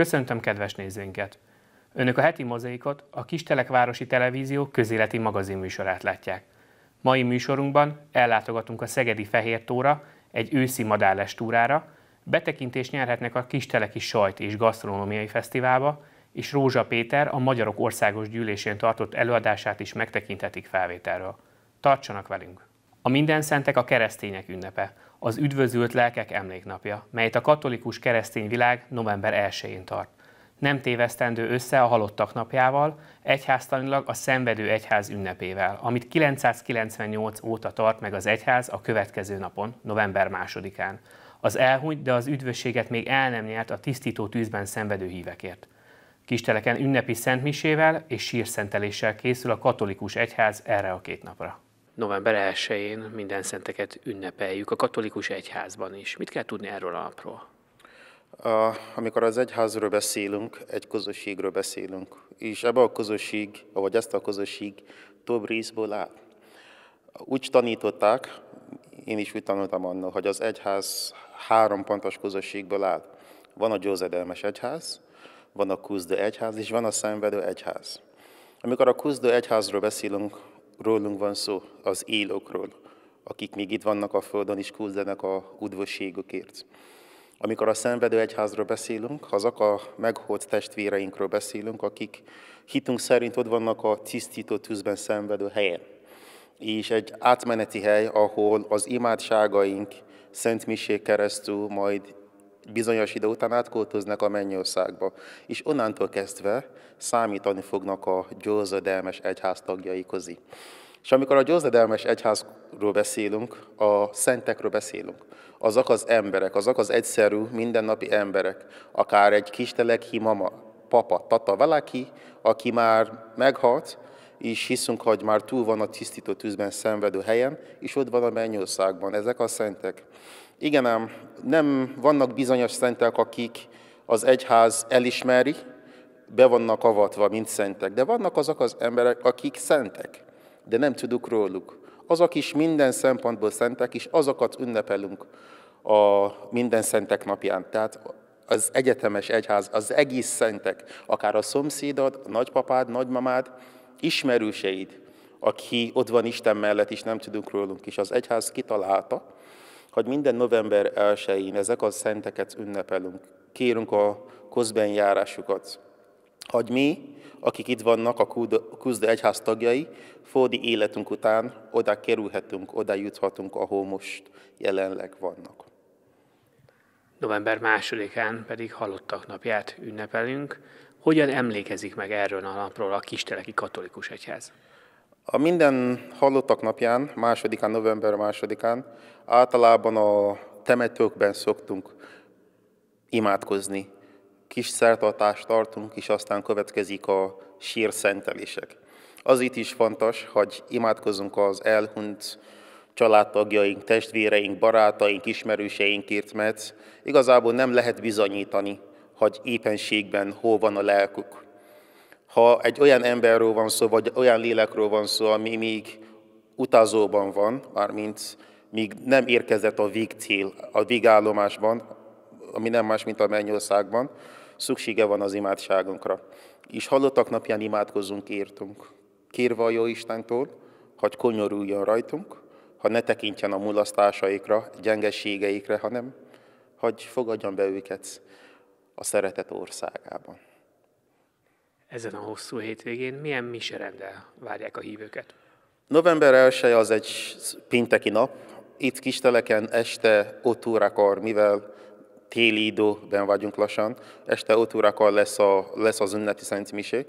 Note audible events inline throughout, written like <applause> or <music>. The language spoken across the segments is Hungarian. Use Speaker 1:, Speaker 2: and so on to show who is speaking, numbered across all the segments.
Speaker 1: Köszöntöm kedves nézőinket! Önök a heti mozaikot, a Kistelekvárosi Televízió közéleti magazinműsorát látják. Mai műsorunkban ellátogatunk a Szegedi Fehér Tóra, egy őszi madárles túrára, betekintést nyerhetnek a Kisteleki Sajt és Gasztronómiai Fesztiválba, és Rózsa Péter a Magyarok Országos Gyűlésén tartott előadását is megtekinthetik felvételről. Tartsanak velünk! A Minden Szentek a keresztények ünnepe, az üdvözült lelkek emléknapja, melyet a katolikus keresztény világ november 1-én tart. Nem tévesztendő össze a halottak napjával, egyháztanilag a szenvedő egyház ünnepével, amit 998 óta tart meg az egyház a következő napon, november 2-án. Az elhunyt, de az üdvösséget még el nem nyert a tisztító tűzben szenvedő hívekért. Kisteleken ünnepi szentmisével és sírszenteléssel készül a katolikus egyház erre a két napra. November 1-én minden szenteket ünnepeljük a katolikus egyházban is. Mit kell tudni erről a napról?
Speaker 2: Amikor az egyházról beszélünk, egy közösségről beszélünk, és ebben a közösség, vagy ezt a közösség több részből áll. Úgy tanították, én is úgy tanultam annak, hogy az egyház három pontos közösségből áll. Van a győzedelmes egyház, van a kuzdő egyház, és van a szenvedő egyház. Amikor a kuzdő egyházról beszélünk, rólunk van szó, az élőkről, akik még itt vannak a Földön, és küzdenek a udvosségükért. Amikor a szenvedő egyházról beszélünk, azok a meghalt testvéreinkről beszélünk, akik hitünk szerint ott vannak a tisztító tűzben szenvedő helyen. És egy átmeneti hely, ahol az imádságaink Szent Misé keresztül majd bizonyos idő után átköltöznek a mennyországba, és onnantól kezdve számítani fognak a győzedelmes egyház tagjai közé. És amikor a győzedelmes egyházról beszélünk, a szentekről beszélünk, azok az emberek, azok az egyszerű, mindennapi emberek, akár egy kistelek himama, papa, tata, valaki, aki már meghalt, és hiszünk, hogy már túl van a tisztító tűzben szenvedő helyen, és ott van a mennyországban. Ezek a szentek. Igen ám, nem vannak bizonyos szentek, akik az egyház elismeri, be vannak avatva, mint szentek. De vannak azok az emberek, akik szentek, de nem tudunk róluk. Azok is minden szempontból szentek, és azokat ünnepelünk a minden szentek napján. Tehát az egyetemes egyház, az egész szentek, akár a szomszédod, a nagypapád, nagymamád, ismerőseid, aki ott van Isten mellett, és nem tudunk rólunk, és az egyház kitalálta, hogy minden november 1-én ezek a szenteket ünnepelünk, kérünk a közben járásukat, hogy mi, akik itt vannak, a Kuzda Egyház tagjai, földi életünk után oda kerülhetünk, oda juthatunk, ahol most jelenleg vannak.
Speaker 1: November másodikán pedig halottak napját ünnepelünk. Hogyan emlékezik meg erről a napról a Kisteleki Katolikus Egyház?
Speaker 2: A minden halottak napján, másodikán, november másodikán általában a temetőkben szoktunk imádkozni. Kis szertartást tartunk, és aztán következik a sírszentelések. Az itt is fontos, hogy imádkozunk az elhunyt családtagjaink, testvéreink, barátaink, ismerőseinkért, mert igazából nem lehet bizonyítani, hogy éppenségben hol van a lelkük ha egy olyan emberről van szó, vagy olyan lélekről van szó, ami még utazóban van, mármint míg nem érkezett a végcél, a végállomásban, ami nem más, mint a mennyországban, szüksége van az imádságunkra. És hallottak napján imádkozunk, értünk. Kérve a jó Istentől, hogy konyoruljon rajtunk, ha ne tekintjen a mulasztásaikra, gyengességeikre, hanem hogy fogadjon be őket a szeretet országában
Speaker 1: ezen a hosszú hétvégén milyen miserendel várják a hívőket?
Speaker 2: November 1 az egy pénteki nap. Itt Kisteleken este 5 órakor, mivel téli időben vagyunk lassan, este 5 órakor lesz, a, lesz az ünneti Szent Misé.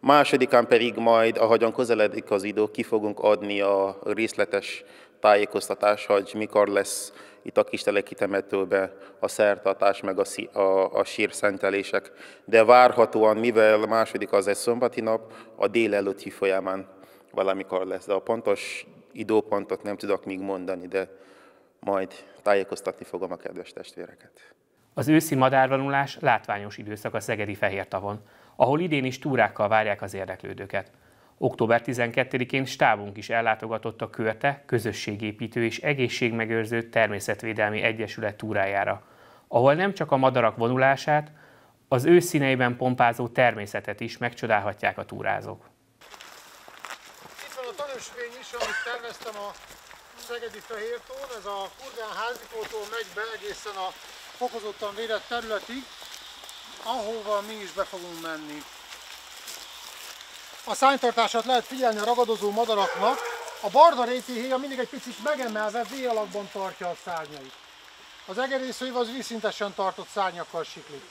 Speaker 2: Másodikán pedig majd, ahogyan közeledik az idő, ki fogunk adni a részletes tájékoztatás, hogy mikor lesz itt a Kisteleki temetőbe a szertartás, meg a, a, a sírszentelések. De várhatóan, mivel második az egy szombati nap, a délelőtti folyamán valamikor lesz. De a pontos időpontot nem tudok még mondani, de majd tájékoztatni fogom a kedves testvéreket.
Speaker 1: Az őszi madárvonulás látványos időszak a Szegedi Fehér tavon, ahol idén is túrákkal várják az érdeklődőket. Október 12-én stábunk is ellátogatott a Körte közösségépítő és egészségmegőrző természetvédelmi egyesület túrájára, ahol nem csak a madarak vonulását,
Speaker 3: Az színeiben pompázó természetet is megcsodálhatják a túrázók.
Speaker 4: Itt van a tanúsvény is, amit terveztem a Szegedi Fehértón, ez a Kurgán házikótól megy be egészen a fokozottan védett területig, ahova mi is be fogunk menni. A szánytartását lehet figyelni a ragadozó madaraknak. A barna réti mindig egy picit megemelve V alakban tartja a szárnyait. Az egerészőiv az vízszintesen tartott szárnyakkal siklik.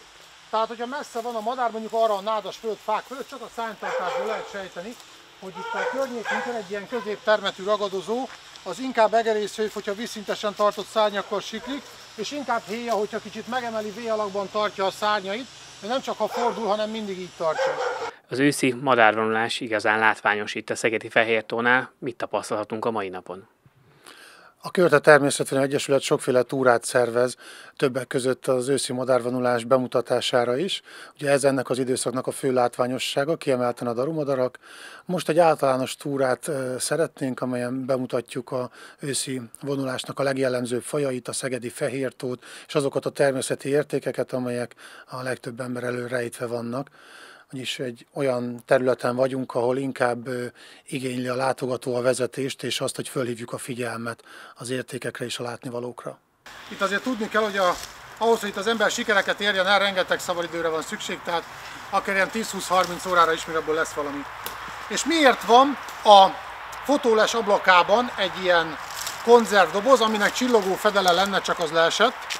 Speaker 4: Tehát, hogyha messze van a madár, mondjuk arra a nádas föld, fák fölött, csak a szánytartásból lehet sejteni, hogy itt a környékünkön egy ilyen középtermetű ragadozó, az inkább egerészőiv, hogyha vízszintesen tartott szárnyakkal siklik, és inkább héja, hogyha kicsit megemeli V alakban tartja a szárnyait, de nem csak ha fordul, hanem mindig így tartja.
Speaker 3: Az őszi madárvonulás igazán látványos itt a Szegedi Fehértónál. Mit tapasztalhatunk a mai napon?
Speaker 4: A Körte Természetvédelmi Egyesület sokféle túrát szervez, többek között az őszi madárvonulás bemutatására is. Ugye ez ennek az időszaknak a fő látványossága, kiemelten a darumadarak. Most egy általános túrát szeretnénk, amelyen bemutatjuk a őszi vonulásnak a legjellemzőbb fajait, a szegedi fehértót, és azokat a természeti értékeket, amelyek a legtöbb ember elől rejtve vannak vagyis egy olyan területen vagyunk, ahol inkább igényli a látogató a vezetést, és azt, hogy fölhívjuk a figyelmet az értékekre és a látnivalókra. Itt azért tudni kell, hogy a, ahhoz, hogy itt az ember sikereket érjen el, rengeteg szabadidőre van szükség, tehát akár ilyen 10-20-30 órára is, mire lesz valami. És miért van a fotóles ablakában egy ilyen konzervdoboz, aminek csillogó fedele lenne, csak az leesett,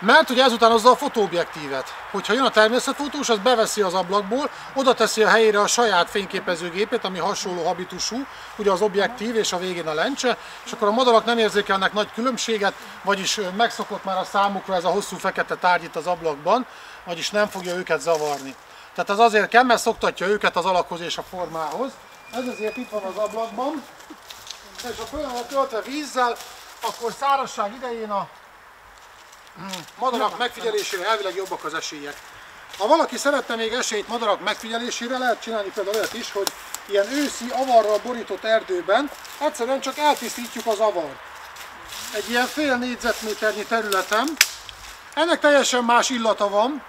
Speaker 4: mert ugye ezután hozza a fotóobjektívet. Hogyha jön a természetfotós, az beveszi az ablakból, oda teszi a helyére a saját fényképezőgépét, ami hasonló habitusú, ugye az objektív és a végén a lencse, és akkor a madarak nem érzékelnek nagy különbséget, vagyis megszokott már a számukra ez a hosszú fekete tárgy itt az ablakban, vagyis nem fogja őket zavarni. Tehát az azért kell, mert szoktatja őket az alakhoz és a formához. Ez azért itt van az ablakban, és ha föl töltve vízzel, akkor szárazság idején a madarak megfigyelésére elvileg jobbak az esélyek. Ha valaki szeretne még esélyt madarak megfigyelésére, lehet csinálni például olyat is, hogy ilyen őszi avarral borított erdőben egyszerűen csak eltisztítjuk az avart. Egy ilyen fél négyzetméternyi területen. Ennek teljesen más illata van.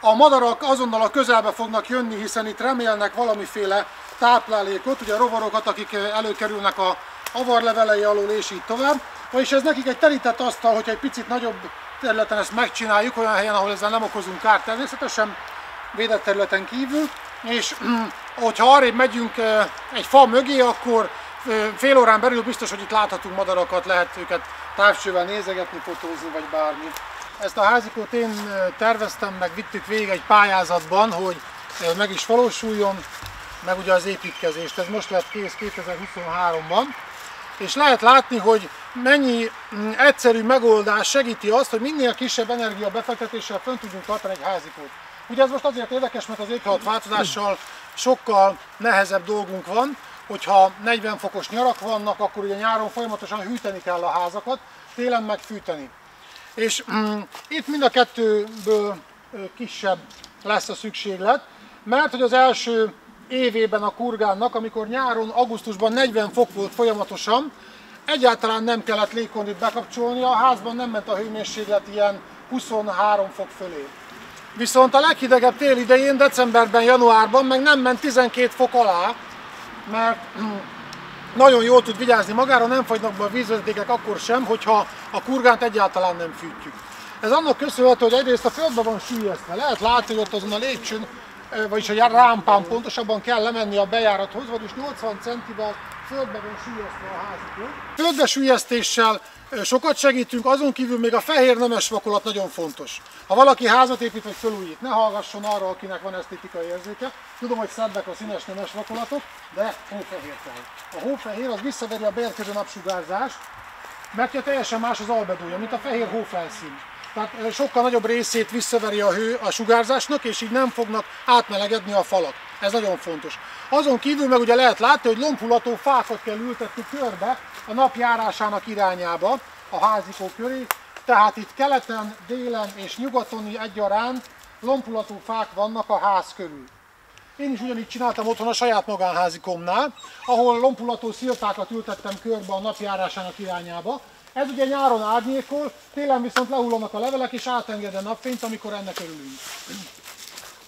Speaker 4: A madarak azonnal a közelbe fognak jönni, hiszen itt remélnek valamiféle táplálékot, ugye a rovarokat, akik előkerülnek a avarlevelei alól és így tovább. Vagyis ez nekik egy terített asztal, hogyha egy picit nagyobb területen ezt megcsináljuk, olyan helyen, ahol ezzel nem okozunk kárt természetesen, védett területen kívül, és <clears throat> hogyha arrébb megyünk egy fa mögé, akkor fél órán belül biztos, hogy itt láthatunk madarakat, lehet őket távcsővel nézegetni, fotózni, vagy bármi. Ezt a házikót én terveztem, meg vittük végig egy pályázatban, hogy meg is valósuljon, meg ugye az építkezést. Ez most lett kész 2023-ban és lehet látni, hogy mennyi mm, egyszerű megoldás segíti azt, hogy minél kisebb energia befektetéssel fönn tudjunk tartani egy házikót. Ugye ez most azért érdekes, mert az éghajlatváltozással sokkal nehezebb dolgunk van, hogyha 40 fokos nyarak vannak, akkor ugye nyáron folyamatosan hűteni kell a házakat, télen meg fűteni. És mm, itt mind a kettőből kisebb lesz a szükséglet, mert hogy az első évében a kurgánnak, amikor nyáron, augusztusban 40 fok volt folyamatosan, egyáltalán nem kellett légkondit bekapcsolni, a házban nem ment a hőmérséklet ilyen 23 fok fölé. Viszont a leghidegebb tél idején, decemberben, januárban meg nem ment 12 fok alá, mert <clears throat> nagyon jól tud vigyázni magára, nem fagynak be a vízvezetékek akkor sem, hogyha a kurgánt egyáltalán nem fűtjük. Ez annak köszönhető, hogy egyrészt a földbe van sűjesztve. Lehet látni, hogy ott azon a lépcsőn vagyis a rámpán pontosabban kell lemenni a bejárathoz, vagyis 80 centivel földbe van súlyozva a házikó. Földbe sokat segítünk, azon kívül még a fehér nemes vakolat nagyon fontos. Ha valaki házat épít vagy felújít, ne hallgasson arra, akinek van esztétikai érzéke. Tudom, hogy szebbek a színes nemes vakolatok, de hófehér kell. A hófehér az visszaveri a bérkező napsugárzást, mert teljesen más az albedója, mint a fehér hófelszín. Tehát sokkal nagyobb részét visszaveri a hő a sugárzásnak, és így nem fognak átmelegedni a falak. Ez nagyon fontos. Azon kívül meg ugye lehet látni, hogy lompulató fákat kell ültetni körbe a nap járásának irányába a házikó köré. Tehát itt keleten, délen és nyugaton egyaránt lompulató fák vannak a ház körül. Én is ugyanígy csináltam otthon a saját magánházikomnál, ahol lompulató sziltákat ültettem körbe a napjárásának irányába. Ez ugye nyáron árnyékol, télen viszont lehullanak a levelek és átenged a napfényt, amikor ennek örülünk.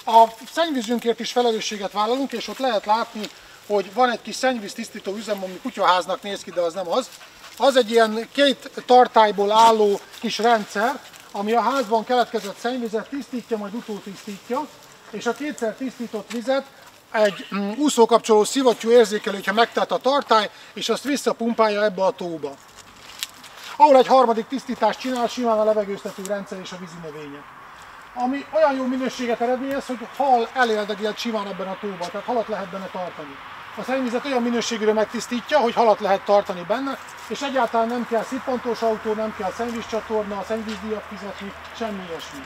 Speaker 4: A szennyvízünkért is felelősséget vállalunk, és ott lehet látni, hogy van egy kis szennyvíz tisztító üzem, ami kutyaháznak néz ki, de az nem az. Az egy ilyen két tartályból álló kis rendszer, ami a házban keletkezett szennyvizet tisztítja, majd utótisztítja, és a kétszer tisztított vizet egy mm, úszókapcsoló szivattyú érzékelő, hogyha megtelt a tartály, és azt visszapumpálja ebbe a tóba. Ahol egy harmadik tisztítást csinál, simán a levegőztető rendszer és a vízi növények. Ami olyan jó minőséget eredményez, hogy hal eléldegélt simán ebben a tóban, tehát halat lehet benne tartani. A szennyvizet olyan minőségűre megtisztítja, hogy halat lehet tartani benne, és egyáltalán nem kell szippantós autó, nem kell szennyvízcsatorna, szennyvízdíjat fizetni, semmi ilyesmi.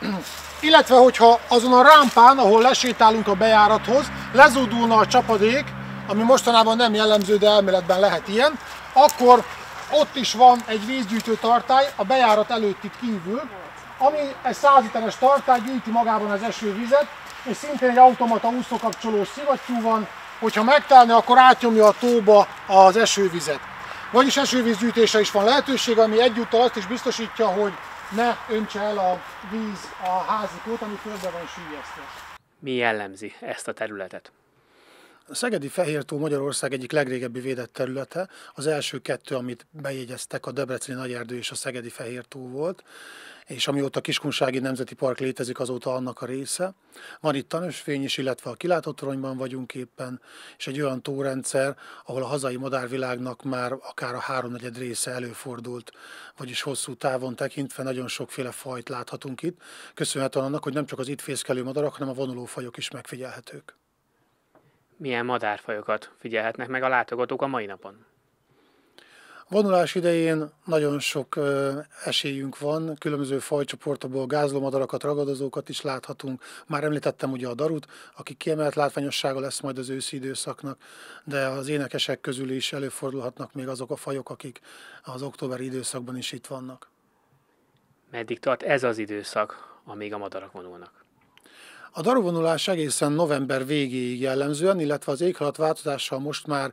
Speaker 4: <clears throat> Illetve, hogyha azon a rámpán, ahol lesétálunk a bejárathoz, lezódulna a csapadék, ami mostanában nem jellemző, de elméletben lehet ilyen, akkor ott is van egy vízgyűjtő tartály a bejárat előtti kívül, ami egy 100 literes tartály gyűjti magában az esővizet, és szintén egy automata úszókapcsoló szivattyú van, hogyha megtelne, akkor átnyomja a tóba az esővizet. Vagyis esővízgyűjtése is van lehetőség, ami egyúttal azt is biztosítja, hogy ne öntse el a víz a házikót, ami földbe van sűjesztve.
Speaker 3: Mi jellemzi ezt a területet?
Speaker 4: A Szegedi Fehértó Magyarország egyik legrégebbi védett területe. Az első kettő, amit bejegyeztek, a Debreceni Nagyerdő és a Szegedi Fehértó volt és amióta Kiskunsági Nemzeti Park létezik, azóta annak a része. Van itt tanösvény is, illetve a kilátótoronyban vagyunk éppen, és egy olyan tórendszer, ahol a hazai madárvilágnak már akár a háromnegyed része előfordult, vagyis hosszú távon tekintve nagyon sokféle fajt láthatunk itt, köszönhetően annak, hogy nem csak az itt fészkelő madarak, hanem a vonulófajok is megfigyelhetők.
Speaker 3: Milyen madárfajokat figyelhetnek meg a látogatók a mai napon?
Speaker 4: Vonulás idején nagyon sok esélyünk van, különböző fajcsoportokból gázlómadarakat, ragadozókat is láthatunk. Már említettem ugye a darut, aki kiemelt látványossága lesz majd az őszi időszaknak, de az énekesek közül is előfordulhatnak még azok a fajok, akik az októberi időszakban is itt vannak.
Speaker 3: Meddig tart ez az időszak, amíg a madarak vonulnak?
Speaker 4: A daruvonulás egészen november végéig jellemzően, illetve az éghajlatváltozással most már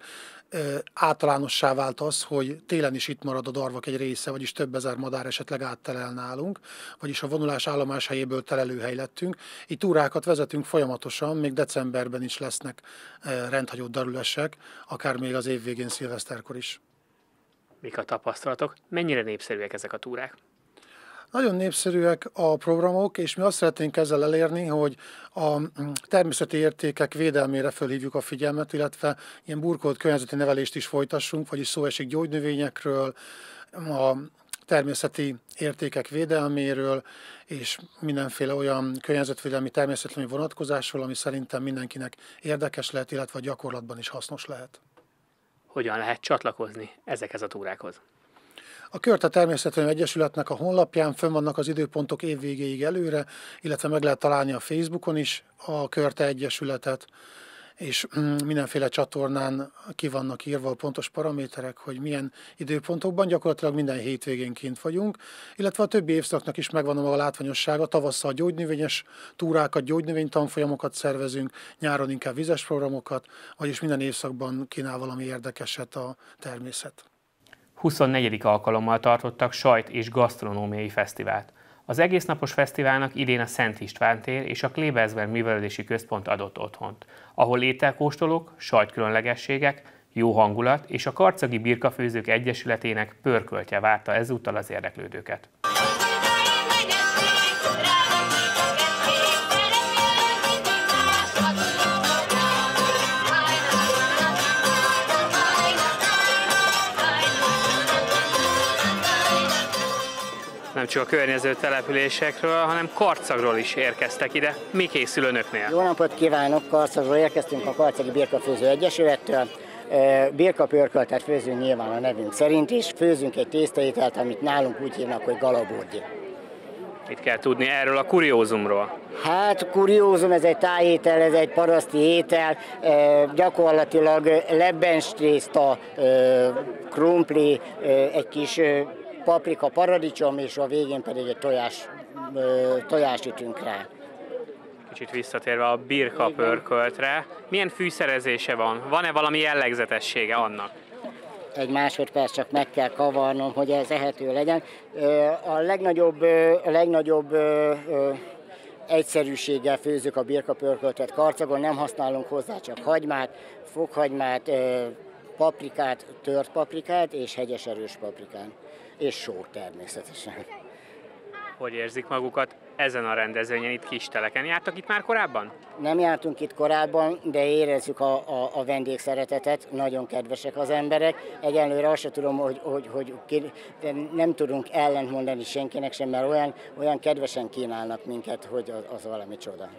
Speaker 4: általánossá vált az, hogy télen is itt marad a darvak egy része, vagyis több ezer madár esetleg áttelel nálunk, vagyis a vonulás állomás helyéből telelőhely lettünk. Itt túrákat vezetünk folyamatosan, még decemberben is lesznek rendhagyó darulesek, akár még az év végén szilveszterkor is.
Speaker 3: Mik a tapasztalatok? Mennyire népszerűek ezek a túrák?
Speaker 4: Nagyon népszerűek a programok, és mi azt szeretnénk ezzel elérni, hogy a mm, természeti értékek védelmére fölhívjuk a figyelmet, illetve ilyen burkolt környezeti nevelést is folytassunk, vagyis szó esik gyógynövényekről, a természeti értékek védelméről, és mindenféle olyan környezetvédelmi természetvédelmi vonatkozásról, ami szerintem mindenkinek érdekes lehet, illetve a gyakorlatban is hasznos lehet.
Speaker 3: Hogyan lehet csatlakozni ezekhez a túrákhoz?
Speaker 4: A Körte Természetvédelmi Egyesületnek a honlapján fönn vannak az időpontok évvégéig előre, illetve meg lehet találni a Facebookon is a Körte Egyesületet, és mm, mindenféle csatornán ki vannak írva a pontos paraméterek, hogy milyen időpontokban, gyakorlatilag minden hétvégén kint vagyunk, illetve a többi évszaknak is megvan a látványossága, tavasszal gyógynövényes túrákat, gyógynövénytanfolyamokat szervezünk, nyáron inkább vizes programokat, vagyis minden évszakban kínál valami érdekeset a természet.
Speaker 3: 24. alkalommal tartottak sajt- és gasztronómiai fesztivált. Az egésznapos fesztiválnak idén a Szent István tér és a Klebersberg Művelődési Központ adott otthont, ahol ételkóstolók, sajtkülönlegességek, jó hangulat és a Karcagi Birkafőzők Egyesületének pörköltje várta ezúttal az érdeklődőket. Nem csak a környező településekről, hanem Karcagról is érkeztek ide. Mi készül önöknél?
Speaker 5: Jó napot kívánok! Karcagról érkeztünk a Karcagi Birkafőző Egyesülettől. Birka pörköltet főzünk nyilván a nevünk szerint is. Főzünk egy tésztaételt, amit nálunk úgy hívnak, hogy galaburgi.
Speaker 3: Mit kell tudni erről a kuriózumról?
Speaker 5: Hát kuriózum, ez egy tájétel, ez egy paraszti étel, e, gyakorlatilag lebenstészta, e, krumpli, e, egy kis e, paprika, paradicsom, és a végén pedig egy tojás, tojást ütünk rá.
Speaker 3: Kicsit visszatérve a birka pörköltre, milyen fűszerezése van? Van-e valami jellegzetessége annak?
Speaker 5: egy másodperc csak meg kell kavarnom, hogy ez ehető legyen. A legnagyobb, a legnagyobb egyszerűséggel főzzük a birkapörköltet karcagon, nem használunk hozzá csak hagymát, fokhagymát, paprikát, tört paprikát és hegyes erős paprikát. És só természetesen.
Speaker 3: Hogy érzik magukat ezen a rendezvényen itt Kisteleken? Jártak itt már korábban?
Speaker 5: Nem jártunk itt korábban, de érezzük a, a, a vendégszeretetet, nagyon kedvesek az emberek. Egyelőre azt sem tudom, hogy, hogy, hogy nem tudunk ellentmondani senkinek sem, mert olyan, olyan kedvesen kínálnak minket, hogy az, az valami csoda.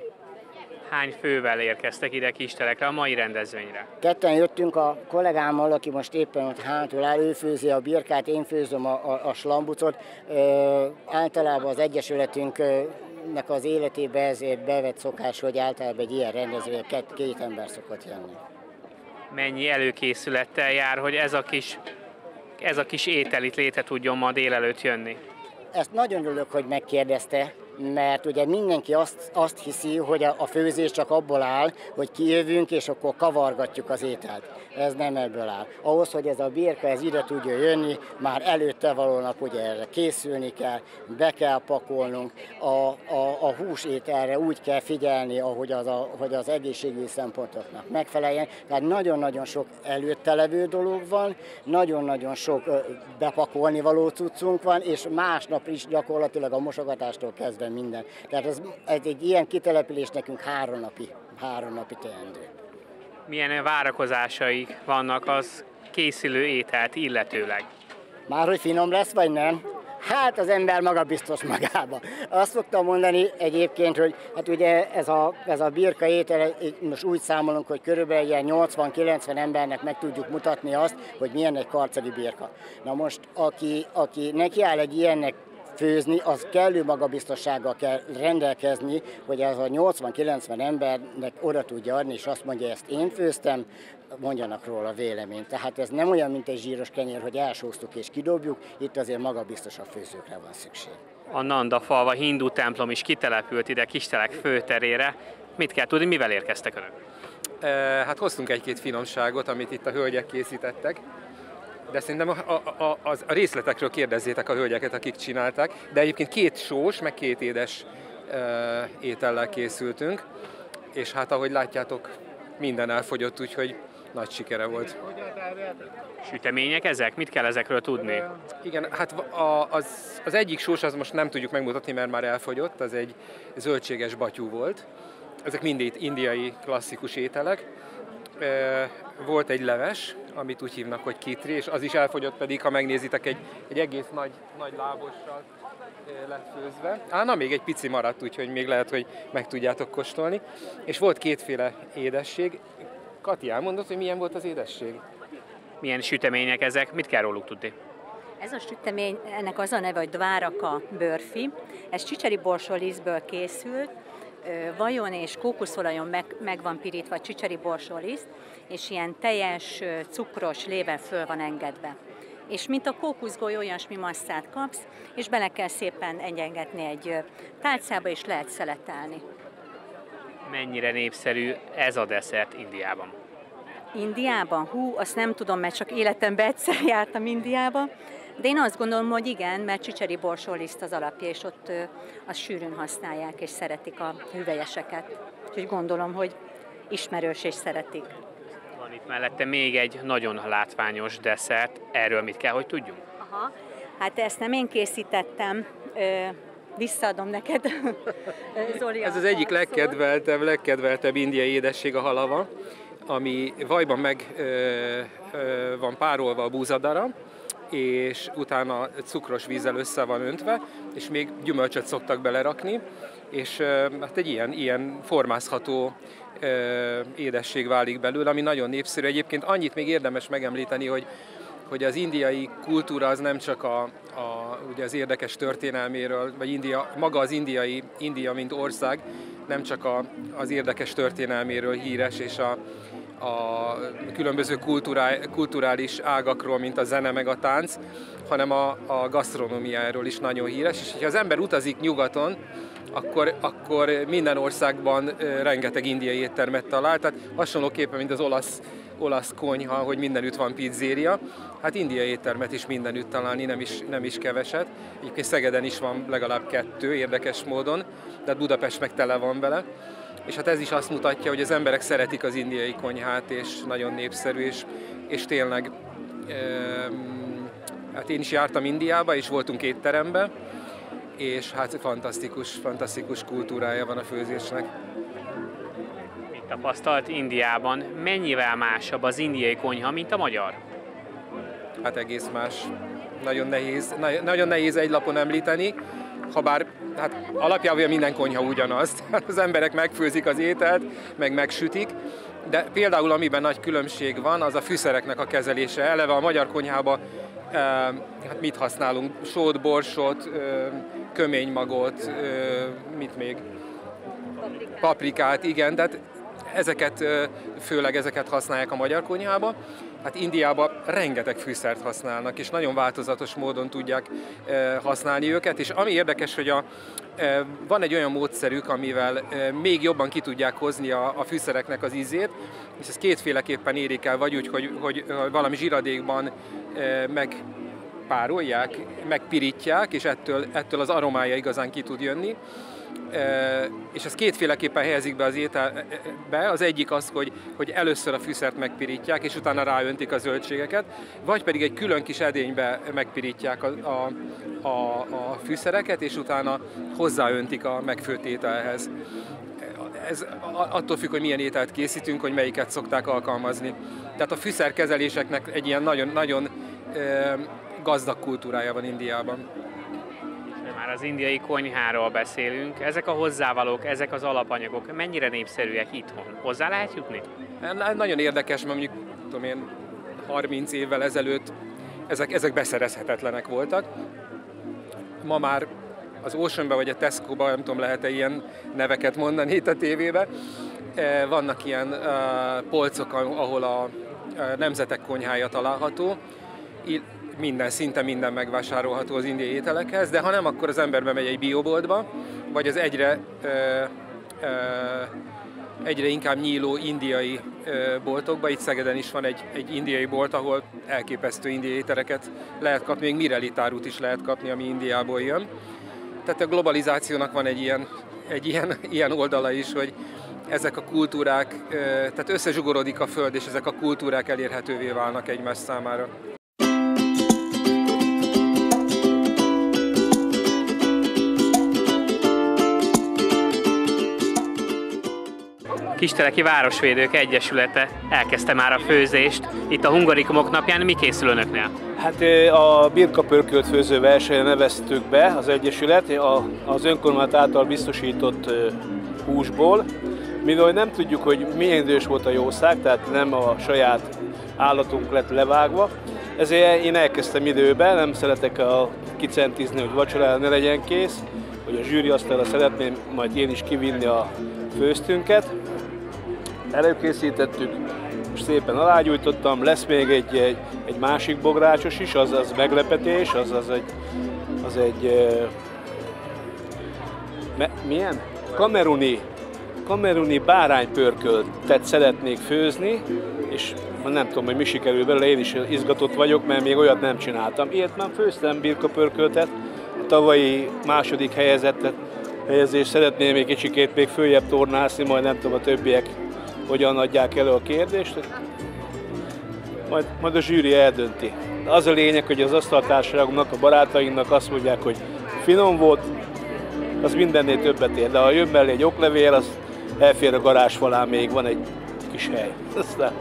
Speaker 3: Hány fővel érkeztek ide Kistelekre a mai rendezvényre?
Speaker 5: Ketten jöttünk a kollégámmal, aki most éppen ott hátul áll, ő főzi a birkát, én főzöm a, a, a slambucot. Ö, általában az Egyesületünknek az életébe ezért bevett szokás, hogy általában egy ilyen rendezvényre két, két ember szokott jönni.
Speaker 3: Mennyi előkészülettel jár, hogy ez a kis, ez a kis étel itt létre tudjon ma délelőtt jönni?
Speaker 5: Ezt nagyon örülök, hogy megkérdezte, mert ugye mindenki azt, azt hiszi, hogy a, főzés csak abból áll, hogy kijövünk és akkor kavargatjuk az ételt. Ez nem ebből áll. Ahhoz, hogy ez a birka ez ide tudja jönni, már előtte valónak ugye erre készülni kell, be kell pakolnunk, a, a, a húsételre úgy kell figyelni, ahogy az, a, hogy az egészségügyi szempontoknak megfeleljen. Tehát nagyon-nagyon sok előtte levő dolog van, nagyon-nagyon sok bepakolni való cuccunk van, és másnap is gyakorlatilag a mosogatástól kezdve közben minden. Tehát ez, ez egy ilyen kitelepülés nekünk három napi, három napi teendő.
Speaker 3: Milyen várakozásaik vannak az készülő ételt illetőleg?
Speaker 5: Már hogy finom lesz, vagy nem? Hát az ember maga biztos magába. Azt szoktam mondani egyébként, hogy hát ugye ez a, ez a birka étel, most úgy számolunk, hogy körülbelül ilyen 80-90 embernek meg tudjuk mutatni azt, hogy milyen egy karcagi birka. Na most, aki, aki nekiáll egy ilyennek főzni, az kellő magabiztossággal kell rendelkezni, hogy ez a 80-90 embernek oda tudja adni, és azt mondja, ezt én főztem, mondjanak róla véleményt. Tehát ez nem olyan, mint egy zsíros kenyér, hogy elsóztuk és kidobjuk, itt azért magabiztosabb főzőkre van szükség.
Speaker 3: A Nanda falva hindu templom is kitelepült ide Kistelek főterére. Mit kell tudni, mivel érkeztek önök?
Speaker 6: Hát hoztunk egy-két finomságot, amit itt a hölgyek készítettek de szerintem a, a, a, a részletekről kérdezzétek a hölgyeket, akik csinálták. De egyébként két sós, meg két édes e, étellel készültünk, és hát ahogy látjátok, minden elfogyott, úgyhogy nagy sikere volt.
Speaker 3: Sütemények ezek? Mit kell ezekről tudni?
Speaker 6: Igen, hát a, az, az egyik sós, az most nem tudjuk megmutatni, mert már elfogyott, az egy zöldséges batyú volt. Ezek mind indiai klasszikus ételek. Volt egy leves, amit úgy hívnak, hogy kitri, és az is elfogyott pedig, ha megnézitek, egy, egy egész nagy, nagy lábossal lett főzve. Á, na, még egy pici maradt, úgyhogy még lehet, hogy meg tudjátok kóstolni. És volt kétféle édesség. Kati, elmondott, hogy milyen volt az édesség?
Speaker 3: Milyen sütemények ezek? Mit kell róluk tudni?
Speaker 7: Ez a sütemény, ennek az a neve, hogy Dváraka bőrfi. Ez csicseri borsólisztből készült, vajon és kókuszolajon meg, meg van pirítva csicseri borsóliszt, és ilyen teljes, cukros lével föl van engedve. És mint a kókuszgolyó, olyasmi masszát kapsz, és bele kell szépen engedni egy tálcába, és lehet szeletelni.
Speaker 3: Mennyire népszerű ez a desszert Indiában?
Speaker 7: Indiában? Hú, azt nem tudom, mert csak életemben egyszer jártam Indiába, de én azt gondolom, hogy igen, mert csicseri borsóliszt az alapja, és ott azt sűrűn használják, és szeretik a hüvelyeseket. Úgyhogy gondolom, hogy ismerős és szeretik.
Speaker 3: Van itt mellette még egy nagyon látványos desszert. Erről mit kell, hogy tudjunk?
Speaker 7: Aha, hát ezt nem én készítettem, visszaadom neked, <laughs>
Speaker 6: Zoli. Ez az egyik legkedveltebb, legkedveltebb indiai édesség a halava, ami vajban meg ö, ö, van párolva a búzadara, és utána cukros vízzel össze van öntve, és még gyümölcsöt szoktak belerakni, és hát egy ilyen, ilyen formázható édesség válik belőle, ami nagyon népszerű. Egyébként annyit még érdemes megemlíteni, hogy hogy az indiai kultúra az nem csak a, a, ugye az érdekes történelméről, vagy India, maga az indiai, India mint ország, nem csak a, az érdekes történelméről híres, és a, a különböző kulturális ágakról, mint a zene meg a tánc, hanem a, a gasztronómiáról is nagyon híres, és ha az ember utazik nyugaton, akkor, akkor minden országban rengeteg indiai éttermet talált, tehát hasonlóképpen, mint az olasz, olasz konyha, hogy mindenütt van pizzéria, hát indiai éttermet is mindenütt találni, nem is, nem is keveset. Egyébként Szegeden is van legalább kettő érdekes módon, de Budapest meg tele van vele. És hát ez is azt mutatja, hogy az emberek szeretik az indiai konyhát, és nagyon népszerű, és, és tényleg hát én is jártam Indiába, és voltunk étterembe, és hát fantasztikus, fantasztikus kultúrája van a főzésnek.
Speaker 3: Mit tapasztalt Indiában? Mennyivel másabb az indiai konyha, mint a magyar?
Speaker 6: Hát egész más. Nagyon nehéz, nagyon nehéz egy lapon említeni, ha bár hát alapjában minden konyha ugyanaz. <laughs> Az emberek megfőzik az ételt, meg megsütik, de például amiben nagy különbség van, az a fűszereknek a kezelése. Eleve a magyar konyhában eh, hát mit használunk? Sót, borsot, eh, köménymagot, eh, mit még? Paprikát. Paprikát, igen, de ezeket, főleg ezeket használják a magyar konyhába. Hát Indiában rengeteg fűszert használnak, és nagyon változatos módon tudják használni őket, és ami érdekes, hogy a, van egy olyan módszerük, amivel még jobban ki tudják hozni a, a fűszereknek az ízét, és ezt kétféleképpen érik el, vagy úgy, hogy, hogy valami zsiradékban meg párolják, megpirítják, és ettől, ettől az aromája igazán ki tud jönni és ezt kétféleképpen helyezik be az ételbe. Az egyik az, hogy, hogy először a fűszert megpirítják, és utána ráöntik a zöldségeket, vagy pedig egy külön kis edénybe megpirítják a, a, a, a fűszereket, és utána hozzáöntik a megfőtt ételhez. Ez attól függ, hogy milyen ételt készítünk, hogy melyiket szokták alkalmazni. Tehát a fűszerkezeléseknek egy ilyen nagyon, nagyon gazdag kultúrája van Indiában
Speaker 3: már az indiai konyháról beszélünk, ezek a hozzávalók, ezek az alapanyagok mennyire népszerűek itthon? Hozzá lehet jutni?
Speaker 6: Nagyon érdekes, mert mondjuk tudom én, 30 évvel ezelőtt ezek, ezek beszerezhetetlenek voltak. Ma már az Oceanbe vagy a Tesco-ba, nem tudom, lehet-e ilyen neveket mondani itt a tévébe, e, vannak ilyen uh, polcok, ahol a nemzetek konyhája található, minden, szinte minden megvásárolható az indiai ételekhez, de ha nem, akkor az ember bemegy egy bioboltba, vagy az egyre, ö, ö, egyre inkább nyíló indiai ö, boltokba. Itt Szegeden is van egy, egy indiai bolt, ahol elképesztő indiai ételeket lehet kapni, még mirelitárút is lehet kapni, ami Indiából jön. Tehát a globalizációnak van egy ilyen, egy ilyen, ilyen oldala is, hogy ezek a kultúrák, tehát összezsugorodik a föld, és ezek a kultúrák elérhetővé válnak egymás számára.
Speaker 3: Kisteleki Városvédők Egyesülete elkezdte már a főzést. Itt a Hungarikumok napján mi készül önöknél?
Speaker 8: Hát a birka pörkölt főző neveztük be az Egyesület az önkormányzat által biztosított húsból. Mivel nem tudjuk, hogy milyen idős volt a jószág, tehát nem a saját állatunk lett levágva, ezért én elkezdtem időben, nem szeretek a kicentizni, hogy vacsorára ne legyen kész, hogy a zsűri asztalra szeretném majd én is kivinni a főztünket előkészítettük, és szépen alágyújtottam, lesz még egy, egy, egy másik bográcsos is, az, az meglepetés, az, az egy, az egy me, milyen? Kameruni, kameruni báránypörköltet szeretnék főzni, és nem tudom, hogy mi sikerül belőle, én is izgatott vagyok, mert még olyat nem csináltam. Ilyet már főztem birkapörköltet, a tavalyi második helyezettet, helyezést szeretném még kicsikét még följebb tornászni, majd nem tudom a többiek hogyan adják elő a kérdést, majd, majd a zsűri eldönti. Az a lényeg, hogy az asztaltársaságnak, a barátainknak azt mondják, hogy finom volt, az mindennél többet ér, de ha jön mellé egy oklevél, az elfér a garázs falán, még van egy kis hely. <laughs> Aztán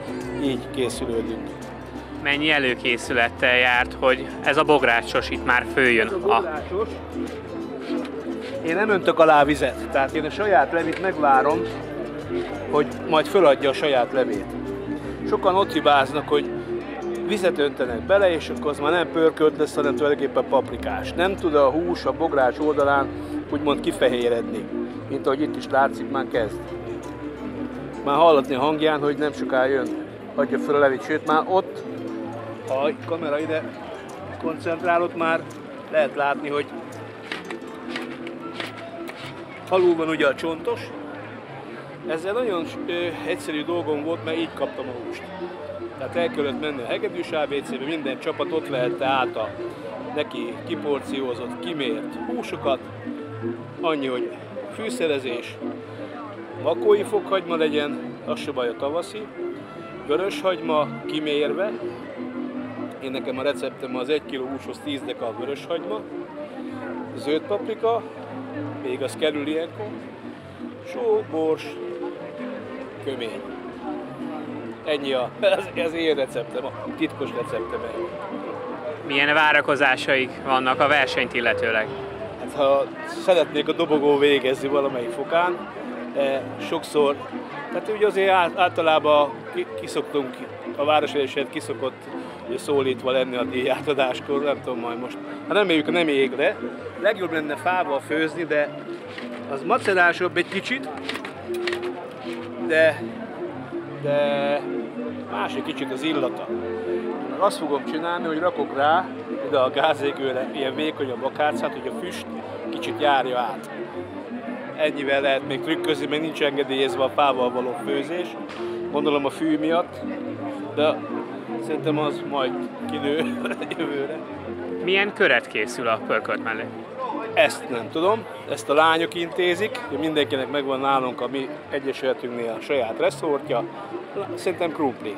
Speaker 8: így készülődünk.
Speaker 3: Mennyi előkészülettel járt, hogy ez a bográcsos itt már följön?
Speaker 8: Ez a bográcsos, én nem öntök alá vizet, tehát én a saját levit megvárom, hogy majd föladja a saját levét. Sokan ott hibáznak, hogy vizet öntenek bele, és akkor az már nem pörkölt lesz, hanem tulajdonképpen paprikás. Nem tud a hús a bográs oldalán úgymond kifehéredni, mint ahogy itt is látszik, már kezd. Már hallatni a hangján, hogy nem soká jön, adja föl a levét, sőt már ott, ha a kamera ide koncentrálott már, lehet látni, hogy Alul van ugye a csontos. Ezzel nagyon ö, egyszerű dolgom volt, mert így kaptam a húst. Tehát el kellett menni a hegedűs ABC-be, minden csapat ott lehette át a neki kiporciózott, kimért húsokat. Annyi, hogy fűszerezés, makói fokhagyma legyen, az se baj a tavaszi, vöröshagyma kimérve, én nekem a receptem az 1 kg húshoz 10 deka vöröshagyma, zöld paprika, még az kerül ilyenkor, só, bors, kömény. Ennyi a, ez, ez én receptem, a titkos receptem.
Speaker 3: Milyen várakozásaik vannak a versenyt illetőleg?
Speaker 8: Hát ha szeretnék a dobogó végezni valamelyik fokán, de sokszor, tehát ugye azért általában kiszoktunk, a városvezetés kiszokott szólítva lenni a díjátadáskor, nem tudom majd most. Hát reméljük, nem égre. Legjobb lenne fával főzni, de az macerásabb egy kicsit, de, de más kicsit az illata. Azt fogom csinálni, hogy rakok rá ide a gázégőre ilyen vékony a bakácát, hogy a füst kicsit járja át. Ennyivel lehet még trükközni, mert nincs engedélyezve a fával való főzés. Gondolom a fű miatt, de szerintem az majd kinő <laughs> jövőre.
Speaker 3: Milyen köret készül a pörkölt mellé?
Speaker 8: Ezt nem tudom, ezt a lányok intézik, mindenkinek megvan nálunk a mi egyesületünknél a saját reszortja, szerintem krumpli.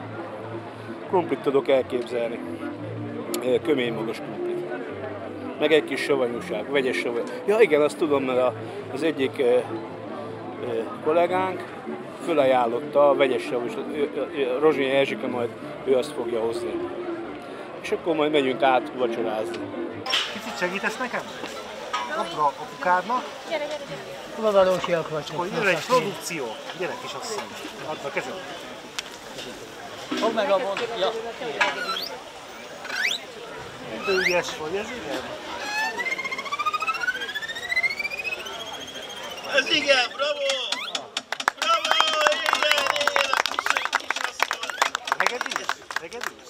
Speaker 8: Krumplit tudok elképzelni, kömény magas krumplit. Meg egy kis savanyúság, vegyes savany. Ja igen, azt tudom, mert az egyik kollégánk fölajánlotta a vegyes savus, Rozsnyi Erzsike majd ő azt fogja hozni. És akkor majd megyünk át vacsorázni.
Speaker 4: Kicsit segítesz nekem? Adra apukádnak.
Speaker 9: Gyere, gyere, gyere.
Speaker 10: Tulajdonosiak vagyunk.
Speaker 4: Akkor jön egy produkció. Gyere kis asszony. Add a kezed.
Speaker 10: Fogd meg a mond. Ja.
Speaker 4: De ügyes vagy, ez igen?
Speaker 11: Ez igen, bravo! Bravo! Igen, igen, a kis, kis asszony.
Speaker 4: Hegedűs? Hegedűs?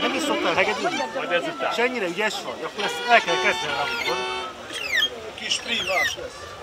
Speaker 4: Nem is szoktál hegedűs? Majd ezután. És ennyire ügyes vagy? Akkor ezt el kell kezdeni amikor.
Speaker 11: Kis privás lesz.
Speaker 9: Énekel?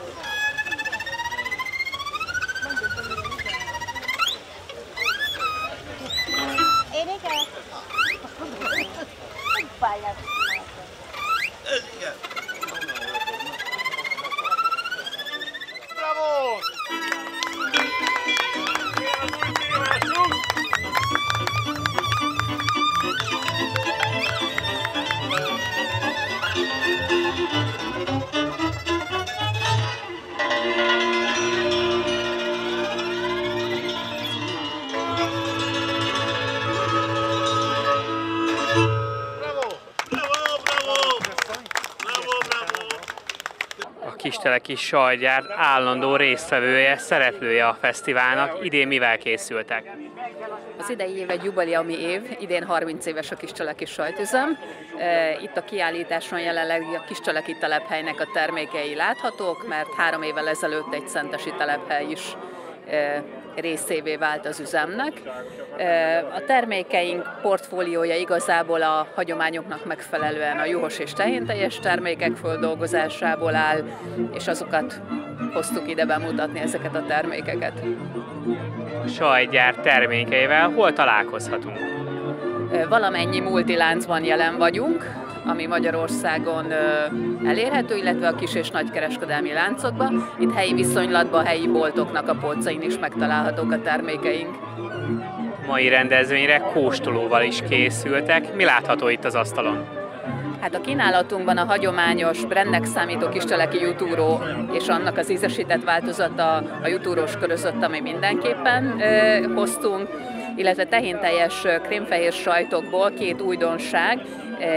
Speaker 3: A Kisteleki Sajgyár állandó résztvevője, szereplője a fesztiválnak. Idén mivel készültek?
Speaker 12: Az idei év egy jubileumi év, idén 30 éves a Kiscsaleki sajtüzem. Itt a kiállításon jelenleg a Kiscsaleki telephelynek a termékei láthatók, mert három évvel ezelőtt egy szentesi telephely is részévé vált az üzemnek. A termékeink portfóliója igazából a hagyományoknak megfelelően a juhos és tehénteljes termékek földolgozásából áll, és azokat hoztuk ide bemutatni ezeket a termékeket.
Speaker 3: Sajgyár termékeivel hol találkozhatunk?
Speaker 12: Valamennyi multiláncban jelen vagyunk, ami Magyarországon elérhető, illetve a kis és nagykereskedelmi láncokban. Itt helyi viszonylatban, helyi boltoknak a polcain is megtalálhatók a termékeink.
Speaker 3: Mai rendezvényre kóstolóval is készültek. Mi látható itt az asztalon?
Speaker 12: Hát a kínálatunkban a hagyományos brandnek számító kisteleki jutúró és annak az ízesített változata a jutúrós körözött, ami mindenképpen ö, hoztunk, illetve tehénteljes ö, krémfehér sajtokból két újdonság,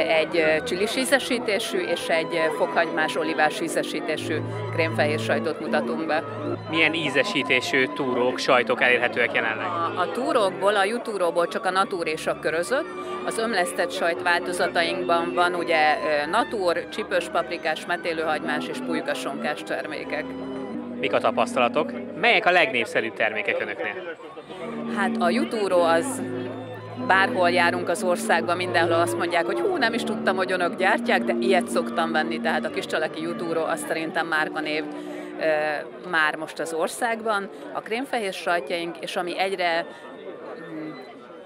Speaker 12: egy csilis ízesítésű és egy fokhagymás olivás ízesítésű krémfehér sajtot mutatunk be.
Speaker 3: Milyen ízesítésű túrók, sajtok elérhetőek jelenleg?
Speaker 12: A, a túrókból, a jutúróból csak a natúr és a körözött. Az ömlesztett sajt változatainkban van ugye natúr, csipős paprikás, metélőhagymás és pulykasonkás termékek.
Speaker 3: Mik a tapasztalatok? Melyek a legnépszerűbb termékek önöknél?
Speaker 12: Hát a jutúró az bárhol járunk az országban, mindenhol azt mondják, hogy hú, nem is tudtam, hogy önök gyártják, de ilyet szoktam venni, tehát a kiscsaleki jutúró azt szerintem márkanév már most az országban. A krémfehér sajtjaink, és ami egyre mm,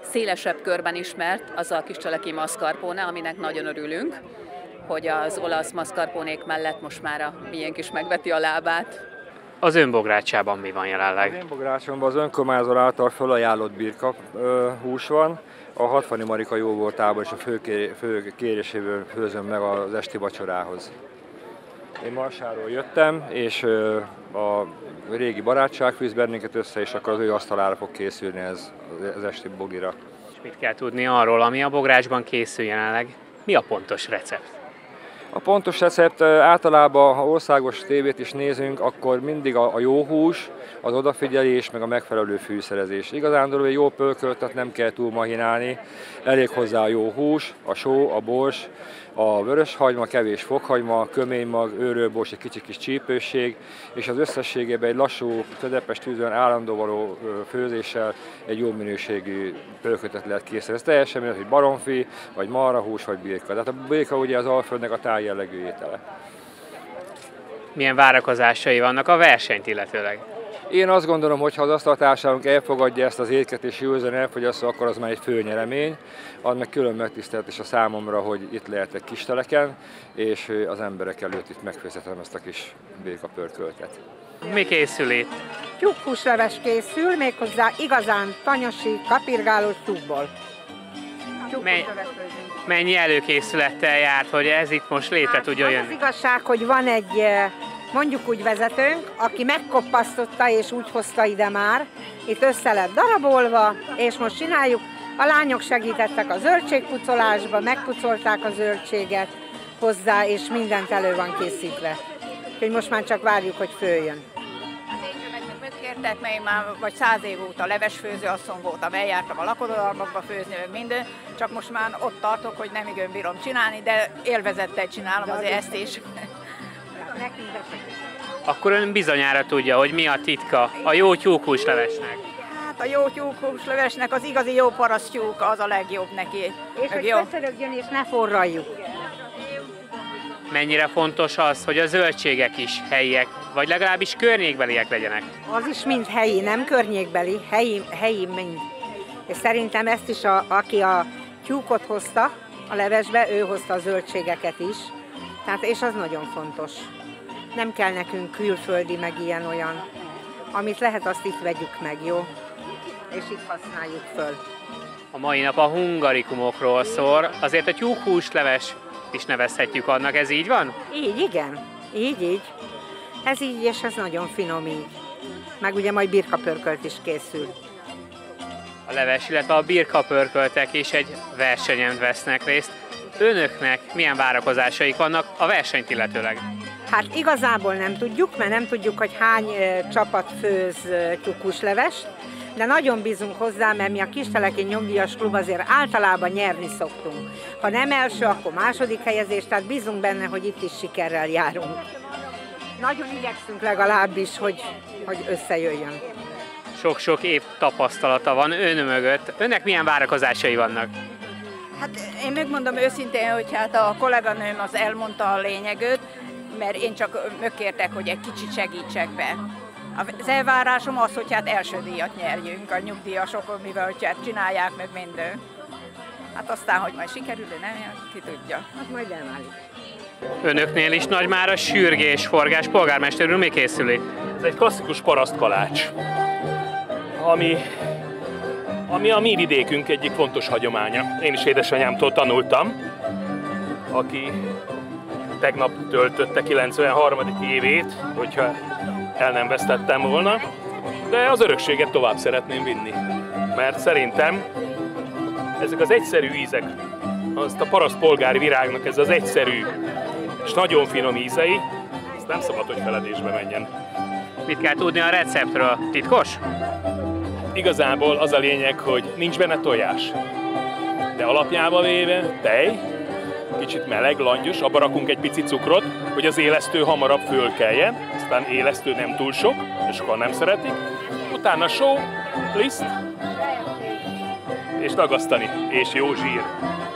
Speaker 12: szélesebb körben ismert, az a kis csaleki maszkarpóne, aminek nagyon örülünk, hogy az olasz maszkarpónék mellett most már a miénk is megveti a lábát.
Speaker 3: Az önbográcsában mi van jelenleg?
Speaker 13: Az önbográcsomban az önkormányzat által felajánlott birka ö, hús van, a 60 Marika jó voltából és a fő, fő kéréséből főzöm meg az esti vacsorához. Én Marsáról jöttem, és a régi barátság fűz bennünket össze, és akkor az ő asztalára fog készülni ez az esti bogira.
Speaker 3: És mit kell tudni arról, ami a bográcsban készül jelenleg? Mi a pontos recept?
Speaker 13: A pontos recept általában, ha országos tévét is nézünk, akkor mindig a, a jó hús, az odafigyelés, meg a megfelelő fűszerezés. Igazán hogy jó pölköltet nem kell túl mahinálni, elég hozzá a jó hús, a só, a bors, a vörös hagyma, kevés fokhagyma, köménymag, őrőbors, egy kicsi kis csípőség, és az összességében egy lassú, közepes tűzön állandó való főzéssel egy jó minőségű pölkötet lehet készíteni. Ez teljesen mindegy, hogy baromfi, vagy marahús, vagy birka. Tehát a birka ugye az alföldnek a tájjellegű étele.
Speaker 3: Milyen várakozásai vannak a versenyt illetőleg?
Speaker 13: Én azt gondolom, hogy ha az asztaltárságunk elfogadja ezt az étket és józan elfogyasztja, akkor az már egy főnyeremény. Az meg külön megtiszteltés a számomra, hogy itt lehetek kis teleken, és az emberek előtt itt megfőzhetem ezt a kis békapörköltet.
Speaker 3: Mi készül itt?
Speaker 14: Tyúkhúsleves készül, méghozzá igazán tanyasi, kapirgálós tyúkból.
Speaker 3: Mennyi, mennyi előkészülettel járt, hogy ez itt most létre hát, tudja jönni?
Speaker 14: Az igazság, hogy van egy eh, mondjuk úgy vezetőnk, aki megkoppasztotta és úgy hozta ide már, itt össze lett darabolva, és most csináljuk. A lányok segítettek a zöldségpucolásba, megpucolták a zöldséget hozzá, és mindent elő van készítve. Úgyhogy most már csak várjuk, hogy följön
Speaker 15: kértek, mert én már vagy száz év óta levesfőző asszony voltam, eljártam a lakodalmakba főzni, meg minden, csak most már ott tartok, hogy nem igen bírom csinálni, de élvezettel csinálom azért ezt is.
Speaker 3: Akkor ön bizonyára tudja, hogy mi a titka a jó tyúkhúslevesnek.
Speaker 15: Hát a jó tyúkhúslevesnek az igazi jó parasztjúk az a legjobb neki.
Speaker 14: És hogy jó. és ne forraljuk.
Speaker 3: Mennyire fontos az, hogy a zöldségek is helyiek, vagy legalábbis környékbeliek legyenek?
Speaker 14: Az is mind helyi, nem környékbeli, helyi, helyi mind. És szerintem ezt is, a, aki a tyúkot hozta a levesbe, ő hozta a zöldségeket is. Tehát, és az nagyon fontos. Nem kell nekünk külföldi, meg ilyen-olyan. Amit lehet, azt itt vegyük meg, jó? És itt használjuk föl.
Speaker 3: A mai nap a hungarikumokról szól, azért a tyúkhúsleves is nevezhetjük annak, ez így van?
Speaker 14: Így, igen. Így, így. Ez így, és ez nagyon finom így. Meg ugye majd birkapörkölt is készül.
Speaker 3: A leves, illetve a birkapörköltek is egy versenyen vesznek részt. Önöknek milyen várakozásaik vannak a versenyt illetőleg?
Speaker 14: Hát igazából nem tudjuk, mert nem tudjuk, hogy hány csapat főz tyúkuslevest, de nagyon bízunk hozzá, mert mi a Kisteleki Nyugdíjas Klub azért általában nyerni szoktunk. Ha nem első, akkor második helyezés, tehát bízunk benne, hogy itt is sikerrel járunk. Nagyon igyekszünk legalábbis, hogy, hogy összejöjjön.
Speaker 3: Sok-sok év tapasztalata van ön mögött. Önnek milyen várakozásai vannak?
Speaker 15: Hát én megmondom őszintén, hogy hát a kolléganőm az elmondta a lényeget, mert én csak megkértek, hogy egy kicsit segítsek be. Az elvárásom az, hogy hát első díjat nyerjünk a nyugdíjasok, mivel hogy hát csinálják meg minden. Hát aztán, hogy majd sikerül, nem, ki tudja. Hát
Speaker 14: majd elválik.
Speaker 3: Önöknél is nagy már a sürgés, forgás, polgármester úr, mi készüli?
Speaker 16: Ez egy klasszikus parasztkalács, ami, ami a mi vidékünk egyik fontos hagyománya. Én is édesanyámtól tanultam, aki tegnap töltötte 93. évét, hogyha el nem vesztettem volna, de az örökséget tovább szeretném vinni. Mert szerintem ezek az egyszerű ízek, azt a paraszt polgári virágnak ez az egyszerű és nagyon finom ízei, ezt nem szabad, hogy feledésbe menjen.
Speaker 3: Mit kell tudni a receptről? Titkos?
Speaker 16: Igazából az a lényeg, hogy nincs benne tojás. De alapjában véve tej, kicsit meleg, langyos, abba rakunk egy pici cukrot, hogy az élesztő hamarabb fölkeljen, aztán élesztő nem túl sok, és akkor nem szeretik. Utána só, liszt, és dagasztani, és jó zsír.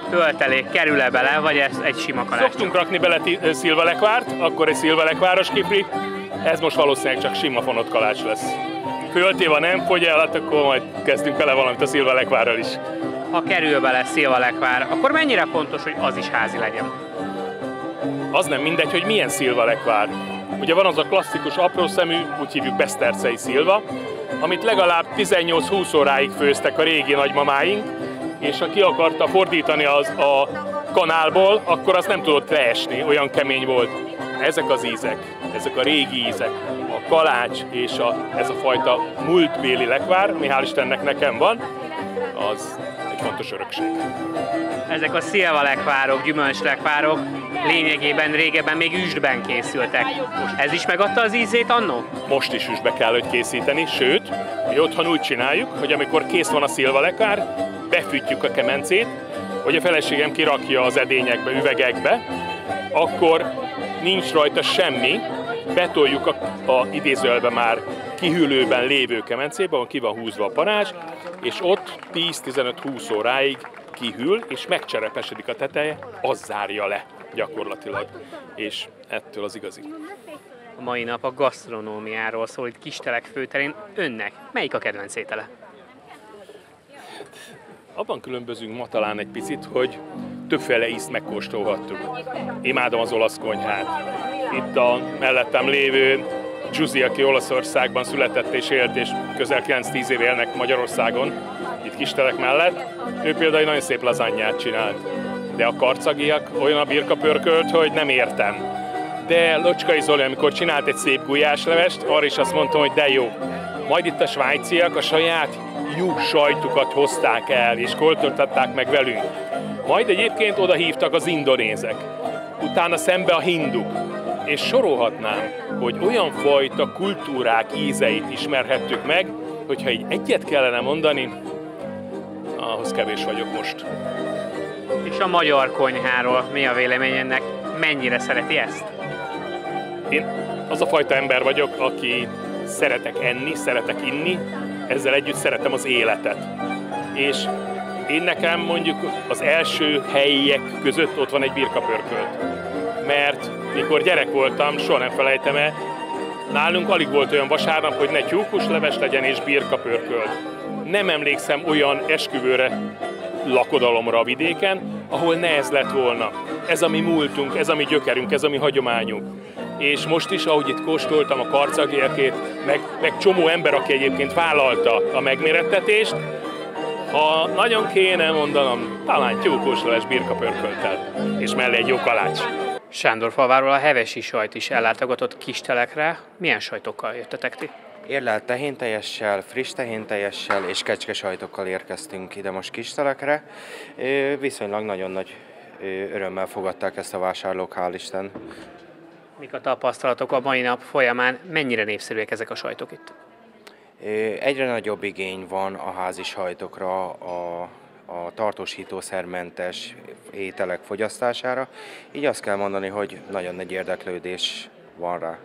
Speaker 3: töltelék kerül-e bele, vagy ez egy sima kalács?
Speaker 16: Szoktunk rakni bele szilvalekvárt, akkor egy szilvalekváros kipri, ez most valószínűleg csak sima fonott kalács lesz. Föltéve nem fogy el, hát akkor majd kezdünk bele valamit a szilvalekvárral is.
Speaker 3: Ha kerül bele szilvalekvár, akkor mennyire fontos, hogy az is házi legyen?
Speaker 16: Az nem mindegy, hogy milyen szilvalekvár. Ugye van az a klasszikus apró szemű, úgy hívjuk besztercei szilva, amit legalább 18-20 óráig főztek a régi nagymamáink, és ha ki akarta fordítani az a kanálból, akkor az nem tudott leesni, olyan kemény volt. Ezek az ízek, ezek a régi ízek, a kalács és a, ez a fajta múltbéli lekvár, mi hál' Istennek nekem van, az egy fontos örökség.
Speaker 3: Ezek a szilvalekvárok, gyümölcslekvárok lényegében régebben még üstben készültek. Ez is megadta az ízét annó?
Speaker 16: Most is üstbe kell, hogy készíteni, sőt, mi otthon úgy csináljuk, hogy amikor kész van a szilvalekvár, befűtjük a kemencét, hogy a feleségem kirakja az edényekbe, üvegekbe, akkor nincs rajta semmi, betoljuk a, a idézőjelben már kihűlőben lévő kemencébe, ahol ki van húzva a parázs, és ott 10-15-20 óráig kihűl, és megcserepesedik a teteje, az zárja le gyakorlatilag, és ettől az igazi.
Speaker 3: A mai nap a gasztronómiáról szól itt Kistelek főterén. Önnek melyik a kedvenc étele?
Speaker 16: Abban különbözünk ma talán egy picit, hogy többféle ízt megkóstolhattuk. Imádom az olasz konyhát. Itt a mellettem lévő Giussi, aki Olaszországban született és élt, és közel 9-10 év élnek Magyarországon, itt Kistelek mellett. Ő például egy nagyon szép lazanyát csinált. De a karcagiak olyan a birka pörkölt, hogy nem értem. De Locskai Zoli, amikor csinált egy szép gulyáslevest, arra is azt mondtam, hogy de jó. Majd itt a svájciak a saját lyuk sajtukat hozták el, és koltortatták meg velünk. Majd egyébként oda hívtak az indonézek. Utána szembe a hinduk. És sorolhatnám, hogy olyan fajta kultúrák ízeit ismerhettük meg, hogyha így egyet kellene mondani, ahhoz kevés vagyok most.
Speaker 3: És a magyar konyháról mi a vélemény ennek? Mennyire szereti ezt?
Speaker 16: Én az a fajta ember vagyok, aki szeretek enni, szeretek inni, ezzel együtt szeretem az életet. És én nekem mondjuk az első helyiek között ott van egy birkapörkölt. Mert mikor gyerek voltam, soha nem felejtem el, nálunk alig volt olyan vasárnap, hogy ne tyúkus leves legyen és birkapörkölt. Nem emlékszem olyan esküvőre, lakodalomra a vidéken, ahol ne ez lett volna. Ez a mi múltunk, ez a mi gyökerünk, ez a mi hagyományunk. És most is, ahogy itt kóstoltam a karcagiekét, meg, meg csomó ember, aki egyébként vállalta a megmérettetést, ha nagyon kéne mondanom, talán tyúkos leves birkapörköltel, és mellé egy jó kalács.
Speaker 3: Sándor falváról a hevesi sajt is ellátogatott kistelekre. Milyen sajtokkal jöttetek ti?
Speaker 17: Érlelt tehénteljessel, friss tehénteljessel és kecske sajtokkal érkeztünk ide most kistelekre. Viszonylag nagyon nagy örömmel fogadták ezt a vásárlók, hál' Isten.
Speaker 3: Mik a tapasztalatok a mai nap folyamán? Mennyire népszerűek ezek a sajtok itt?
Speaker 17: Egyre nagyobb igény van a házi sajtokra, a, a tartósítószermentes ételek fogyasztására, így azt kell mondani, hogy nagyon nagy érdeklődés van rá.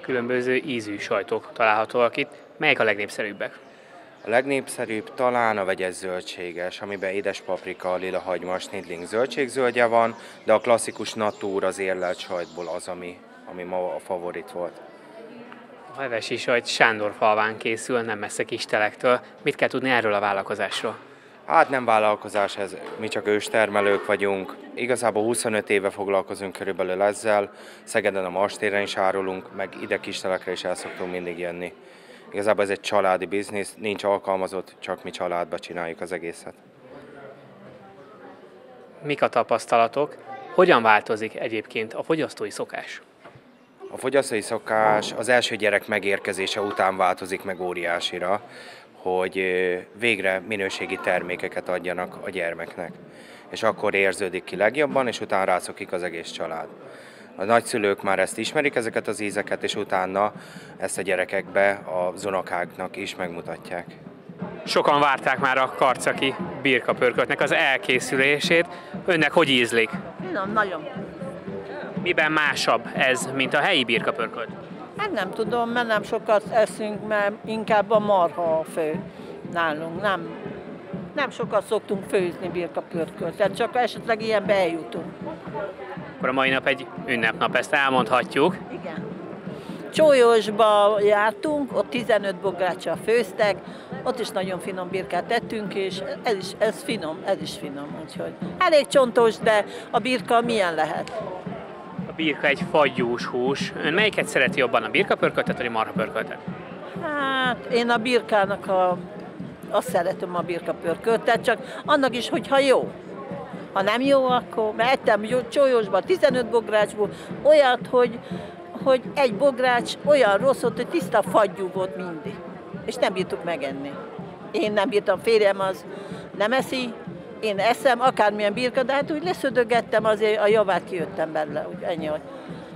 Speaker 3: Különböző ízű sajtok találhatóak itt. Melyek a legnépszerűbbek?
Speaker 17: A legnépszerűbb talán a vegyes zöldséges, amiben édes paprika, lila hagyma, snidling zöldségzöldje van, de a klasszikus natúr az érlelt sajtból az, ami, ami ma a favorit volt.
Speaker 3: A hevesi sajt Sándor falván készül, nem messze Kistelektől. Mit kell tudni erről a vállalkozásról?
Speaker 17: Hát nem vállalkozás ez, mi csak őstermelők vagyunk. Igazából 25 éve foglalkozunk körülbelül ezzel. Szegeden a Mastéren is árulunk, meg ide Kistelekre is el szoktunk mindig jönni. Igazából ez egy családi biznisz, nincs alkalmazott, csak mi családba csináljuk az egészet.
Speaker 3: Mik a tapasztalatok? Hogyan változik egyébként a fogyasztói szokás?
Speaker 17: A fogyasztói szokás az első gyerek megérkezése után változik meg óriásira, hogy végre minőségi termékeket adjanak a gyermeknek. És akkor érződik ki legjobban, és utána rászokik az egész család. A nagyszülők már ezt ismerik, ezeket az ízeket, és utána ezt a gyerekekbe, a unokáknak is megmutatják.
Speaker 3: Sokan várták már a karcaki birkapörköltnek az elkészülését. Önnek hogy ízlik?
Speaker 18: Finom, nagyon.
Speaker 3: Miben másabb ez, mint a helyi birkapörkölt?
Speaker 18: Hát nem tudom, mert nem sokat eszünk, mert inkább a marha a fő nálunk, nem Nem sokat szoktunk főzni birkapörkölt, tehát csak esetleg ilyenbe eljutunk.
Speaker 3: Akkor a mai nap egy ünnepnap, ezt elmondhatjuk.
Speaker 18: Igen. Csólyosba jártunk, ott 15 bográccsal főztek, ott is nagyon finom birkát tettünk, és ez is ez finom, ez is finom, úgyhogy elég csontos, de a birka milyen lehet?
Speaker 3: Birka egy fagyús hús. Ön melyiket szereti jobban, a birkapörköltet vagy a marhapörköltet?
Speaker 18: Hát én a birkának a, azt szeretem a birkapörköltet, csak annak is, hogyha jó. Ha nem jó, akkor mert ettem csólyosban 15 bográcsból olyat, hogy, hogy egy bogrács olyan rossz volt, hogy tiszta fagyú volt mindig. És nem bírtuk megenni. Én nem bírtam, férjem az nem eszi, én eszem, akármilyen birka, de hát úgy leszödögettem, azért a javát kijöttem belőle, úgy ennyi, hogy,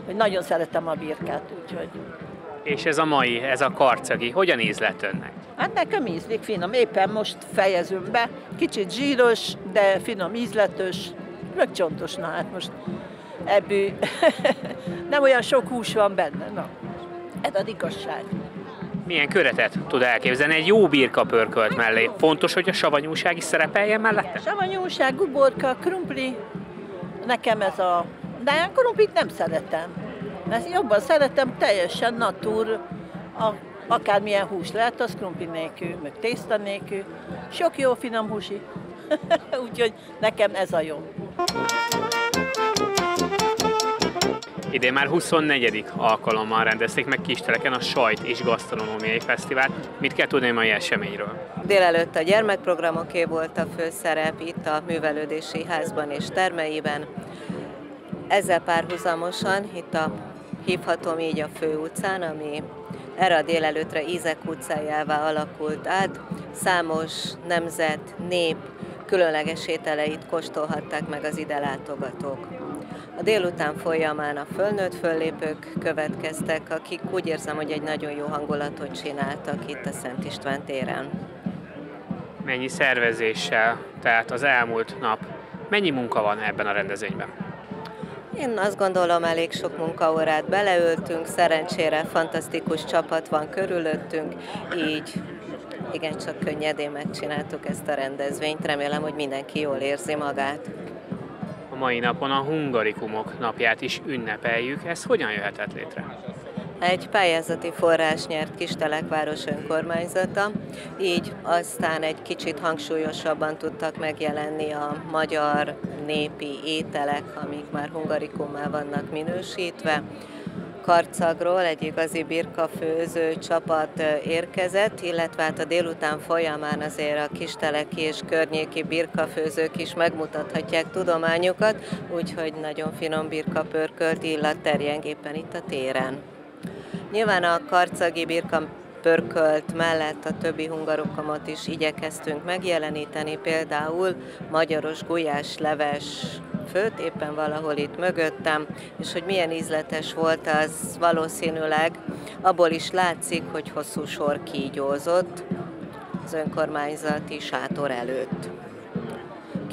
Speaker 18: hogy nagyon szeretem a birkát, úgyhogy.
Speaker 3: És ez a mai, ez a karcagi, hogyan ízlet önnek?
Speaker 18: Hát nekem ízlik finom, éppen most fejezünk be, kicsit zsíros, de finom ízletes, meg csontos, na hát most ebből <laughs> nem olyan sok hús van benne, na. Ez az igazság.
Speaker 3: Milyen köretet tud elképzelni egy jó birka pörkölt mellé? Fontos, hogy a savanyúság is szerepeljen mellette?
Speaker 18: Savanyúság, guborka, krumpli, nekem ez a... De a krumplit nem szeretem. Ezt jobban szeretem teljesen natur, a, akármilyen hús lehet, az krumpli nélkül, meg tészta nélkül. Sok jó finom húsi. <laughs> Úgyhogy nekem ez a jó.
Speaker 3: Idén már 24. alkalommal rendezték meg Kisteleken a Sajt és Gasztronómiai Fesztivált. Mit kell tudni a mai eseményről?
Speaker 19: Délelőtt a gyermekprogramoké volt a főszerep itt a művelődési házban és termeiben. Ezzel párhuzamosan itt a hívhatom így a főutcán, ami erre a délelőtre Ízek utcájává alakult át. Számos nemzet, nép különleges ételeit kóstolhatták meg az ide látogatók. A délután folyamán a fölnőtt föllépők következtek, akik úgy érzem, hogy egy nagyon jó hangulatot csináltak itt a Szent István téren.
Speaker 3: Mennyi szervezéssel, tehát az elmúlt nap, mennyi munka van ebben a rendezvényben?
Speaker 19: Én azt gondolom, elég sok munkaórát beleöltünk, szerencsére fantasztikus csapat van körülöttünk, így igen, csak könnyedén megcsináltuk ezt a rendezvényt. Remélem, hogy mindenki jól érzi magát.
Speaker 3: A mai napon a hungarikumok napját is ünnepeljük. Ez hogyan jöhetett létre?
Speaker 19: Egy pályázati forrás nyert Kistelekváros önkormányzata, így aztán egy kicsit hangsúlyosabban tudtak megjelenni a magyar népi ételek, amik már hungarikummá vannak minősítve. Karcagról egy igazi birkafőző csapat érkezett, illetve hát a délután folyamán azért a kisteleki és környéki birkafőzők is megmutathatják tudományukat, úgyhogy nagyon finom birkapörkölt illat terjeng éppen itt a téren. Nyilván a karcagi birka pörkölt mellett a többi hungarokomat is igyekeztünk megjeleníteni, például magyaros gulyás leves főt, éppen valahol itt mögöttem, és hogy milyen ízletes volt, az valószínűleg abból is látszik, hogy hosszú sor kígyózott az önkormányzati sátor előtt.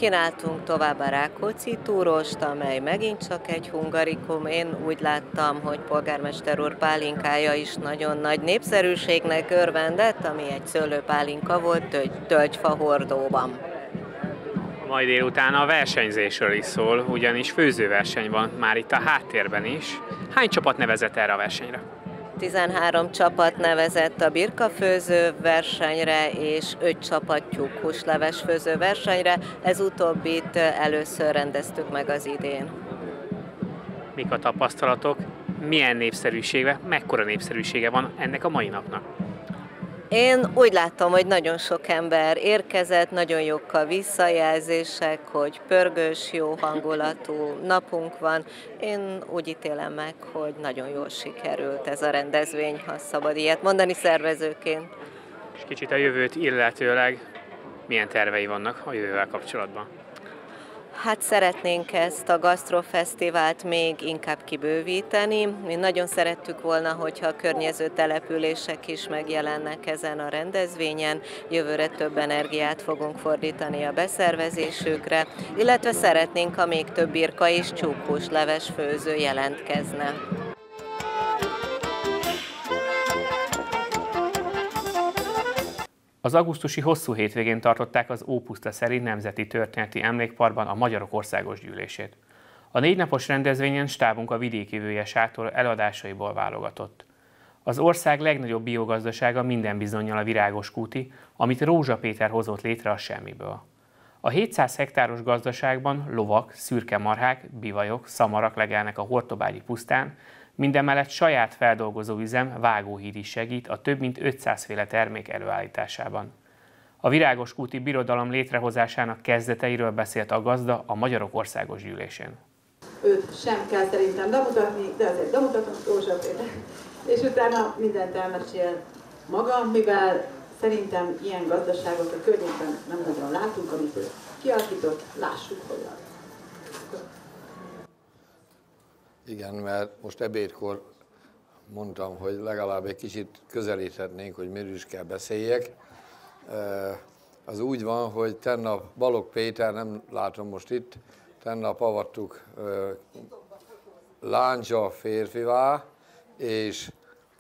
Speaker 19: Kínáltunk tovább a Rákóczi túrost, amely megint csak egy hungarikum. Én úgy láttam, hogy polgármester úr pálinkája is nagyon nagy népszerűségnek örvendett, ami egy szőlőpálinka volt tölgyfa hordóban.
Speaker 3: Mai délután a versenyzésről is szól, ugyanis főzőverseny van már itt a háttérben is. Hány csapat nevezett erre a versenyre?
Speaker 19: 13 csapat nevezett a birkafőző versenyre, és 5 csapat tyúkhúsleves főző versenyre. Ez utóbbit először rendeztük meg az idén.
Speaker 3: Mik a tapasztalatok? Milyen népszerűsége, mekkora népszerűsége van ennek a mai napnak?
Speaker 19: Én úgy látom, hogy nagyon sok ember érkezett, nagyon jók a visszajelzések, hogy pörgős, jó hangulatú napunk van. Én úgy ítélem meg, hogy nagyon jól sikerült ez a rendezvény, ha szabad ilyet mondani szervezőként.
Speaker 3: És kicsit a jövőt illetőleg milyen tervei vannak a jövővel kapcsolatban?
Speaker 19: Hát szeretnénk ezt a Gastrofesztivált még inkább kibővíteni. Mi nagyon szerettük volna, hogyha a környező települések is megjelennek ezen a rendezvényen. Jövőre több energiát fogunk fordítani a beszervezésükre, illetve szeretnénk, ha még több birka és csúkos leves főző jelentkezne.
Speaker 3: Az augusztusi hosszú hétvégén tartották az Ópuszta szerint Nemzeti Történeti Emlékparkban a Magyarok Országos Gyűlését. A négy napos rendezvényen stábunk a vidéki sátor eladásaiból válogatott. Az ország legnagyobb biogazdasága minden bizonyal a virágos kúti, amit Rózsa Péter hozott létre a semmiből. A 700 hektáros gazdaságban lovak, szürke marhák, bivajok, szamarak legelnek a Hortobágyi pusztán, mindemellett saját feldolgozó üzem vágóhíd is segít a több mint 500 féle termék előállításában. A Virágos Kúti Birodalom létrehozásának kezdeteiről beszélt a gazda a Magyarok Országos Gyűlésén.
Speaker 20: Őt sem kell szerintem bemutatni, de azért bemutatom Rózsa. És utána mindent elmesél maga, mivel Szerintem ilyen gazdaságot a környéken nem nagyon látunk, amit ő kialakított, lássuk, hogy az.
Speaker 21: Igen, mert most ebédkor mondtam, hogy legalább egy kicsit közelíthetnénk, hogy miről is kell beszéljek. Az úgy van, hogy tennap Balog Péter, nem látom most itt, tennap avattuk láncsa férfivá, és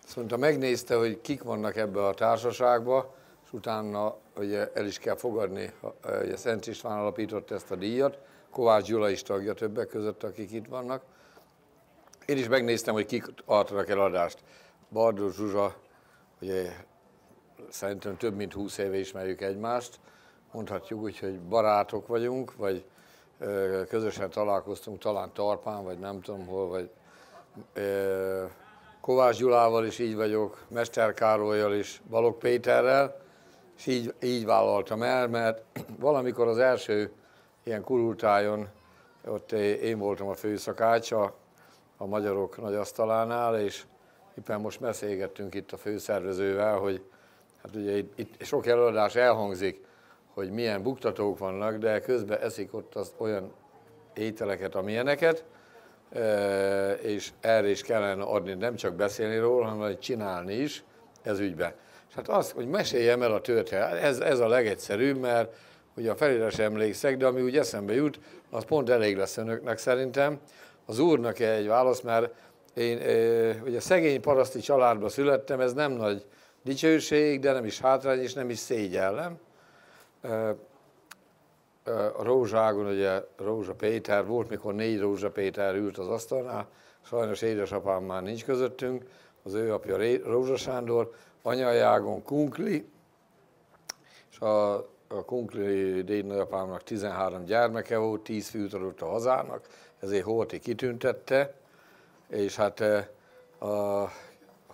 Speaker 21: azt mondta, megnézte, hogy kik vannak ebbe a társaságba, és utána ugye el is kell fogadni, ugye Szent István alapított ezt a díjat, Kovács Gyula is tagja többek között, akik itt vannak. Én is megnéztem, hogy kik adtak eladást. Bardó Zsuzsa, ugye szerintem több mint 20 éve ismerjük egymást, mondhatjuk úgy, hogy barátok vagyunk, vagy közösen találkoztunk talán Tarpán, vagy nem tudom hol, vagy Kovács Gyulával is így vagyok, Mester Károlyjal is, Balog Péterrel, és így, így vállaltam el, mert <clears throat> valamikor az első ilyen kurultájon, ott én voltam a főszakács a, a magyarok nagy asztalánál, és éppen most beszélgettünk itt a főszervezővel, hogy hát ugye itt, itt sok előadás elhangzik, hogy milyen buktatók vannak, de közben eszik ott az olyan ételeket, amilyeneket, és erre is kellene adni, nem csak beszélni róla, hanem csinálni is ez ügybe. És hát az, hogy meséljem el a történet, ez, ez a legegyszerűbb, mert ugye a felére sem emlékszek, de ami úgy eszembe jut, az pont elég lesz önöknek szerintem. Az úrnak egy válasz, mert én ugye szegény paraszti családba születtem, ez nem nagy dicsőség, de nem is hátrány, és nem is szégyellem. A Rózságon, ugye Rózsa Péter, volt mikor négy Rózsa Péter ült az asztalnál, sajnos édesapám már nincs közöttünk, az ő apja Rózsa Sándor, anyajágon Kunkli, és a, a Kunkli dédnagyapámnak 13 gyermeke volt, 10 fiút adott a hazának, ezért Horti kitüntette, és hát a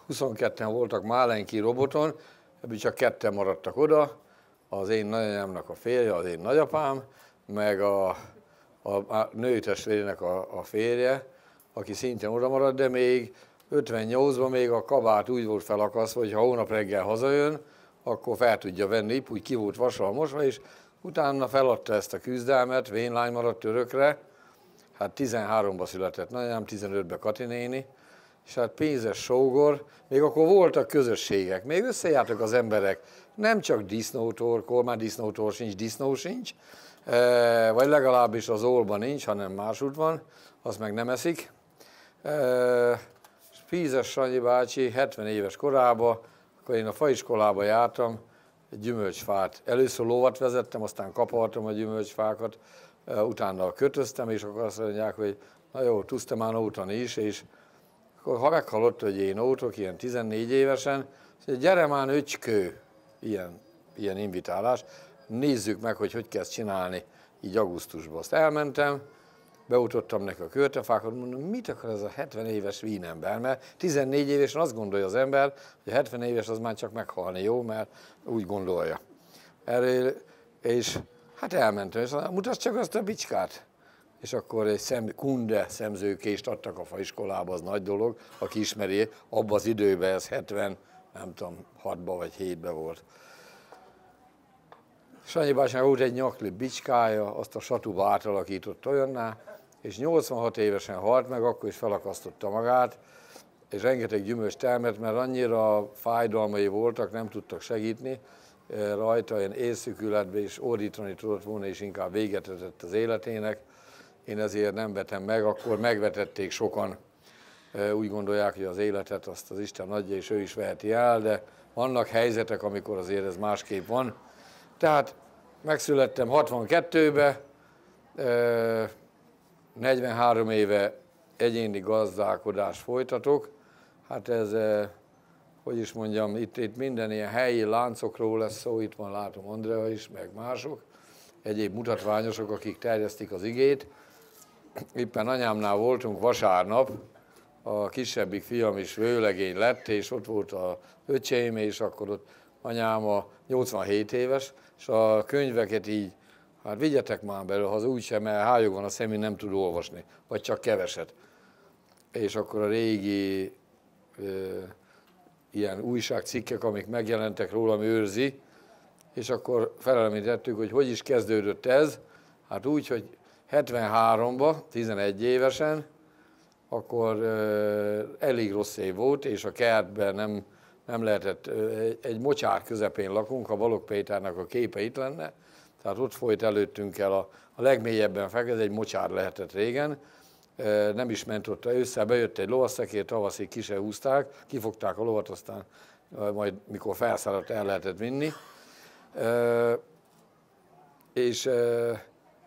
Speaker 21: 22-en voltak Málenki roboton, ebből csak ketten maradtak oda, az én nagyanyámnak a férje, az én nagyapám, meg a, a, női testvérének a, a férje, aki szintén oda maradt, de még 58-ban még a kabát úgy volt felakasztva, hogy ha hónap reggel hazajön, akkor fel tudja venni, úgy ki volt vasal mosva, és utána feladta ezt a küzdelmet, vénlány maradt örökre, hát 13-ba született nagyanyám, 15-be Kati néni, és hát pénzes sógor, még akkor voltak közösségek, még összejártak az emberek, nem csak disznótorkor, már disznótor sincs, disznó sincs, e, vagy legalábbis az olban nincs, hanem másút van, azt meg nem eszik. E, Pízes Sanyi bácsi 70 éves korában, akkor én a faiskolába jártam, egy gyümölcsfát. Először lovat vezettem, aztán kapartam a gyümölcsfákat, utána kötöztem, és akkor azt mondják, hogy na jó, tudtam már ótani is, és akkor ha meghallott, hogy én ótok, ilyen 14 évesen, hogy gyere már öcskő, ilyen, ilyen invitálás, nézzük meg, hogy hogy kezd csinálni így augusztusban. Azt elmentem, beutottam neki a költefákat, mondom, mit akar ez a 70 éves vínember, mert 14 évesen azt gondolja az ember, hogy a 70 éves az már csak meghalni jó, mert úgy gondolja. Erre, és hát elmentem, és mutasd csak azt a bicskát. És akkor egy szem, kunde szemzőkést adtak a faiskolába, az nagy dolog, aki ismeri, abban az időben ez 70, nem tudom, 6 vagy 7 volt. Sanyi bácsának volt egy nyakli bicskája, azt a satuba átalakított olyanná, és 86 évesen halt meg, akkor is felakasztotta magát, és rengeteg gyümölcs termett, mert annyira fájdalmai voltak, nem tudtak segíteni rajta, ilyen észszükületbe is ordítani tudott volna, és inkább véget vetett az életének. Én ezért nem vetem meg, akkor megvetették sokan, úgy gondolják, hogy az életet azt az Isten adja, és ő is veheti el, de vannak helyzetek, amikor azért ez másképp van. Tehát megszülettem 62-be, 43 éve egyéni gazdálkodást folytatok. Hát ez, hogy is mondjam, itt, itt minden ilyen helyi láncokról lesz szó, itt van látom Andrea is, meg mások, egyéb mutatványosok, akik terjesztik az igét. Éppen anyámnál voltunk vasárnap, a kisebbik fiam is vőlegény lett, és ott volt a öcsém, és akkor ott anyám a 87 éves, és a könyveket így, hát vigyetek már belőle, az úgysem, mert hájog van a szemén, nem tud olvasni, vagy csak keveset. És akkor a régi ilyen újságcikkek, amik megjelentek rólam, őrzi, és akkor felemlítettük, hogy hogy is kezdődött ez. Hát úgy, hogy 73-ban, 11 évesen, akkor elég rossz év volt, és a kertben nem, nem lehetett, egy mocsár közepén lakunk, ha Balog Péternek a képe itt lenne, tehát ott folyt előttünk el a, a legmélyebben fekete, egy mocsár lehetett régen, nem is ment ott össze, bejött egy lovaszekér, tavaszig ki se húzták, kifogták a lovat, aztán majd mikor felszállt el lehetett vinni. És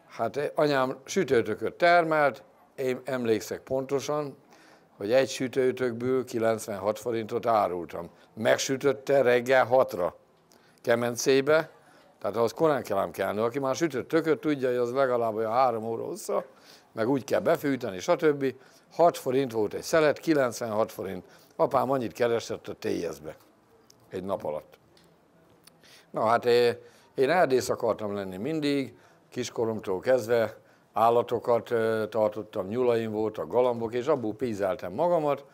Speaker 21: hát anyám sütőtököt termelt, én emlékszek pontosan, hogy egy sütőtökből 96 forintot árultam. Megsütötte reggel 6-ra kemencébe, tehát ahhoz korán kell ám kelni. Aki már sütött tököt, tudja, hogy az legalább olyan három óra hossza, meg úgy kell befűteni, stb. 6 forint volt egy szelet, 96 forint. Apám annyit keresett a TS-be egy nap alatt. Na hát én erdész akartam lenni mindig, kiskoromtól kezdve, állatokat tartottam, nyulaim voltak, galambok, és abból pízeltem magamat.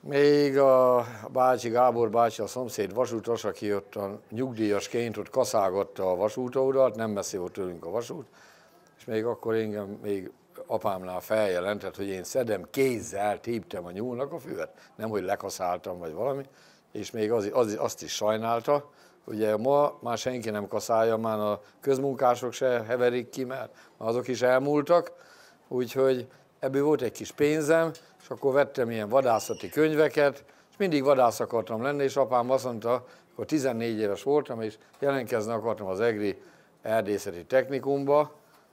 Speaker 21: Még a bácsi, Gábor bácsi, a szomszéd vasútos, aki ott a nyugdíjasként ott kaszálgatta a vasútódat, nem messze volt tőlünk a vasút, még akkor engem még apámnál feljelentett, hogy én szedem kézzel, téptem a nyúlnak a füvet, nem hogy lekaszáltam vagy valami, és még az, az, azt is sajnálta, Ugye ma már senki nem kaszálja, már a közmunkások se heverik ki, mert azok is elmúltak, úgyhogy ebből volt egy kis pénzem, és akkor vettem ilyen vadászati könyveket, és mindig vadász akartam lenni, és apám azt mondta, akkor 14 éves voltam, és jelentkezni akartam az EGRI erdészeti technikumba.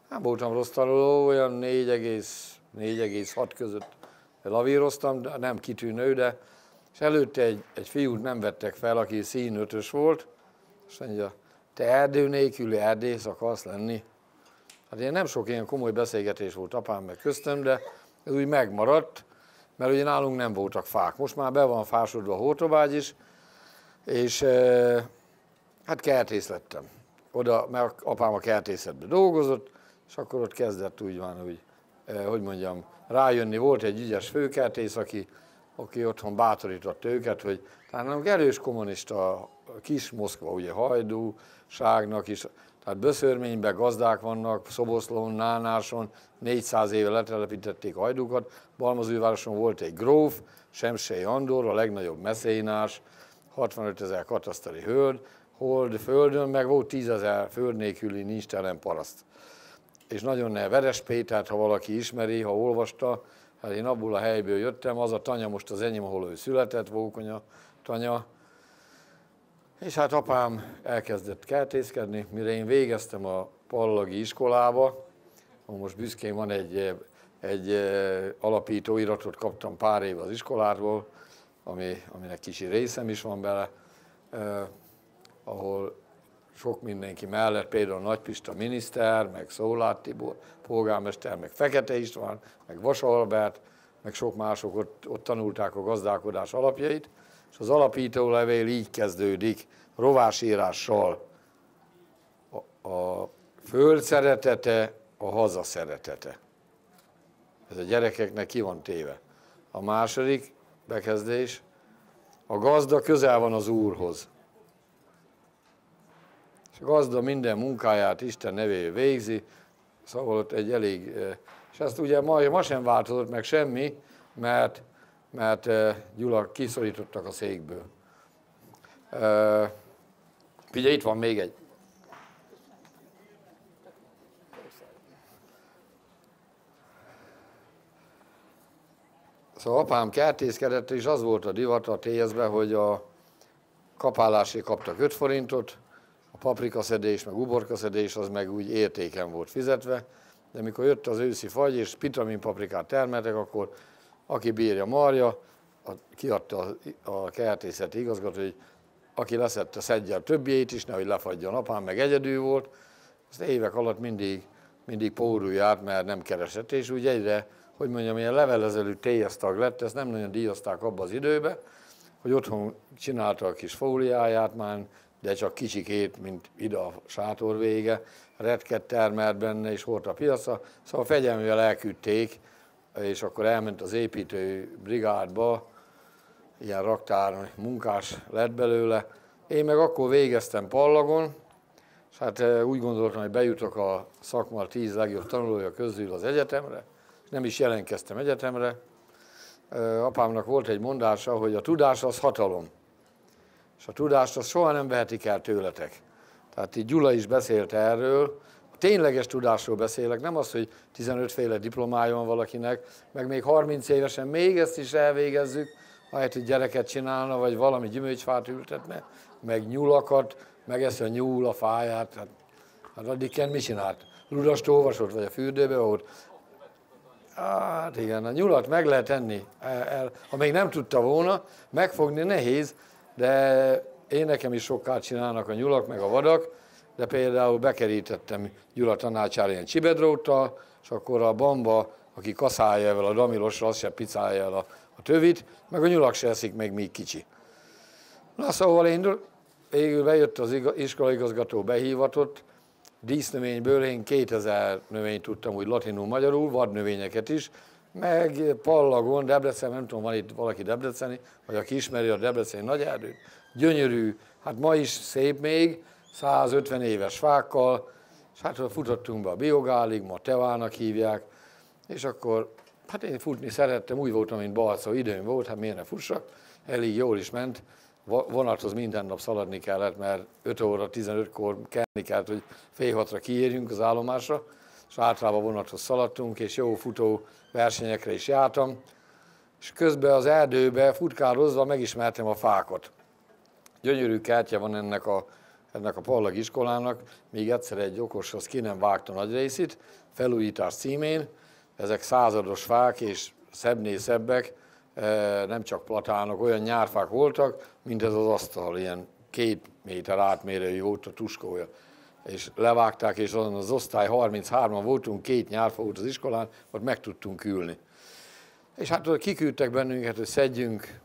Speaker 21: Nem voltam rossz tanuló, olyan 4,6 között lavíroztam, de nem kitűnő, de és előtte egy, egy fiút nem vettek fel, aki színötös volt, azt mondja, te erdő nélküli erdész akarsz lenni? Hát én nem sok ilyen komoly beszélgetés volt apám meg köztem, de ez úgy megmaradt, mert ugye nálunk nem voltak fák. Most már be van fásodva a hótobágy is, és e, hát kertész lettem. Oda, mert apám a kertészetben dolgozott, és akkor ott kezdett úgy van, hogy, e, hogy mondjam, rájönni. Volt egy ügyes főkertész, aki, aki otthon bátorított őket, hogy talán erős kommunista kis Moszkva, ugye hajdúságnak is, tehát Böszörményben gazdák vannak, Szoboszlón, Nánáson, 400 éve letelepítették hajdúkat, Balmazújvároson volt egy gróf, Semsei Andor, a legnagyobb meszénás, 65 ezer katasztali hölgy, hold földön, meg volt 10 ezer föld nincs telen paraszt. És nagyon ne Veres Pétert, ha valaki ismeri, ha olvasta, hát én abból a helyből jöttem, az a tanya most az enyém, ahol ő született, Vókonya tanya, és hát apám elkezdett kertészkedni, mire én végeztem a Pallagi iskolába, ahol most büszkén van egy, egy eh, alapító iratot kaptam pár év az iskoláról, ami, aminek kicsi részem is van bele, eh, ahol sok mindenki mellett, például Nagy Pista miniszter, meg Szólát Tibor polgármester, meg Fekete István, meg Vas Albert, meg sok mások ott, ott tanulták a gazdálkodás alapjait, és az alapító levél így kezdődik, rovásírással. A, a föld szeretete, a haza szeretete. Ez a gyerekeknek ki van téve. A második bekezdés, a gazda közel van az Úrhoz. És a gazda minden munkáját Isten nevével végzi, szóval ott egy elég, eh, és ezt ugye ma, ma sem változott meg semmi, mert mert Gyula kiszorítottak a székből. Ugye itt van még egy. Szóval apám kertészkedett, és az volt a divat a TSZ-ben, hogy a, kapálásért kaptak 5 forintot, a paprikaszedés, meg uborkaszedés az meg úgy értéken volt fizetve, de mikor jött az őszi fagy, és pitamin paprikát termeltek, akkor aki bírja marja, a, kiadta a, kertészeti igazgató, hogy aki leszette, szedje a többiét is, nehogy lefagyjon. Apám meg egyedül volt, azt évek alatt mindig, mindig pórul járt, mert nem keresett, és úgy egyre, hogy mondjam, ilyen levelezelő téjesztag lett, ezt nem nagyon díjazták abba az időbe, hogy otthon csinálta a kis fóliáját már, de csak kicsikét, mint ide a sátor vége, retket termelt benne, és hordta a piacra, szóval fegyelmével elküldték, és akkor elment az építő brigádba, ilyen raktár munkás lett belőle. Én meg akkor végeztem Pallagon, és hát eh, úgy gondoltam, hogy bejutok a szakma tíz legjobb tanulója közül az egyetemre, és nem is jelentkeztem egyetemre. Eh, apámnak volt egy mondása, hogy a tudás az hatalom, és a tudást azt soha nem vehetik el tőletek. Tehát így Gyula is beszélt erről, tényleges tudásról beszélek, nem az, hogy 15 féle diplomája van valakinek, meg még 30 évesen még ezt is elvégezzük, ahelyett, hogy gyereket csinálna, vagy valami gyümölcsfát ültetne, meg nyulakat, megeszi a nyúl a fáját, hát, hát addig mi csinált? Ludast olvasott, vagy a fürdőbe volt. Hát igen, a nyulat meg lehet enni, el, ha még nem tudta volna, megfogni nehéz, de én nekem is sokkal csinálnak a nyulak, meg a vadak, de például bekerítettem Gyula tanácsára ilyen csibedróttal, és akkor a bamba, aki kaszálja el a damilosra, az se picálja el a, a tövit, meg a nyulak se eszik még még kicsi. Na szóval én végül bejött az iskolaigazgató behívatott, dísznövényből én 2000 növényt tudtam úgy latinul magyarul, vadnövényeket is, meg Pallagon, Debrecen, nem tudom, van itt valaki Debreceni, vagy aki ismeri a Debreceni nagyerdőt, gyönyörű, hát ma is szép még, 150 éves fákkal, és hát futottunk be a biogálig, ma tevának hívják, és akkor hát én futni szerettem, úgy voltam, mint Balca, időm volt, hát miért ne fussak, elég jól is ment, vonathoz minden nap szaladni kellett, mert 5 óra 15-kor kelni kellett, hogy fél hatra kiérjünk az állomásra, és általában vonathoz szaladtunk, és jó futó versenyekre is jártam, és közben az erdőbe futkározva megismertem a fákat. Gyönyörű kertje van ennek a, ennek a Pallag iskolának, még egyszer egy okos, az ki nem vágta nagy részét, felújítás címén, ezek százados fák, és szebbnél szebbek, e, nem csak platánok, olyan nyárfák voltak, mint ez az asztal, ilyen két méter átmérőjű volt a tuskója. És levágták, és azon az osztály 33-an voltunk, két nyárfa volt az iskolán, ott meg tudtunk ülni. És hát kiküldtek bennünket, hogy szedjünk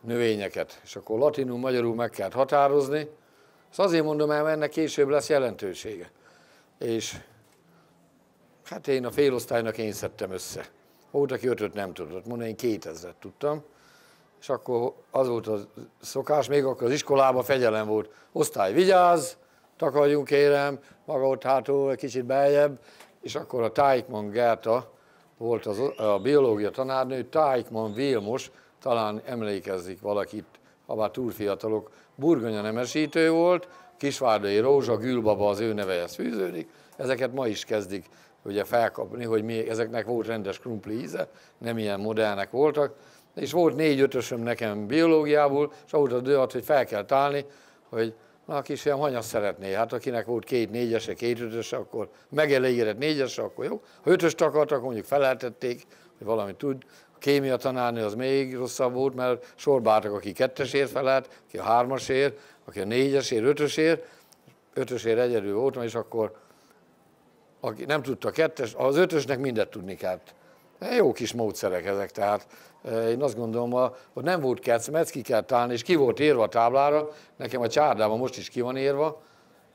Speaker 21: növényeket, és akkor latinul, magyarul meg kellett határozni. Ezt azért mondom el, mert ennek később lesz jelentősége. És hát én a félosztálynak én szedtem össze. Volt, aki ötöt nem tudott, mondani, én kétezret tudtam. És akkor az volt a szokás, még akkor az iskolában fegyelem volt. Osztály vigyáz, takarjunk kérem, maga ott hátul kicsit beljebb, és akkor a Tájkman Gerta volt az, a biológia tanárnő, Tájkman Vilmos, talán emlékezzik valakit, ha bár túl fiatalok, burgonya nemesítő volt, Kisvárdai Rózsa, Gülbaba az ő nevehez fűződik, ezeket ma is kezdik ugye felkapni, hogy mi, ezeknek volt rendes krumpli íze, nem ilyen modellnek voltak, és volt négy ötösöm nekem biológiából, és ahhoz a dőat, hogy fel kell állni, hogy na a kisfiam hanyas szeretné, hát akinek volt két négyese, két ötöse, akkor megelégedett négyese, akkor jó. Ha ötöst akartak, mondjuk feleltették, hogy valamit tud, kémia tanárnő az még rosszabb volt, mert sorba álltak, aki kettesért felelt, aki a hármasért, aki a négyesért, ötösért, ötösért egyedül voltam, és akkor aki nem tudta kettes, az ötösnek mindet tudni kellett. Jó kis módszerek ezek, tehát eh, én azt gondolom, hogy nem volt kec, mert ki kell találni, és ki volt írva a táblára, nekem a csárdában most is ki van írva,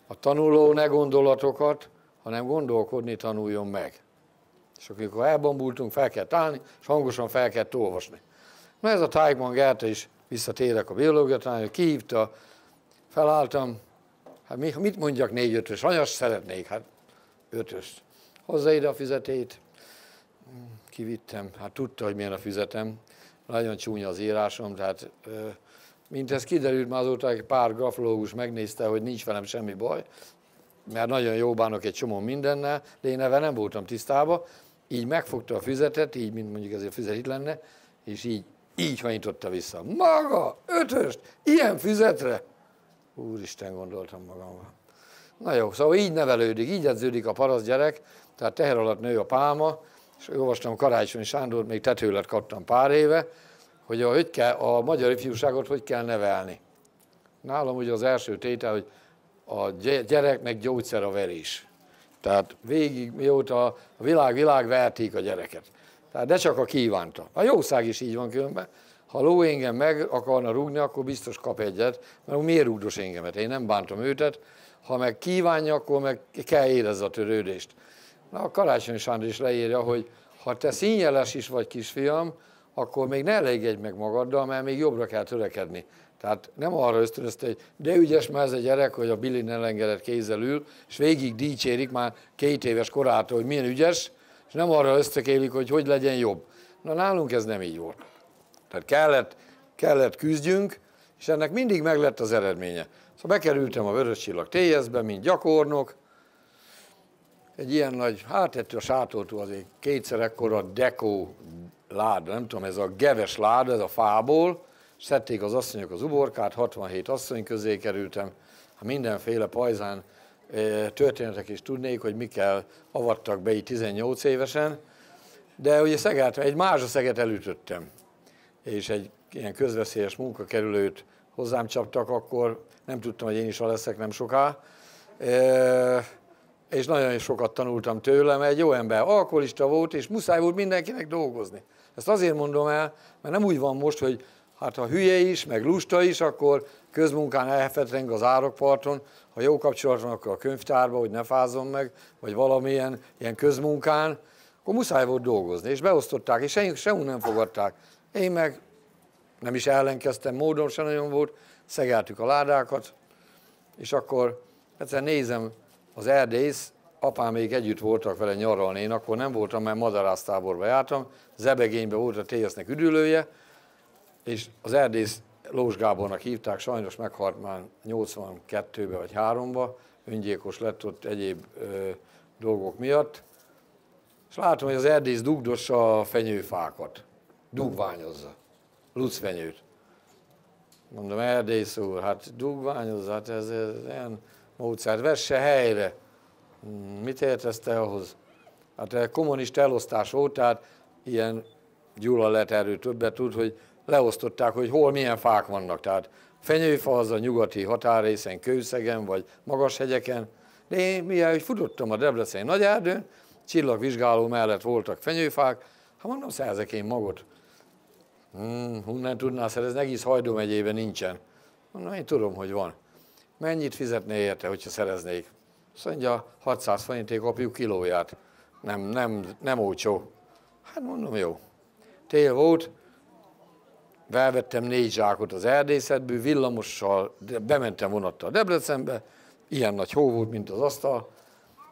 Speaker 21: a tanuló ne gondolatokat, hanem gondolkodni tanuljon meg. És akkor elbombultunk, fel kell állni, és hangosan fel kell olvasni. Na ez a Tájkman Gerte is, visszatérek a biológia tanárja, kihívta, felálltam, hát mit mondjak négy-ötös, anyas szeretnék, hát ötös. Hozza ide a füzetét, kivittem, hát tudta, hogy milyen a füzetem, nagyon csúnya az írásom, tehát mint ez kiderült, már azóta egy pár grafológus megnézte, hogy nincs velem semmi baj, mert nagyon jó bánok egy csomó mindennel, de én neve nem voltam tisztában, így megfogta a füzetet, így, mint mondjuk ez a füzet itt lenne, és így így hanyította vissza. Maga, ötöst, ilyen füzetre? Úristen, gondoltam magamban. Na jó, szóval így nevelődik, így edződik a parasz gyerek, tehát teher alatt nő a pálma, és olvastam Karácsony Sándor, még tetőlet kaptam pár éve, hogy a, hogy kell, a magyar ifjúságot hogy kell nevelni. Nálam ugye az első tétel, hogy a gyereknek gyógyszer a verés. Tehát végig, mióta a világ, világ verték a gyereket. Tehát de csak a kívánta. A jószág is így van különben. Ha ló engem meg akarna rúgni, akkor biztos kap egyet, mert miért rúgdos engemet? Én nem bántom őtet. Ha meg kívánja, akkor meg kell érezze a törődést. Na, a Karácsony Sándor is leírja, hogy ha te színjeles is vagy kisfiam, akkor még ne elégedj meg magaddal, mert még jobbra kell törekedni. Tehát nem arra ösztönözte, hogy de ügyes már ez a gyerek, hogy a Billy elengedett kézzel ül, és végig dicsérik már két éves korától, hogy milyen ügyes, és nem arra ösztökélik, hogy hogy legyen jobb. Na nálunk ez nem így volt. Tehát kellett, kellett küzdjünk, és ennek mindig meg lett az eredménye. Szóval bekerültem a Vörös Csillag TS-be, mint gyakornok, egy ilyen nagy, hát ettől a sátortól azért kétszer ekkora dekó láda, nem tudom, ez a geves láda, ez a fából, szedték az asszonyok az uborkát, 67 asszony közé kerültem, hát mindenféle pajzán eh, történetek is tudnék, hogy mikkel avattak be így 18 évesen, de ugye szegeltem, egy mázsaszeget elütöttem, és egy ilyen közveszélyes munkakerülőt hozzám csaptak, akkor. Nem tudtam, hogy én is leszek nem soká, eh, és nagyon sokat tanultam tőle, mert egy jó ember alkoholista volt, és muszáj volt mindenkinek dolgozni. Ezt azért mondom el, mert nem úgy van most, hogy hát ha hülye is, meg lusta is, akkor közmunkán elfetreng az árokparton, ha jó kapcsolat van, akkor a könyvtárba, hogy ne fázom meg, vagy valamilyen ilyen közmunkán, akkor muszáj volt dolgozni, és beosztották, és se, sehol nem fogadták. Én meg nem is ellenkeztem, módon sem nagyon volt, szegeltük a ládákat, és akkor egyszer nézem az erdész, apám még együtt voltak vele nyaralni, én akkor nem voltam, mert madarásztáborba jártam, Zebegényben volt a TSZ-nek üdülője, és az erdész Lós Gábornak hívták, sajnos meghalt már 82-be vagy 3-ba, öngyilkos lett ott egyéb ö, dolgok miatt, és látom, hogy az erdész dugdossa a fenyőfákat, dugványozza, lucfenyőt. Mondom, erdész úr, hát dugványozza, hát ez, ez ilyen módszert, vesse helyre. Hmm, mit értesz te ahhoz? Hát kommunista elosztás volt, tehát ilyen Gyula lehet erről többet tud, hogy leosztották, hogy hol milyen fák vannak. Tehát fenyőfa az a nyugati határrészen, Kőszegen vagy Magashegyeken, de én mivel hogy futottam a Debreceni nagyerdőn, csillagvizsgáló mellett voltak fenyőfák, ha mondom, szerzek én magot. Hmm, honnan tudnál szerezni, egész Hajdó megyében nincsen. Mondom, én tudom, hogy van. Mennyit fizetné érte, hogyha szereznék? Azt mondja, 600 forinték kapjuk kilóját. Nem, nem, nem olcsó. Hát mondom, jó. Tél volt, felvettem négy zsákot az erdészetből, villamossal, de bementem vonattal Debrecenbe, ilyen nagy hó volt, mint az asztal,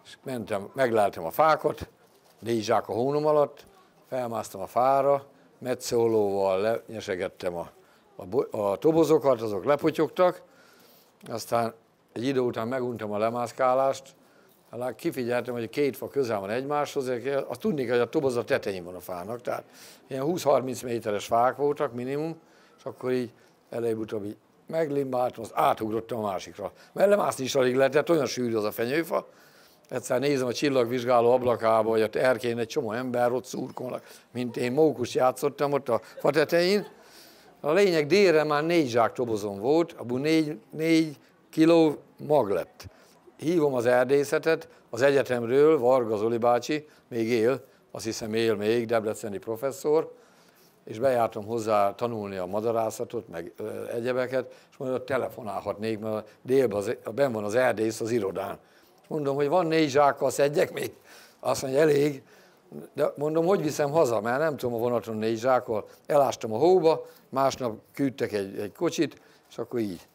Speaker 21: és mentem, megleltem a fákat, négy zsák a hónom alatt, felmásztam a fára, metszólóval lenyesegettem a, a, a tobozokat, azok lepotyogtak, aztán egy idő után meguntam a lemászkálást, hát kifigyeltem, hogy két fa közel van egymáshoz, azt tudni hogy a toboz a tetején van a fának, tehát ilyen 20-30 méteres fák voltak minimum, és akkor így előbb-utóbb így meglimbáltam, azt átugrottam a másikra. Mert lemászni is alig lehetett, olyan sűrű az a fenyőfa. Egyszer nézem a csillagvizsgáló ablakába, hogy ott erkén egy csomó ember ott szurkolnak, mint én mókus játszottam ott a fa tetején. A lényeg délre már négy zsák tobozom volt, abból négy, négy kiló mag lett. Hívom az erdészetet, az egyetemről, Varga Zoli bácsi, még él, azt hiszem él még, debreceni professzor, és bejártam hozzá tanulni a madarászatot, meg egyebeket, és hogy telefonálhatnék, mert délben az, ben van az erdész az irodán. És mondom, hogy van négy zsákkal, szedjek még? Azt mondja, elég, de mondom, hogy viszem haza, mert nem tudom a vonaton négy zsákkal. Elástam a hóba, másnap küldtek egy, egy kocsit, és akkor így.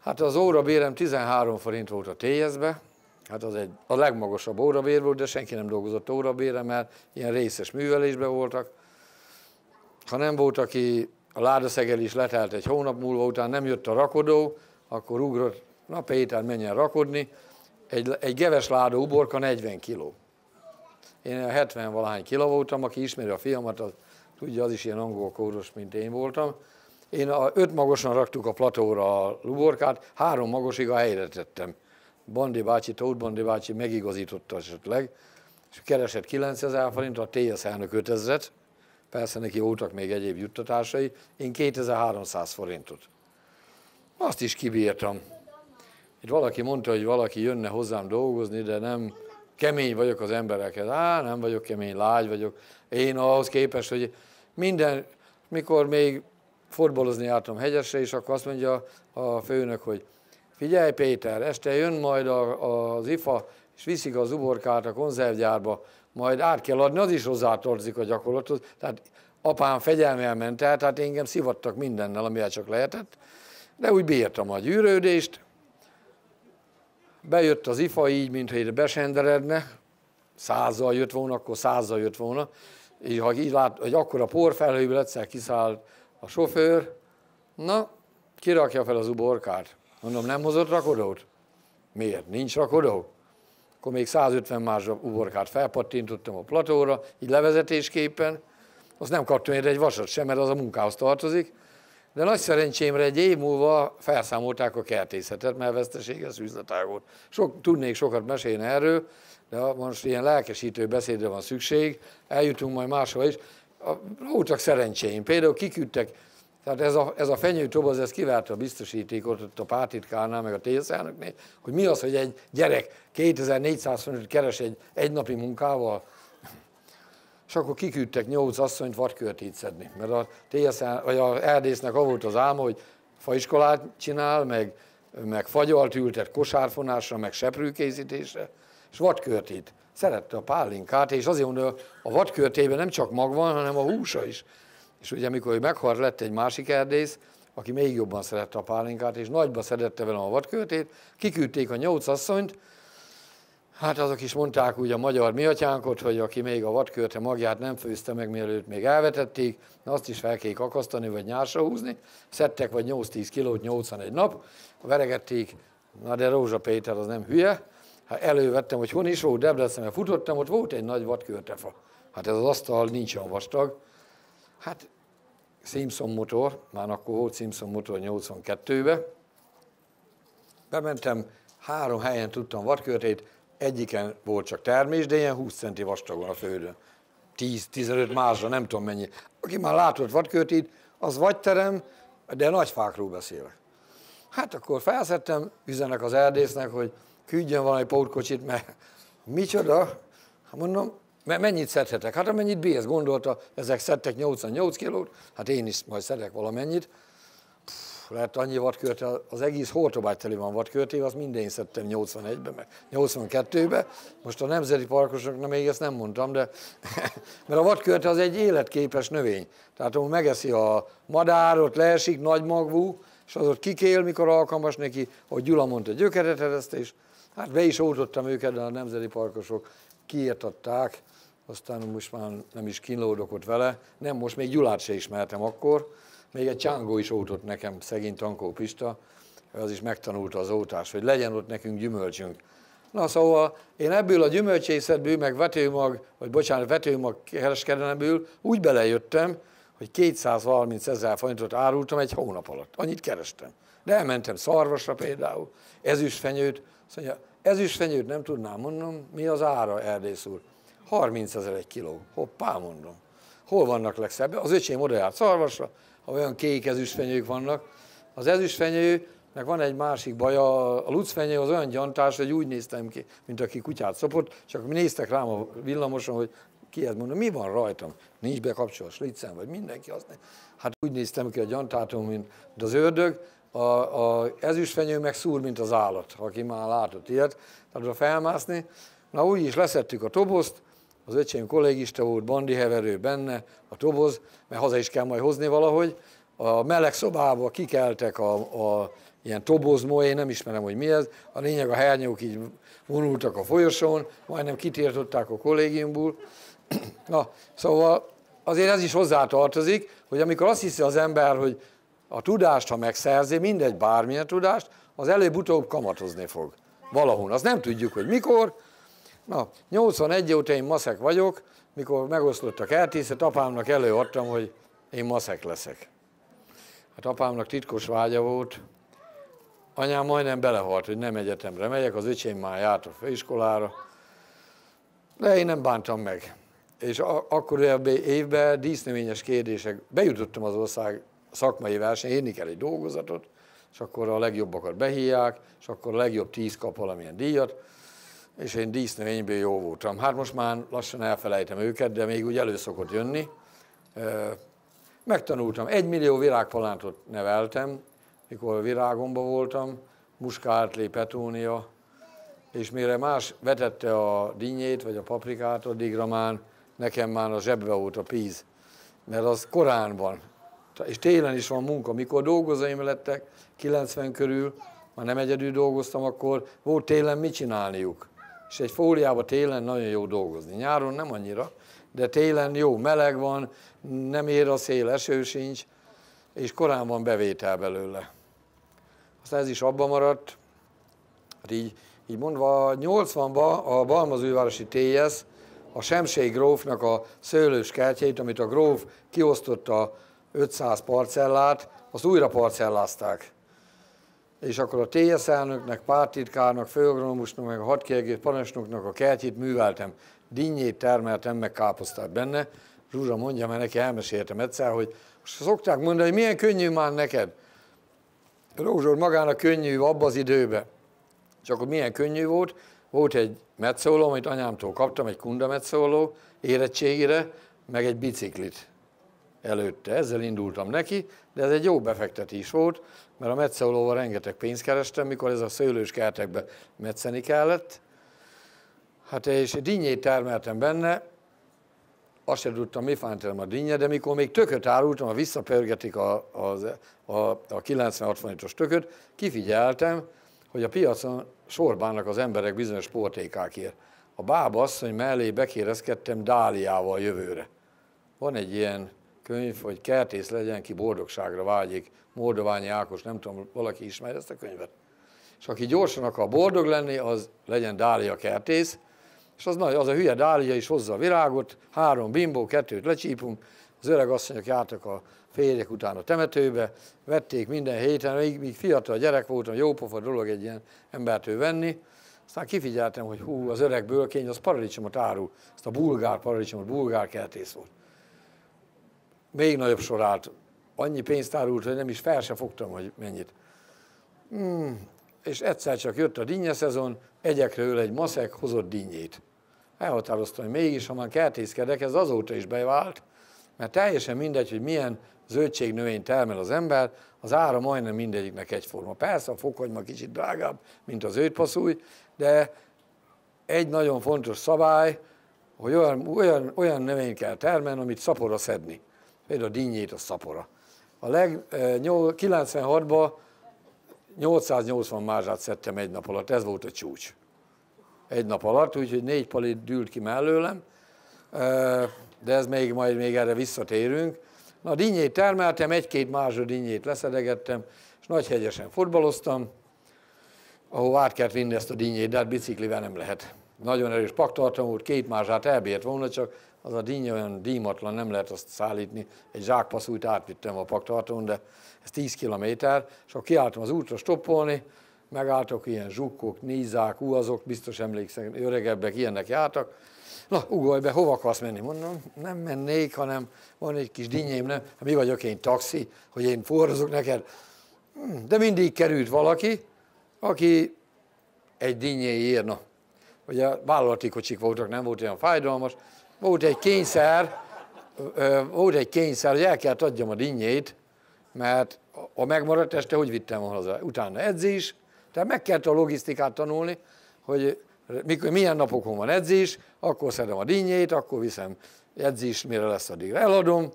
Speaker 21: Hát az órabérem 13 forint volt a TS-be, hát az egy, a legmagasabb órabér volt, de senki nem dolgozott órabére, mert ilyen részes művelésben voltak. Ha nem volt, aki a ládaszegel is letelt egy hónap múlva, után nem jött a rakodó, akkor ugrott, na Péter, menjen rakodni. Egy, egy geves láda uborka 40 kiló. Én 70 valahány kiló voltam, aki ismeri a fiamat, az tudja, az is ilyen angol kóros, mint én voltam. Én a öt magosan raktuk a platóra a luborkát, három magasig a helyre tettem. Bandi bácsi, Tóth Bandi bácsi megigazította esetleg, és keresett 9000 forintot, a TSZ elnök 5000 persze neki voltak még egyéb juttatásai, én 2300 forintot. Azt is kibírtam. Itt valaki mondta, hogy valaki jönne hozzám dolgozni, de nem kemény vagyok az emberekhez. Á, nem vagyok kemény, lágy vagyok. Én ahhoz képest, hogy minden, mikor még fotbalozni jártam hegyesre, és akkor azt mondja a főnök, hogy figyelj Péter, este jön majd a, az IFA, és viszik az uborkát a konzervgyárba, majd át kell adni, az is hozzátartozik a gyakorlathoz. Tehát apám fegyelmel ment el, tehát engem szivattak mindennel, amivel csak lehetett, de úgy bírtam a gyűrődést. Bejött az ifa így, mintha ide besenderedne, százzal jött volna, akkor százzal jött volna, és ha így lát, hogy akkor a porfelhőből egyszer kiszállt a sofőr, na, kirakja fel az uborkát. Mondom, nem hozott rakodót? Miért? Nincs rakodó? Akkor még 150 más uborkát felpattintottam a platóra, így levezetésképpen, azt nem kaptam érte egy vasat sem, mert az a munkához tartozik, de nagy szerencsémre egy év múlva felszámolták a kertészetet, mert veszteséges üzletág volt. Sok, tudnék sokat mesélni erről, de most ilyen lelkesítő beszédre van szükség, eljutunk majd máshol is. Voltak szerencséim, például kiküldtek, tehát ez a, ez a fenyőtoboz, ez kiválta a biztosítékot ott a pártitkárnál, meg a télszelnöknél, hogy mi az, hogy egy gyerek 2400 forint keres egy egynapi munkával, és akkor kiküldtek nyolc asszonyt vadkörtét szedni. Mert a, TSN, vagy a erdésznek az volt az álma, hogy faiskolát csinál, meg, meg fagyalt ültet kosárfonásra, meg seprűkészítésre, és vadkörtét. Szerette a pálinkát, és azért mondja, a vadkörtében nem csak mag van, hanem a húsa is. És ugye amikor ő meghalt, lett egy másik erdész, aki még jobban szerette a pálinkát, és nagyba szedette velem a vadkörtét, kiküldték a nyolc asszonyt, Hát azok is mondták úgy a magyar miatyánkot, hogy aki még a vadkörte magját nem főzte meg, mielőtt még elvetették, azt is fel kell akasztani, vagy nyársra húzni. Szedtek vagy 8-10 kilót 81 nap, veregették, na de Rózsa Péter az nem hülye, hát elővettem, hogy hon is volt, Debrecenben futottam, ott volt egy nagy vadkörtefa. Hát ez az asztal nincs olyan vastag. Hát Simpson motor, már akkor volt Simpson motor 82-be. Bementem, három helyen tudtam vadkörtét, egyiken volt csak termés, de ilyen 20 centi vastagon a földön. 10-15 mázsa, nem tudom mennyi. Aki már látott vadkörtét, az vagy terem, de nagy fákról beszélek. Hát akkor felszettem, üzenek az erdésznek, hogy küldjön valami pótkocsit, mert micsoda? Hát mondom, mennyit szedhetek? Hát amennyit BS gondolta, ezek szedtek 88 kilót, hát én is majd szedek valamennyit lehet annyi vadkörte, az egész Hortobágy teli van vadkörté, azt minden szedtem 81-ben, meg 82-ben. Most a nemzeti parkosoknak még ezt nem mondtam, de <laughs> mert a vadkörte az egy életképes növény. Tehát ahol megeszi a madárot, leesik, nagy magvú, és az ott kikél, mikor alkalmas neki, hogy Gyula mondta, gyökeret eresztés. Hát be is oltottam őket, de a nemzeti parkosok kiirtatták, aztán most már nem is kínlódok ott vele. Nem, most még Gyulát se ismertem akkor, még egy csángó is ótott nekem, szegény Tankó Pista, az is megtanulta az ótás, hogy legyen ott nekünk gyümölcsünk. Na szóval én ebből a gyümölcsészetből, meg vetőmag, vagy bocsánat, vetőmag kereskedelemből úgy belejöttem, hogy 230 ezer forintot árultam egy hónap alatt. Annyit kerestem. De elmentem szarvasra például, ezüstfenyőt, azt mondja, ezüstfenyőt nem tudnám mondom, mi az ára, Erdész úr? 30 ezer egy kiló. Hoppá, mondom. Hol vannak legszebb? Az öcsém oda járt szarvasra, olyan kék ezüstfenyők vannak. Az ezüstfenyőnek van egy másik baja, a lucfenyő az olyan gyantás, hogy úgy néztem ki, mint aki kutyát szopott, csak néztek rám a villamoson, hogy ki ez mondom, mi van rajtam? Nincs bekapcsolva slicem, vagy mindenki azt nem. Hát úgy néztem ki a gyantátom, mint az ördög, a, a ezüstfenyő meg szúr, mint az állat, aki már látott ilyet, tehát oda felmászni. Na úgy is leszettük a tobozt, az öcsém kollégista volt, bandi heverő benne, a toboz, mert haza is kell majd hozni valahogy. A meleg szobába kikeltek a, a ilyen tobozmó, én nem ismerem, hogy mi ez. A lényeg, a hernyók így vonultak a folyosón, majdnem kitértották a kollégiumból. <clears throat> Na, szóval azért ez is hozzátartozik, hogy amikor azt hiszi az ember, hogy a tudást, ha megszerzi, mindegy, bármilyen tudást, az előbb-utóbb kamatozni fog. Valahol. Azt nem tudjuk, hogy mikor, Na, 81 óta én maszek vagyok, mikor megosztott a kertészet, apámnak előadtam, hogy én maszek leszek. Hát apámnak titkos vágya volt, anyám majdnem belehalt, hogy nem egyetemre megyek, az öcsém már járt a főiskolára, de én nem bántam meg. És akkor évben dísznövényes kérdések, bejutottam az ország szakmai verseny, írni kell egy dolgozatot, és akkor a legjobbakat behívják, és akkor a legjobb tíz kap valamilyen díjat, és én dísznövényből jó voltam. Hát most már lassan elfelejtem őket, de még úgy elő szokott jönni. Megtanultam, egy millió virágpalántot neveltem, mikor virágomba voltam, muskártlé, petúnia, és mire más vetette a dinnyét, vagy a paprikát, addigra már nekem már a zsebbe volt a píz, mert az korán van. És télen is van munka. Mikor dolgozóim lettek, 90 körül, már nem egyedül dolgoztam, akkor volt télen mit csinálniuk. És egy fóliába télen nagyon jó dolgozni. Nyáron nem annyira, de télen jó, meleg van, nem ér a szél, eső sincs, és korán van bevétel belőle. Aztán ez is abba maradt, hát így, így mondva, 80-ban a Balmazújvárosi TS a Semség grófnak a szőlős kertjeit, amit a gróf kiosztotta 500 parcellát, azt újra parcellázták. És akkor a TS elnöknek, pártitkárnak, főagronomusnak, meg a hadkiegész parancsnoknak a kertjét műveltem. Dinnyét termeltem, meg káposztát benne. Zsuzsa mondja, mert neki elmeséltem egyszer, hogy szokták mondani, hogy milyen könnyű már neked. Rózsor magának könnyű abban az időben. Csak akkor milyen könnyű volt, volt egy metszóló, amit anyámtól kaptam, egy kunda metszóló érettségére, meg egy biciklit előtte. Ezzel indultam neki, de ez egy jó befektetés volt, mert a metszólóval rengeteg pénzt kerestem, mikor ez a szőlős kertekbe metszeni kellett. Hát és dinnyét termeltem benne, azt sem tudtam, mi fántelem a dinnye, de mikor még tököt árultam, ha visszapörgetik a, a, a, a 90-65-os tököt, kifigyeltem, hogy a piacon sorbának az emberek bizonyos portékákért. A bába asszony mellé bekérezkedtem Dáliával jövőre. Van egy ilyen könyv, hogy kertész legyen, ki boldogságra vágyik. Moldoványi Ákos, nem tudom, valaki ismeri ezt a könyvet. És aki gyorsan akar boldog lenni, az legyen Dália kertész, és az, nagy, az a hülye Dália is hozza a virágot, három bimbó, kettőt lecsípunk, az öreg asszonyok jártak a férjek után a temetőbe, vették minden héten, még, még fiatal gyerek voltam, jó pofa dolog egy ilyen embertől venni, aztán kifigyeltem, hogy hú, az öreg bölkény, az paradicsomot árul, azt a bulgár paradicsomot, bulgár kertész volt. Még nagyobb sor állt, annyi pénzt árult, hogy nem is fel se fogtam, hogy mennyit. Hmm. És egyszer csak jött a dinnye szezon, egyekről egy maszek hozott dinnyét. Elhatároztam, hogy mégis, ha már kertészkedek, ez azóta is bevált, mert teljesen mindegy, hogy milyen zöldségnövény termel az ember, az ára majdnem mindegyiknek egyforma. Persze a fokhagyma kicsit drágább, mint az őtpaszúj, de egy nagyon fontos szabály, hogy olyan, olyan, olyan növény kell termelni, amit szapora szedni. Például a dinnyét a szapora. A leg, 96-ban 880 mázsát szedtem egy nap alatt, ez volt a csúcs. Egy nap alatt, úgyhogy négy palit dűlt ki mellőlem, de ez még majd még erre visszatérünk. Na, dinnyét termeltem, egy-két mázsa dinnyét leszedegettem, és nagyhegyesen fotbaloztam, ahol át kellett vinni ezt a dinnyét, de hát biciklivel nem lehet. Nagyon erős paktartom volt, két mázsát elbírt volna, csak az a dinny olyan dímatlan, nem lehet azt szállítni. Egy zsákpasszújt átvittem a paktartón, de ez 10 kilométer, és akkor kiálltam az útra stoppolni, megálltok ilyen zsukkok, nízák, azok biztos emlékszem, öregebbek, ilyenek jártak, Na, ugolj be, hova akarsz menni? Mondom, nem mennék, hanem van egy kis dinnyém, nem? Mi vagyok én taxi, hogy én forrozok neked. Hm, de mindig került valaki, aki egy dinnyé írna. Ugye vállalati kocsik voltak, nem volt olyan fájdalmas. Volt egy kényszer, volt egy kényszer, hogy el kellett adjam a dinnyét, mert a megmaradt este hogy vittem haza? Utána edzés, tehát meg kellett a logisztikát tanulni, hogy mikor, milyen napokon van edzés, akkor szedem a dinnyét, akkor viszem edzés, mire lesz addig eladom.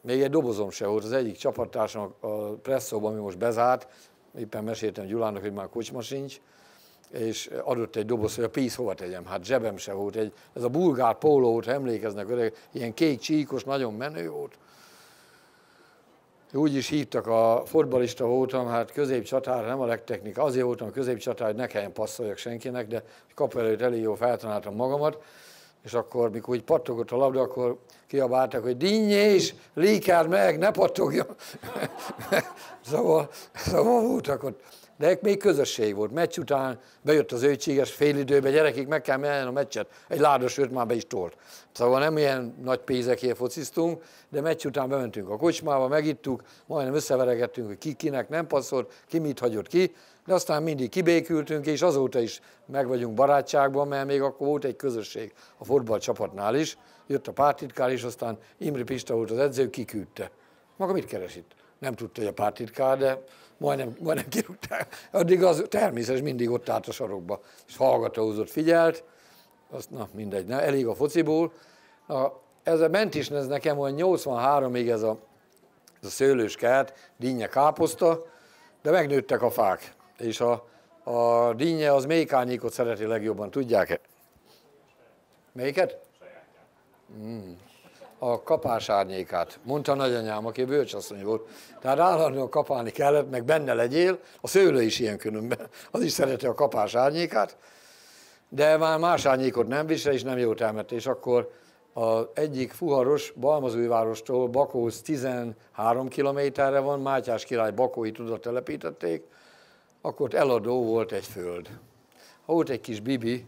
Speaker 21: Még egy dobozom se volt, az egyik csapattársam a presszóban, ami most bezárt, éppen meséltem Gyulának, hogy már kocsma sincs, és adott egy doboz, hogy a píz hova tegyem. Hát zsebem se volt. Egy, ez a bulgár póló volt, emlékeznek, öreg, ilyen kék csíkos, nagyon menő volt úgy is hívtak, a fotbalista voltam, hát középcsatár, nem a legtechnika, azért voltam a középcsatár, hogy ne kelljen passzoljak senkinek, de kapu előtt elég jó feltanáltam magamat. és akkor, mikor úgy pattogott a labda, akkor kiabáltak, hogy dinnyés, líkár meg, ne pattogjon. <laughs> szóval, szóval voltak ott. De még közösség volt. Meccs után bejött az őcséges fél időbe, gyerekek, meg kell menni a meccset. Egy ládasőt már be is tolt. Szóval nem ilyen nagy pénzekért fociztunk, de meccs után bementünk a kocsmába, megittuk, majdnem összeveregettünk, hogy ki kinek nem passzolt, ki mit hagyott ki, de aztán mindig kibékültünk, és azóta is meg vagyunk barátságban, mert még akkor volt egy közösség a fotball csapatnál is, jött a pártitkár, és aztán Imri Pista volt az edző, kiküldte. Maga mit keres? Nem tudta, hogy a pártitkár, de majdnem, majdnem kirúgták. Addig az természetes mindig ott állt a sarokba, és hallgatózott, figyelt, azt, na mindegy, ne, elég a fociból. A, ez a ment is ez nekem olyan 83-ig ez a, ez a szőlős kert, dinnye káposzta, de megnőttek a fák. És a, a dinnye az melyik árnyékot szereti legjobban, tudják-e? Melyiket? Mm. A kapás árnyékát. Mondta nagyanyám, aki bölcsasszony volt. Tehát állandóan kapálni kellett, meg benne legyél. A szőlő is ilyen különben. Az is szereti a kapás árnyékát. De már más árnyékot nem visel, és nem jó termett. És akkor az egyik fuharos Balmazújvárostól Bakóz 13 kilométerre van, Mátyás király Bakói tudat telepítették, akkor eladó volt egy föld. Ha volt egy kis bibi,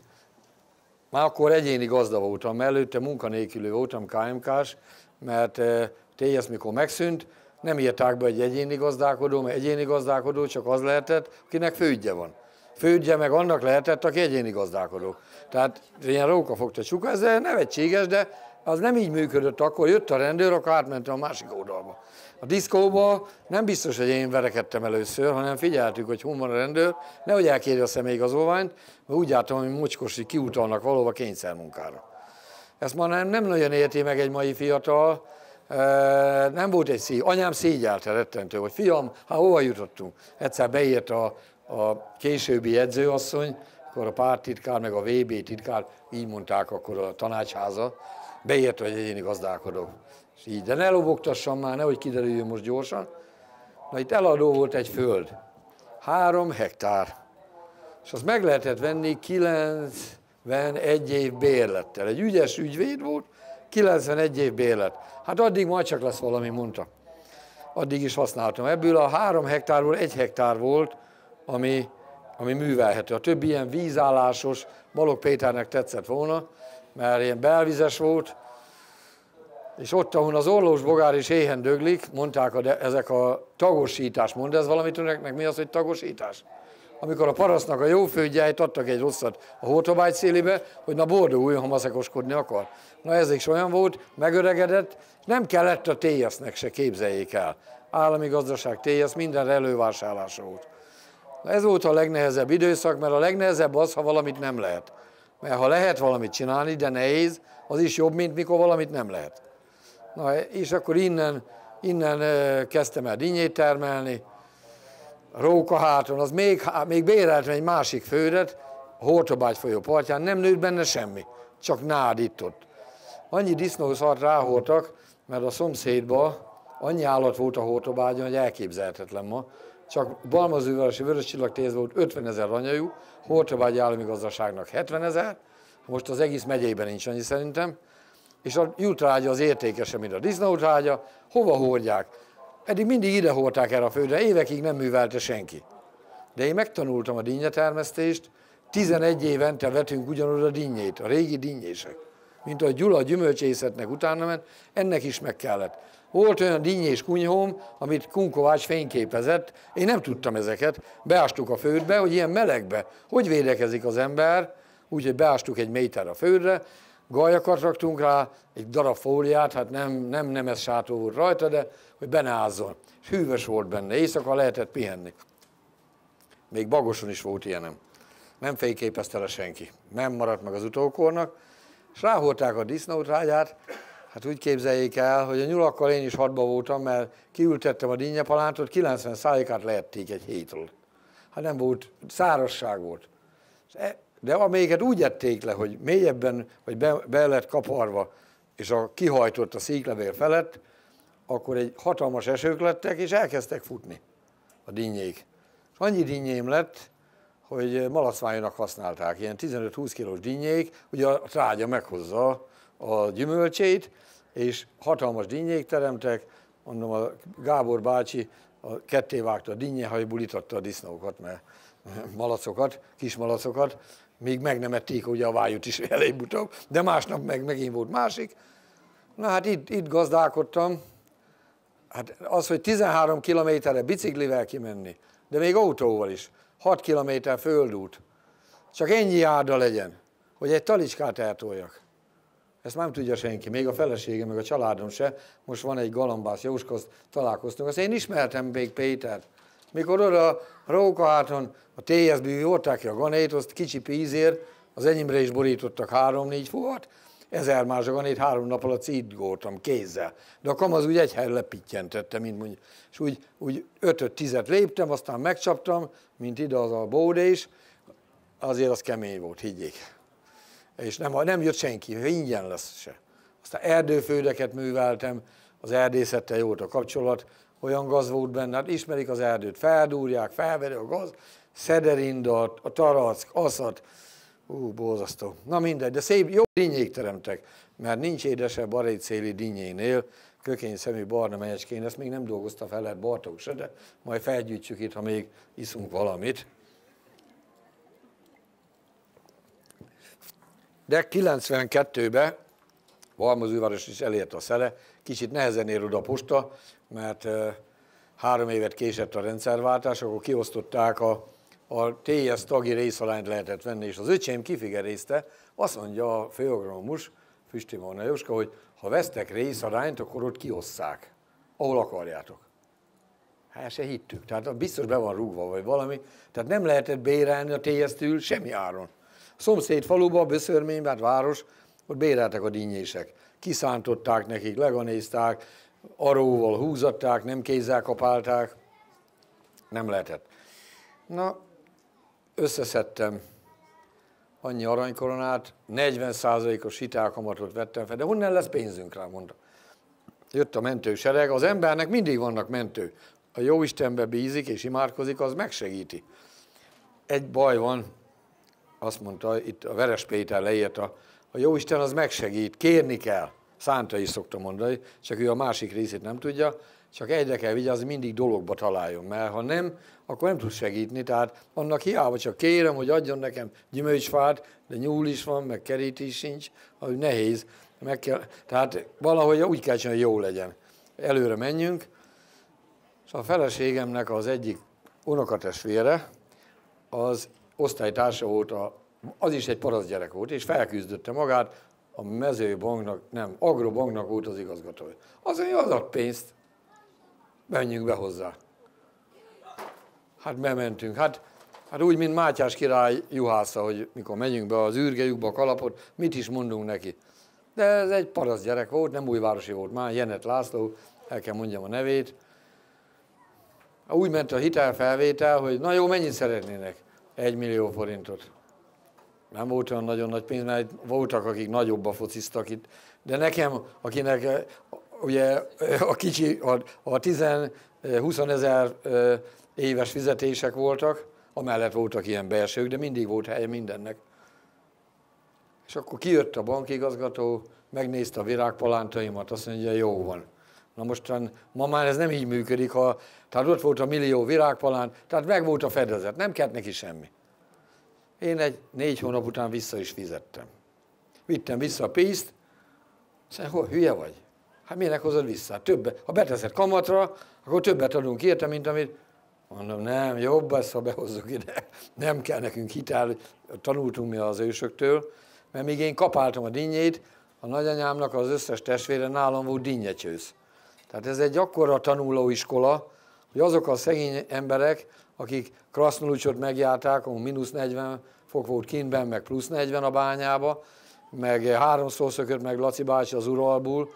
Speaker 21: már akkor egyéni gazda voltam, előtte munkanélkülő voltam, KMK-s, mert eh, TS mikor megszűnt, nem írták be egy egyéni gazdálkodó, mert egyéni gazdálkodó csak az lehetett, akinek fődje van. Fődje meg annak lehetett, aki egyéni gazdálkodó. Tehát ilyen róka fogta csuka, ez nevetséges, de az nem így működött akkor, jött a rendőr, akkor átmentem a másik oldalba. A diszkóba nem biztos, hogy én verekedtem először, hanem figyeltük, hogy hol van a rendőr, nehogy elkérje a személyigazolványt, mert úgy álltam, hogy mocskosi kiutalnak valóban kényszermunkára. Ezt már nem, nem nagyon érti meg egy mai fiatal, nem volt egy szív. Anyám szégyelte rettentő, hogy fiam, hát hova jutottunk? Egyszer beírt a, a későbbi edzőasszony, akkor a pártitkár, meg a VB titkár, így mondták akkor a tanácsháza, beírt, hogy egyéni gazdálkodó. És így, de ne lobogtassam már, nehogy kiderüljön most gyorsan. Na itt eladó volt egy föld, három hektár, és azt meg lehetett venni 91 év bérlettel. Egy ügyes ügyvéd volt, 91 év bérlet. Hát addig majd csak lesz valami, mondta. Addig is használtam. Ebből a három hektárból egy hektár volt, ami, ami művelhető. A többi ilyen vízállásos, Balog Péternek tetszett volna, mert ilyen belvizes volt, és ott, ahol az orlós bogár is éhen döglik, mondták a, de, ezek a tagosítás. Mond ez valamit önöknek, mi az, hogy tagosítás? Amikor a parasztnak a jó fődjeit adtak egy rosszat a hótobágy szélébe, hogy na boldoguljon, ha maszekoskodni akar. Na ez is olyan volt, megöregedett, nem kellett a TSZ-nek se képzeljék el. Állami gazdaság TSZ minden elővásárlása volt. Na ez volt a legnehezebb időszak, mert a legnehezebb az, ha valamit nem lehet. Mert ha lehet valamit csinálni, de nehéz, az is jobb, mint mikor valamit nem lehet. Na, és akkor innen, innen kezdtem el dinnyét termelni, Rókaháton, az még, még béreltem egy másik földet, Hortobágy folyó partján, nem nőtt benne semmi, csak nádított. Annyi disznószart ráholtak, mert a szomszédba annyi állat volt a Hortobágyon, hogy elképzelhetetlen ma. Csak Balmazúvárosi Vörös Csillag volt 50 ezer anyajú, Hortobágy állami gazdaságnak 70 ezer, most az egész megyében nincs annyi szerintem, és a jutrágya az értékesebb, mint a disznótrágya, hova hordják? Eddig mindig ide hordták erre a földre, évekig nem művelte senki. De én megtanultam a dinnyetermesztést, 11 évente vetünk ugyanoda dinnyét, a régi dinnyések. Mint a Gyula gyümölcsészetnek utána ment, ennek is meg kellett. Volt olyan dinnyés kunyhóm, amit Kunkovács fényképezett, én nem tudtam ezeket, beástuk a földbe, hogy ilyen melegbe, hogy védekezik az ember, úgyhogy beástuk egy méter a földre, gajakat raktunk rá, egy darab fóliát, hát nem, nem nemes sátor volt rajta, de hogy benázzon. És hűvös volt benne, éjszaka lehetett pihenni. Még Bagoson is volt ilyenem. Nem fényképezte le senki. Nem maradt meg az utókornak, és ráholták a disznótrágyát, hát úgy képzeljék el, hogy a nyulakkal én is hadba voltam, mert kiültettem a dinnyepalántot, 90 szájékát lehették egy hét alatt. Hát nem volt, szárasság volt. De amelyiket úgy ették le, hogy mélyebben, vagy be, be lett kaparva, és a kihajtott a széklevél felett, akkor egy hatalmas esők lettek, és elkezdtek futni a dinnyék. És annyi dinnyém lett, hogy malacványonak használták. Ilyen 15-20 kilós dinnyék, ugye a trágya meghozza a gyümölcsét, és hatalmas dinnyék teremtek, mondom, a Gábor bácsi a ketté vágta a dinnyehaj, bulította a disznókat, mert malacokat, kis malacokat, még meg nem ették ugye a vájút is előbb-utóbb, de másnap meg megint volt másik. Na hát itt, itt gazdálkodtam, hát az, hogy 13 kilométerre biciklivel kimenni, de még autóval is, 6 kilométer földút, csak ennyi járda legyen, hogy egy talicskát eltoljak. Ezt nem tudja senki, még a felesége, meg a családom se. Most van egy galambász Jóskasz, találkoztunk. Azt én ismertem még Pétert. Mikor oda a Rókaháton a TSB hordták ki a ganét, azt kicsi pízért, az enyémre is borítottak három-négy fuvat, ezer más a ganét, három nap alatt szítgoltam kézzel. De a kamaz úgy egy helyre lepittyentette, mint mondjuk. És úgy, úgy ötöt, tizet léptem, aztán megcsaptam, mint ide az a bódés, azért az kemény volt, higgyék és nem, nem jött senki, ingyen lesz se. Aztán erdőfődeket műveltem, az erdészettel jó a kapcsolat, olyan gaz volt benne, hát ismerik az erdőt, feldúrják, felveri a gaz, szederindat, a tarack, aszat, ú, bózasztó. Na mindegy, de szép, jó dinnyék teremtek, mert nincs édesebb arétszéli dinnyénél, kökény szemű barna menyecskén, ezt még nem dolgozta fel, lehet Bartók se, de majd felgyűjtjük itt, ha még iszunk valamit. De 92-ben Valmozőváros is elért a szele, kicsit nehezen ér oda a posta, mert három évet késett a rendszerváltás, akkor kiosztották a, a TS tagi részalányt lehetett venni, és az öcsém kifigerézte, azt mondja a főagronomus, Füsti Morna Jóska, hogy ha vesztek részarányt, akkor ott kiosszák, ahol akarjátok. Hát se hittük, tehát biztos be van rúgva, vagy valami, tehát nem lehetett bérelni a TS-től semmi áron. A szomszéd faluba, Böszörményben, város, ott béreltek a dinnyések. Kiszántották nekik, leganézták, aróval húzatták, nem kézzel kapálták. Nem lehetett. Na, összeszedtem annyi aranykoronát, 40%-os hitelkamatot vettem fel, de honnan lesz pénzünk rá, mondta. Jött a mentősereg, az embernek mindig vannak mentő. A jó Istenbe bízik és imádkozik, az megsegíti. Egy baj van, azt mondta, itt a Veres Péter leírta, a Jóisten az megsegít, kérni kell. Szánta is szokta mondani, csak ő a másik részét nem tudja, csak egyre kell vigyázni, mindig dologba találjon, mert ha nem, akkor nem tud segíteni, tehát annak hiába csak kérem, hogy adjon nekem gyümölcsfát, de nyúl is van, meg kerítés sincs, hogy nehéz, meg kell, tehát valahogy úgy kell csinálni, hogy jó legyen. Előre menjünk, és a feleségemnek az egyik unokatestvére, az osztálytársa volt, a, az is egy parasz gyerek volt, és felküzdötte magát, a mezőbanknak, nem, agrobanknak volt az igazgatója. Az, hogy az ad pénzt, menjünk be hozzá. Hát bementünk. Hát, hát úgy, mint Mátyás király juhásza, hogy mikor megyünk be az űrgejükbe a kalapot, mit is mondunk neki. De ez egy parasz gyerek volt, nem újvárosi volt már, Jenet László, el kell mondjam a nevét. Úgy ment a hitelfelvétel, hogy na jó, mennyit szeretnének? Egy millió forintot. Nem volt olyan nagyon nagy pénz, mert voltak, akik nagyobba fociztak itt. De nekem, akinek ugye a kicsi, a, a 10-20 ezer éves fizetések voltak, amellett voltak ilyen belsők, de mindig volt helye mindennek. És akkor kijött a bankigazgató, megnézte a virágpalántaimat, azt mondja, jó van. Na mostan, ma már ez nem így működik, ha, tehát ott volt a millió virágpalán, tehát meg volt a fedezet, nem kellett neki semmi. Én egy négy hónap után vissza is fizettem. Vittem vissza a pénzt, azt hol hülye vagy? Hát minek hozod vissza? Többet. Ha beteszed kamatra, akkor többet adunk érte, mint amit Mondom, nem, jobb az, ha behozzuk ide. Nem kell nekünk hitel, tanultunk mi az ősöktől, mert még én kapáltam a dinnyét, a nagyanyámnak az összes testvére nálam volt dinnyecsősz. Tehát ez egy akkora tanulóiskola, hogy azok a szegény emberek, akik Krasznolucsot megjárták, ahol mínusz 40 fok volt kintben, meg plusz 40 a bányába, meg háromszor szökött meg Laci bácsi az Uralból,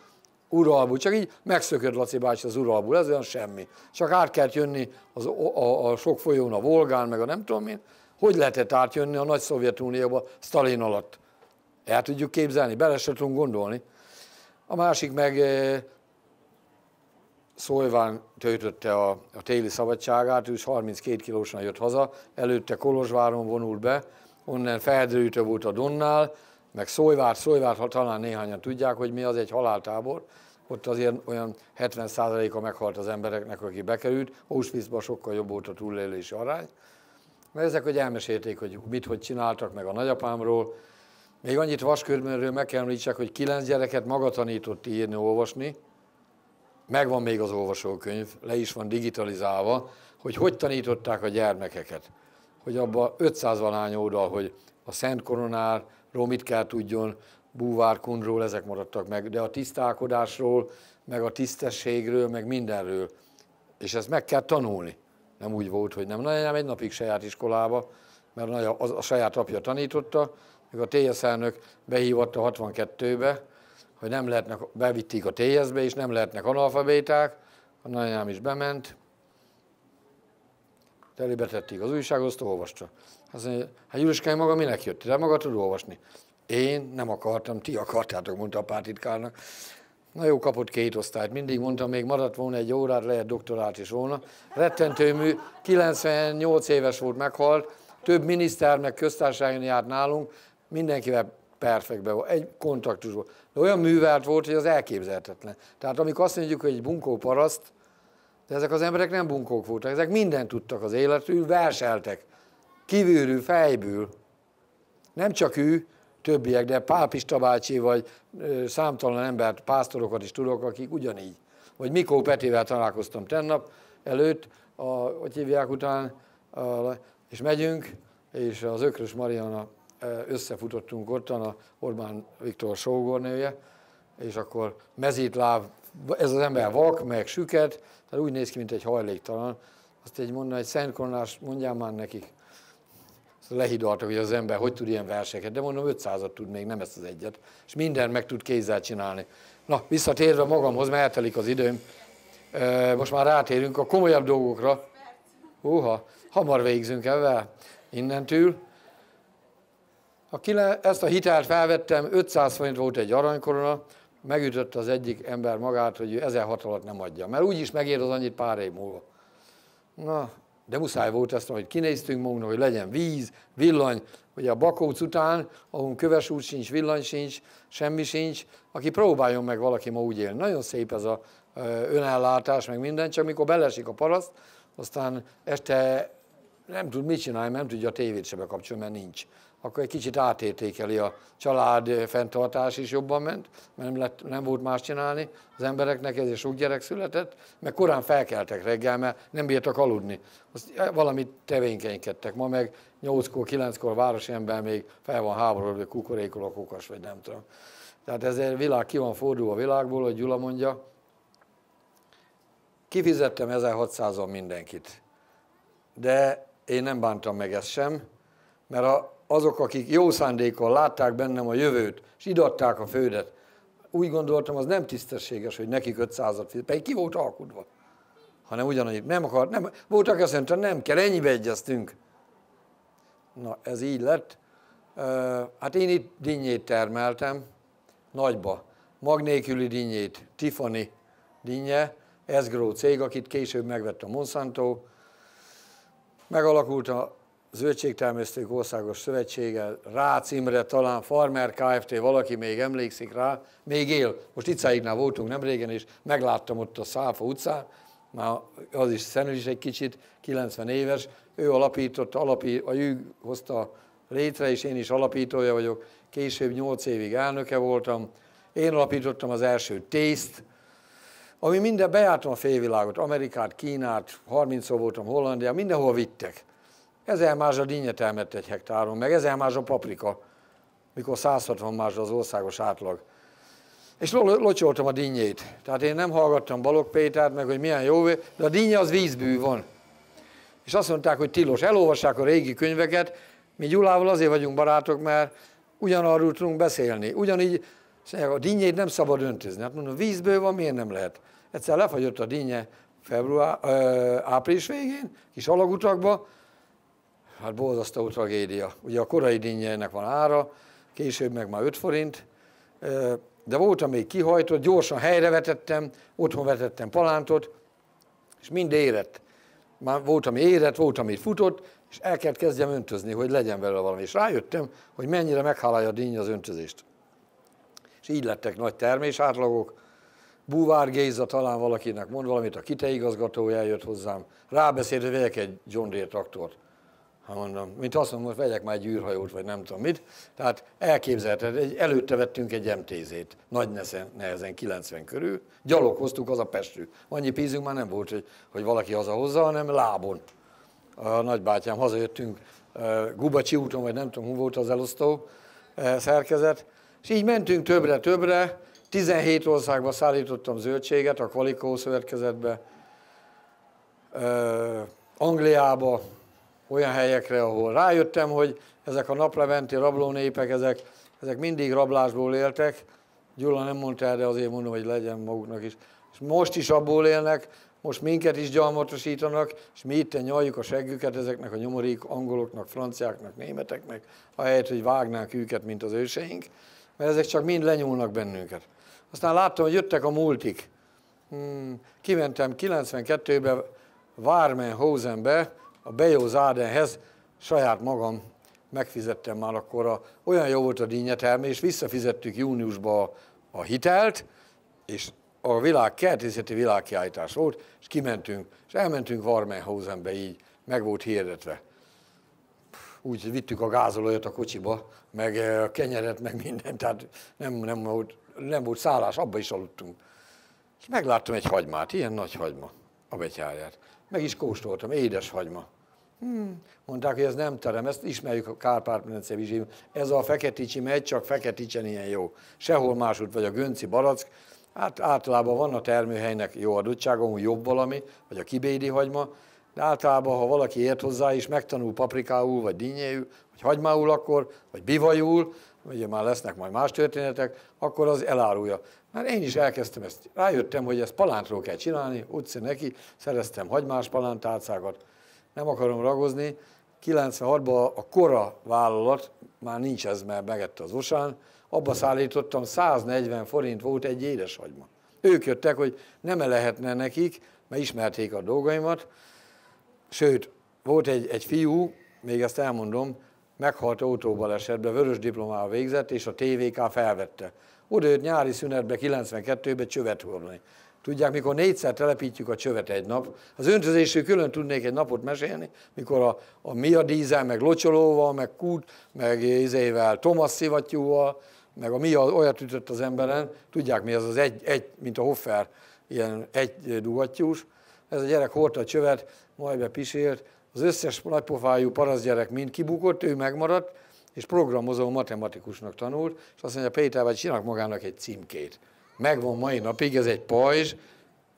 Speaker 21: Uralból, csak így megszökött Laci bácsi az Uralból, ez olyan semmi. Csak át kellett jönni az, a, a, a sok folyón, a Volgán, meg a nem tudom én, hogy lehetett átjönni a nagy Szovjetunióba Stalin alatt. El tudjuk képzelni, bele se tudunk gondolni. A másik meg Szolván töltötte a, a téli szabadságát, ő is 32 kilósan jött haza, előtte Kolozsváron vonult be, onnan feldrőtő volt a Donnál, meg Szolvár, Szolvár, ha talán néhányan tudják, hogy mi az egy haláltábor, ott azért olyan 70%-a meghalt az embereknek, aki bekerült, Auschwitzban sokkal jobb volt a túlélési arány. Mert ezek, hogy elmesélték, hogy mit, hogy csináltak, meg a nagyapámról. Még annyit Vaskörmönről meg kell említsek, hogy kilenc gyereket maga tanított írni, olvasni, megvan még az olvasókönyv, le is van digitalizálva, hogy hogy tanították a gyermekeket. Hogy abba 500 valány oldal, hogy a Szent Koronáról mit kell tudjon, búvárkundról, ezek maradtak meg, de a tisztálkodásról, meg a tisztességről, meg mindenről. És ezt meg kell tanulni. Nem úgy volt, hogy nem. Nem egy napig saját iskolába, mert a, a, a saját apja tanította, meg a TSZ elnök behívatta 62-be, hogy nem lehetnek, bevitték a TSZ-be, és nem lehetnek analfabéták, a nagyanyám is bement, telébe tették az újságot, olvasta. Azt mondja, hát Juliskám maga minek jött? Te maga tud olvasni? Én nem akartam, ti akartátok, mondta a pártitkárnak. Na jó, kapott két osztályt. Mindig mondtam, még maradt volna egy órát, lehet doktorát is volna. Rettentő mű, 98 éves volt, meghalt, több miniszter, meg köztársaságon járt nálunk, mindenkivel perfektbe volt, egy kontaktus volt. De olyan művelt volt, hogy az elképzelhetetlen. Tehát amikor azt mondjuk, hogy egy bunkó paraszt, de ezek az emberek nem bunkók voltak, ezek mindent tudtak az életről, verseltek. Kívülről, fejből. Nem csak ő, többiek, de Pál Pista bácsi, vagy számtalan embert, pásztorokat is tudok, akik ugyanígy. Vagy Mikó Petivel találkoztam tennap előtt, a, hogy hívják után, a, és megyünk, és az Ökrös Mariana összefutottunk ottan, a Orbán Viktor sógornője, és akkor mezítláb, ez az ember vak, meg süket, tehát úgy néz ki, mint egy hajléktalan. Azt egy mondani, egy szentkoronás, mondjam már nekik, lehidaltak, hogy az ember hogy tud ilyen verseket, de mondom 500-at tud még, nem ezt az egyet, és minden meg tud kézzel csinálni. Na, visszatérve magamhoz, mert eltelik az időm, most már rátérünk a komolyabb dolgokra. Húha, hamar végzünk ebben, innentől. A kile, ezt a hitelt felvettem, 500 forint volt egy aranykorona, megütött az egyik ember magát, hogy ő 1006 alatt nem adja, mert úgyis megér az annyit pár év múlva. Na, de muszáj volt ezt, hogy kinéztünk magunknak, hogy legyen víz, villany, hogy a Bakóc után, ahol köves út sincs, villany sincs, semmi sincs, aki próbáljon meg valaki ma úgy élni. Nagyon szép ez a önellátás, meg minden, csak mikor belesik a paraszt, aztán este nem tud mit csinálni, nem tudja a tévét se bekapcsolni, mert nincs akkor egy kicsit átértékeli a család fenntartás is jobban ment, mert nem, lett, nem volt más csinálni az embereknek, ezért sok gyerek született, meg korán felkeltek reggel, mert nem bírtak aludni. Azt valamit tevékenykedtek. Ma meg 8-kor, 9-kor városi ember még fel van háborodva, kukorékol a kukas, vagy nem tudom. Tehát ezért világ ki van fordulva a világból, hogy Gyula mondja, kifizettem 1600-on mindenkit. De én nem bántam meg ezt sem, mert a, azok, akik jó szándékkal látták bennem a jövőt, és idatták a földet, úgy gondoltam, az nem tisztességes, hogy nekik 500-at fizet, pedig ki volt alkudva. Hanem ugyanannyit nem akart, nem, voltak azt mondta, nem kell, ennyibe egyeztünk. Na, ez így lett. Hát én itt dinnyét termeltem, nagyba. Mag nélküli dinnyét, Tiffany dinnye, Esgro cég, akit később megvett a Monsanto. Megalakult a Zöldségtermesztők Országos Szövetsége, Rácz Imre, talán Farmer Kft. valaki még emlékszik rá, még él. Most Icáignál voltunk nem régen, és megláttam ott a Száfa utcán, már az is szenül is egy kicsit, 90 éves, ő alapította, alapít, a Jüg hozta létre, és én is alapítója vagyok, később 8 évig elnöke voltam. Én alapítottam az első tészt, ami minden, bejártam a félvilágot, Amerikát, Kínát, 30 voltam Hollandia, mindenhol vittek. Ezer mázsa dinnye termett egy hektáron, meg ezer mázsa paprika, mikor 160 mázsa az országos átlag. És locsoltam a dinnyét. Tehát én nem hallgattam Balog Pétert, meg hogy milyen jó, de a dinnye az vízbű van. És azt mondták, hogy tilos. Elolvassák a régi könyveket, mi Gyulával azért vagyunk barátok, mert ugyanarról tudunk beszélni. Ugyanígy a dinnyét nem szabad öntözni. Hát mondom, vízből van, miért nem lehet? Egyszer lefagyott a dinnye február, április végén, kis alagutakba, hát borzasztó tragédia. Ugye a korai dinnyeinek van ára, később meg már 5 forint, de volt, amelyik kihajtott, gyorsan helyre vetettem, otthon vetettem palántot, és mind érett. Már volt, ami érett, volt, ami futott, és el kellett kezdjem öntözni, hogy legyen vele valami. És rájöttem, hogy mennyire meghálálja a díny az öntözést. És így lettek nagy termésátlagok. Búvár Géza talán valakinek mond valamit, a kite igazgatója hozzám, rábeszélt, hogy vegyek egy John Deere traktort. Ha mondom, mint azt mondom, hogy vegyek már egy űrhajót, vagy nem tudom mit. Tehát elképzelheted, egy, előtte vettünk egy MTZ-t, nagy nehezen, nehezen 90 körül, gyalog hoztuk az a Pestről. Annyi pénzünk már nem volt, hogy, hogy valaki hazahozza, hanem lábon. A nagybátyám hazajöttünk Gubacsi úton, vagy nem tudom, hol volt az elosztó szerkezet, és így mentünk többre, többre, 17 országba szállítottam zöldséget, a Qualico szövetkezetbe, Angliába, olyan helyekre, ahol rájöttem, hogy ezek a napleventi rablónépek, ezek, ezek mindig rablásból éltek. Gyula nem mondta el, de azért mondom, hogy legyen maguknak is. És most is abból élnek, most minket is gyalmatosítanak, és mi itt nyaljuk a seggüket ezeknek a nyomorék angoloknak, franciáknak, németeknek, ahelyett, hogy vágnánk őket, mint az őseink, mert ezek csak mind lenyúlnak bennünket. Aztán láttam, hogy jöttek a multik. Hmm, kimentem 92-ben Warmenhausenbe, a Bejó Zádenhez, saját magam megfizettem már akkor, a, olyan jó volt a és visszafizettük júniusban a, a hitelt, és a világ, kertészeti világkiállítás volt, és kimentünk, és elmentünk Warmenhausenbe így, meg volt hirdetve. Úgy vittük a gázolajat a kocsiba, meg a eh, kenyeret, meg mindent, tehát nem, nem, volt, nem volt szállás, abba is aludtunk. És megláttam egy hagymát, ilyen nagy hagyma, a betyárját. Meg is kóstoltam, édes hagyma. Hmm. Mondták, hogy ez nem terem, ezt ismerjük a Kárpát-medence. Ez a feketicsi megy, csak feketicsen ilyen jó. Sehol máshogy vagy a gönci barack, hát általában van a termőhelynek jó adottsága, hogy jobb valami, vagy a kibédi hagyma, de általában, ha valaki ért hozzá és megtanul paprikául, vagy dinnyéül, vagy hagymául akkor, vagy bivajul, ugye már lesznek majd más történetek, akkor az elárulja. Mert én is elkezdtem ezt, rájöttem, hogy ezt palántról kell csinálni, utca neki, szereztem hagymás palántálcákat, nem akarom ragozni, 96-ban a Kora vállalat, már nincs ez, mert megette az osán, abba szállítottam, 140 forint volt egy édeshagyma. Ők jöttek, hogy nem -e lehetne nekik, mert ismerték a dolgaimat, sőt, volt egy, egy fiú, még ezt elmondom, meghalt autóbalesetben, vörös diplomával végzett, és a TVK felvette. Oda jött nyári szünetbe 92-ben csövet hordani. Tudják, mikor négyszer telepítjük a csövet egy nap, az öntözésről külön tudnék egy napot mesélni, mikor a, a Mia dízel, meg locsolóval, meg kút, meg izével, Thomas szivattyúval, meg a Mia olyat ütött az emberen, tudják mi az az egy, egy mint a Hoffer, ilyen egy dugattyús. Ez a gyerek hordta a csövet, majd bepisélt, az összes nagypofájú parasztgyerek mind kibukott, ő megmaradt, és programozó matematikusnak tanult, és azt mondja, Péter, vagy csinálok magának egy címkét megvan mai napig, ez egy pajzs,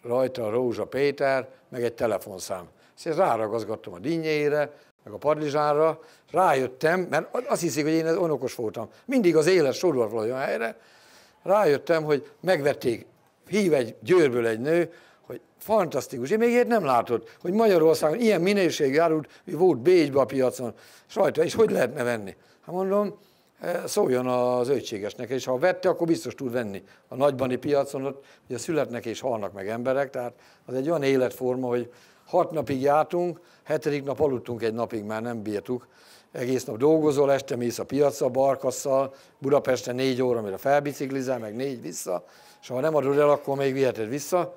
Speaker 21: rajta a Rózsa Péter, meg egy telefonszám. Ezt ráragazgattam a dinnyére, meg a padlizsánra, rájöttem, mert azt hiszik, hogy én onokos voltam. Mindig az élet sorol olyan helyre, rájöttem, hogy megvették, hív egy győrből egy nő, fantasztikus, én még ilyet nem látod, hogy Magyarországon ilyen minőségű hogy volt Bécsbe a piacon, és és hogy lehetne venni? Hát mondom, Eh, szóljon az ötségesnek, és ha vette, akkor biztos tud venni. A nagybani piacon ott ugye születnek és halnak meg emberek, tehát az egy olyan életforma, hogy hat napig jártunk, hetedik nap aludtunk egy napig, már nem bírtuk. Egész nap dolgozol, este mész a piacra, barkasszal, Budapesten négy óra, mire felbiciklizál, meg négy vissza, és ha nem adod el, akkor még viheted vissza.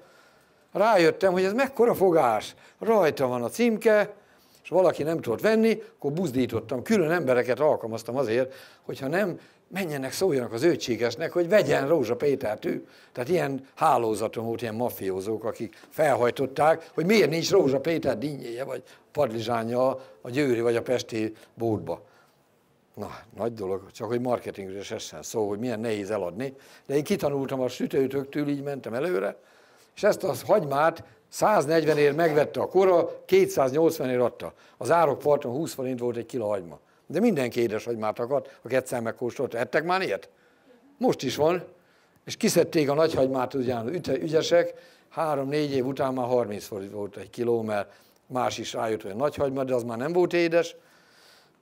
Speaker 21: Rájöttem, hogy ez mekkora fogás. Rajta van a címke, és valaki nem tudott venni, akkor buzdítottam, külön embereket alkalmaztam azért, hogyha nem menjenek, szóljanak az őtségesnek, hogy vegyen Rózsa Pétert ő. Tehát ilyen hálózaton volt, ilyen mafiózók, akik felhajtották, hogy miért nincs Rózsa Péter dinnyéje, vagy padlizsánja a győri vagy a pesti bódba. Na, nagy dolog, csak hogy marketingre essen szó, hogy milyen nehéz eladni. De én kitanultam a sütőtöktől, így mentem előre, és ezt a hagymát 140 ér megvette a kora, 280 ér adta. Az árokparton 20 forint volt egy kilo hagyma. De mindenki édes hagymát akart, a egyszer megkóstolta. Ettek már ilyet? Most is van. És kiszedték a nagyhagymát ugyan ügyesek, három-négy év után már 30 forint volt egy kiló, mert más is rájött, hogy a nagyhagyma, de az már nem volt édes.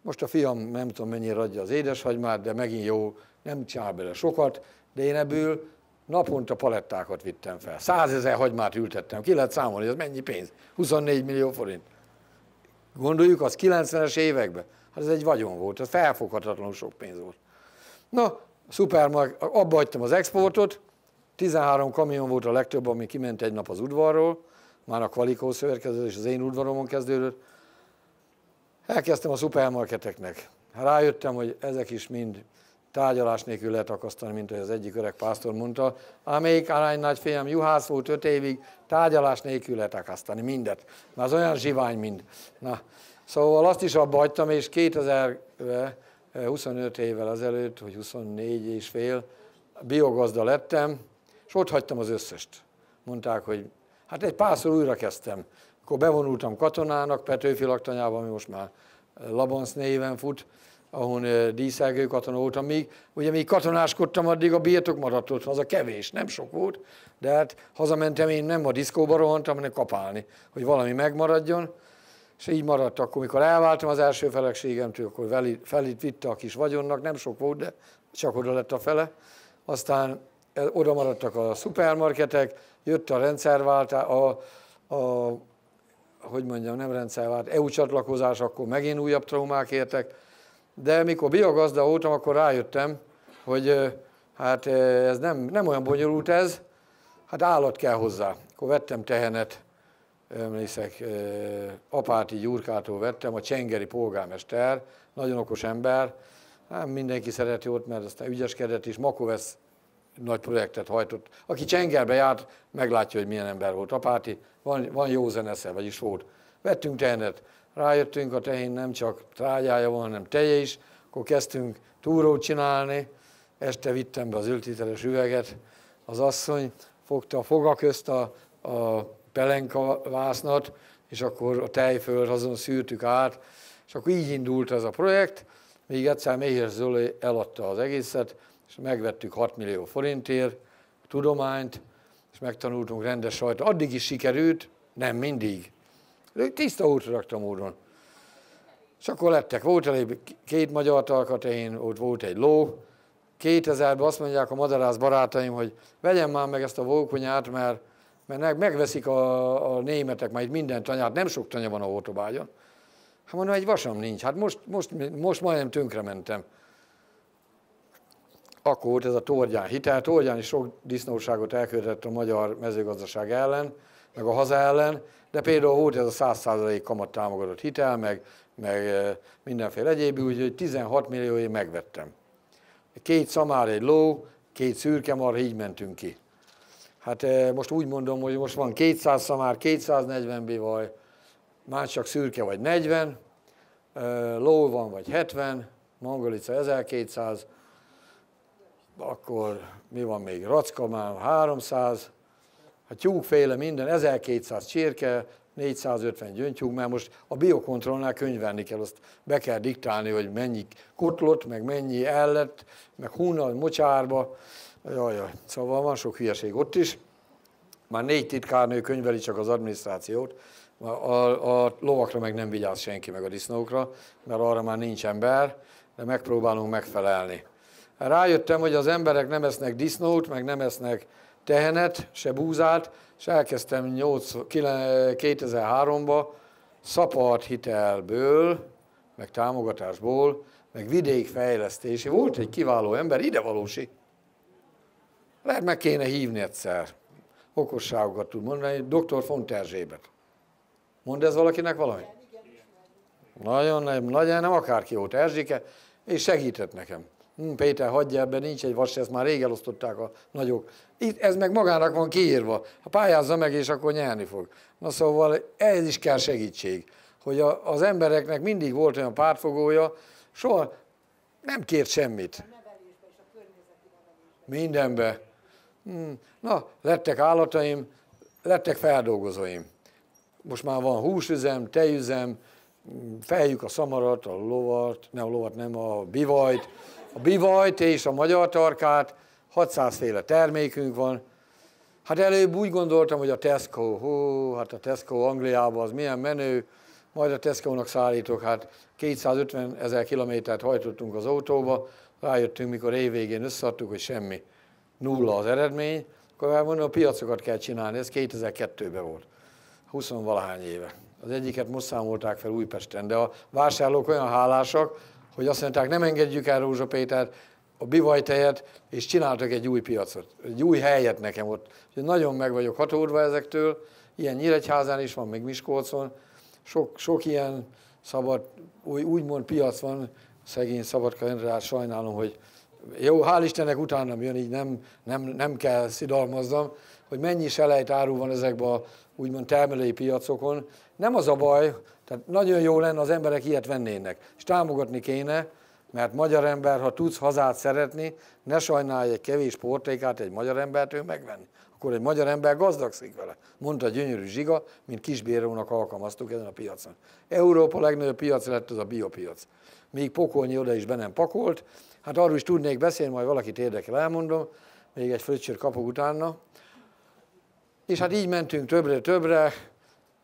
Speaker 21: Most a fiam nem tudom mennyire adja az édeshagymát, de megint jó, nem csinál bele sokat, de én ebből naponta palettákat vittem fel. Százezer hagymát ültettem, ki lehet számolni, ez mennyi pénz? 24 millió forint. Gondoljuk, az 90-es években, hát ez egy vagyon volt, ez felfoghatatlanul sok pénz volt. Na, szupermarket, abba hagytam az exportot, 13 kamion volt a legtöbb, ami kiment egy nap az udvarról, már a Kvalikó szövetkezés az én udvaromon kezdődött. Elkezdtem a szupermarketeknek. Rájöttem, hogy ezek is mind tárgyalás nélkül lehet akasztani, mint ahogy az egyik öreg pásztor mondta. Amelyik arány nagyfiam juhász volt öt évig, tárgyalás nélkül lehet akasztani mindet. Már az olyan zsivány mind. Na, szóval azt is abba hagytam, és 2025 évvel ezelőtt, vagy 24 és fél, biogazda lettem, és ott hagytam az összest. Mondták, hogy hát egy párszor újra kezdtem. Akkor bevonultam katonának, Petőfi laktanyában, ami most már Labansz néven fut, ahol díszelgő katona voltam, míg, ugye még katonáskodtam, addig a birtok maradt ott, az a kevés, nem sok volt, de hát hazamentem, én nem a diszkóba rohantam, hanem kapálni, hogy valami megmaradjon, és így maradt akkor, mikor elváltam az első feleségemtől, akkor felít vitte a kis vagyonnak, nem sok volt, de csak oda lett a fele, aztán oda maradtak a szupermarketek, jött a rendszerváltás, a, a, hogy mondjam, nem rendszervált, EU csatlakozás, akkor megint újabb traumák értek, de mikor biogazda voltam, akkor rájöttem, hogy hát ez nem, nem olyan bonyolult ez, hát állat kell hozzá. Akkor vettem tehenet, emlékszek, Apáti Gyurkától vettem, a Csengeri polgármester, nagyon okos ember, hát mindenki szereti ott, mert aztán ügyeskedett is, Makovesz nagy projektet hajtott. Aki Csengerbe járt, meglátja, hogy milyen ember volt. Apáti, van, van jó zenesze, vagyis volt. Vettünk tehenet, rájöttünk, a tehén nem csak trágyája van, hanem teje is, akkor kezdtünk túrót csinálni, este vittem be az ültiteles üveget, az asszony fogta a foga közt a, a pelenka vásznat, és akkor a tejföld azon szűrtük át, és akkor így indult ez a projekt, még egyszer Méhér Zoli eladta az egészet, és megvettük 6 millió forintért a tudományt, és megtanultunk rendes sajtot. Addig is sikerült, nem mindig, Tiszta útra módon. És akkor lettek, volt elég két magyar talkatehén, ott volt egy ló. 2000-ben azt mondják a madarász barátaim, hogy vegyem már meg ezt a vókonyát, mert, mert megveszik a, a németek majd minden tanyát, nem sok tanya van a Ótobágyon. Hát mondom, egy vasam nincs. Hát most, most, most majdnem tönkre mentem. Akkor volt ez a Torgyán hitel. Torgyán is sok disznóságot elkövetett a magyar mezőgazdaság ellen, meg a haza ellen, de például volt ez a 100% kamat támogatott hitel, meg, meg mindenféle egyéb, úgyhogy 16 millióért megvettem. Két szamár, egy ló, két szürke mar, így mentünk ki. Hát most úgy mondom, hogy most van 200 szamár, 240 bivaj, már csak szürke vagy 40, ló van vagy 70, mangolica 1200, akkor mi van még, racka már 300, a tyúkféle minden, 1200 csirke, 450 gyöngytyúk, mert most a biokontrollnál könyvelni kell, azt be kell diktálni, hogy mennyi kotlott, meg mennyi ellet, meg hunna, mocsárba, jaj, jaj, szóval van sok hülyeség ott is. Már négy titkárnő könyveli csak az adminisztrációt, a, a, a lovakra meg nem vigyáz senki, meg a disznókra, mert arra már nincs ember, de megpróbálunk megfelelni. Rájöttem, hogy az emberek nem esznek disznót, meg nem esznek tehenet, se búzát, és elkezdtem 2003-ba szapart hitelből, meg támogatásból, meg vidékfejlesztési. Volt egy kiváló ember, ide valósi. Lehet meg kéne hívni egyszer. Okosságokat tud mondani, dr. Font Erzsébet. Mond ez valakinek valami? Nagyon nem, nagyon nem akárki volt Erzsike, és segített nekem. Hm, Péter, hagyja ebben, nincs egy vas, ezt már rég elosztották a nagyok. Itt, ez meg magának van kiírva. Ha pályázza meg, és akkor nyerni fog. Na szóval ez is kell segítség, hogy a, az embereknek mindig volt olyan pártfogója, soha nem kért semmit. Mindenbe. Hm, na, lettek állataim, lettek feldolgozóim. Most már van húsüzem, tejüzem, feljük a szamarat, a lovat, nem a lovat, nem a bivajt, a bivajt és a magyar tarkát, 600 féle termékünk van. Hát előbb úgy gondoltam, hogy a Tesco, hú, hát a Tesco Angliában az milyen menő, majd a Tesco-nak szállítok, hát 250 ezer kilométert hajtottunk az autóba, rájöttünk, mikor évvégén összeadtuk, hogy semmi. nulla az eredmény, akkor mondom, a piacokat kell csinálni, ez 2002-ben volt, 20 valahány éve. Az egyiket most számolták fel Újpesten, de a vásárlók olyan hálásak, hogy azt mondták, nem engedjük el Rózsa Pétert, a bivajtejet, és csináltak egy új piacot, egy új helyet nekem ott. Nagyon meg vagyok hatódva ezektől, ilyen Nyíregyházán is van, még Miskolcon, sok, sok ilyen szabad, úgy, úgymond piac van, szegény Szabadka Endre, sajnálom, hogy jó, hál' Istennek utánam jön, így nem, nem, nem kell szidalmazzam, hogy mennyi selejt áru van ezekben a úgymond termelői piacokon. Nem az a baj, tehát nagyon jó lenne, az emberek ilyet vennének, és támogatni kéne, mert magyar ember, ha tudsz hazát szeretni, ne sajnálj egy kevés portékát egy magyar embertől megvenni. Akkor egy magyar ember gazdagszik vele, mondta gyönyörű Zsiga, mint kisbírónak alkalmaztuk ezen a piacon. Európa legnagyobb piac lett az a biopiac. Még pokolnyi oda is be nem pakolt. Hát arról is tudnék beszélni, majd valakit érdekel, elmondom. Még egy fröccsör kapok utána. És hát így mentünk többre, többre,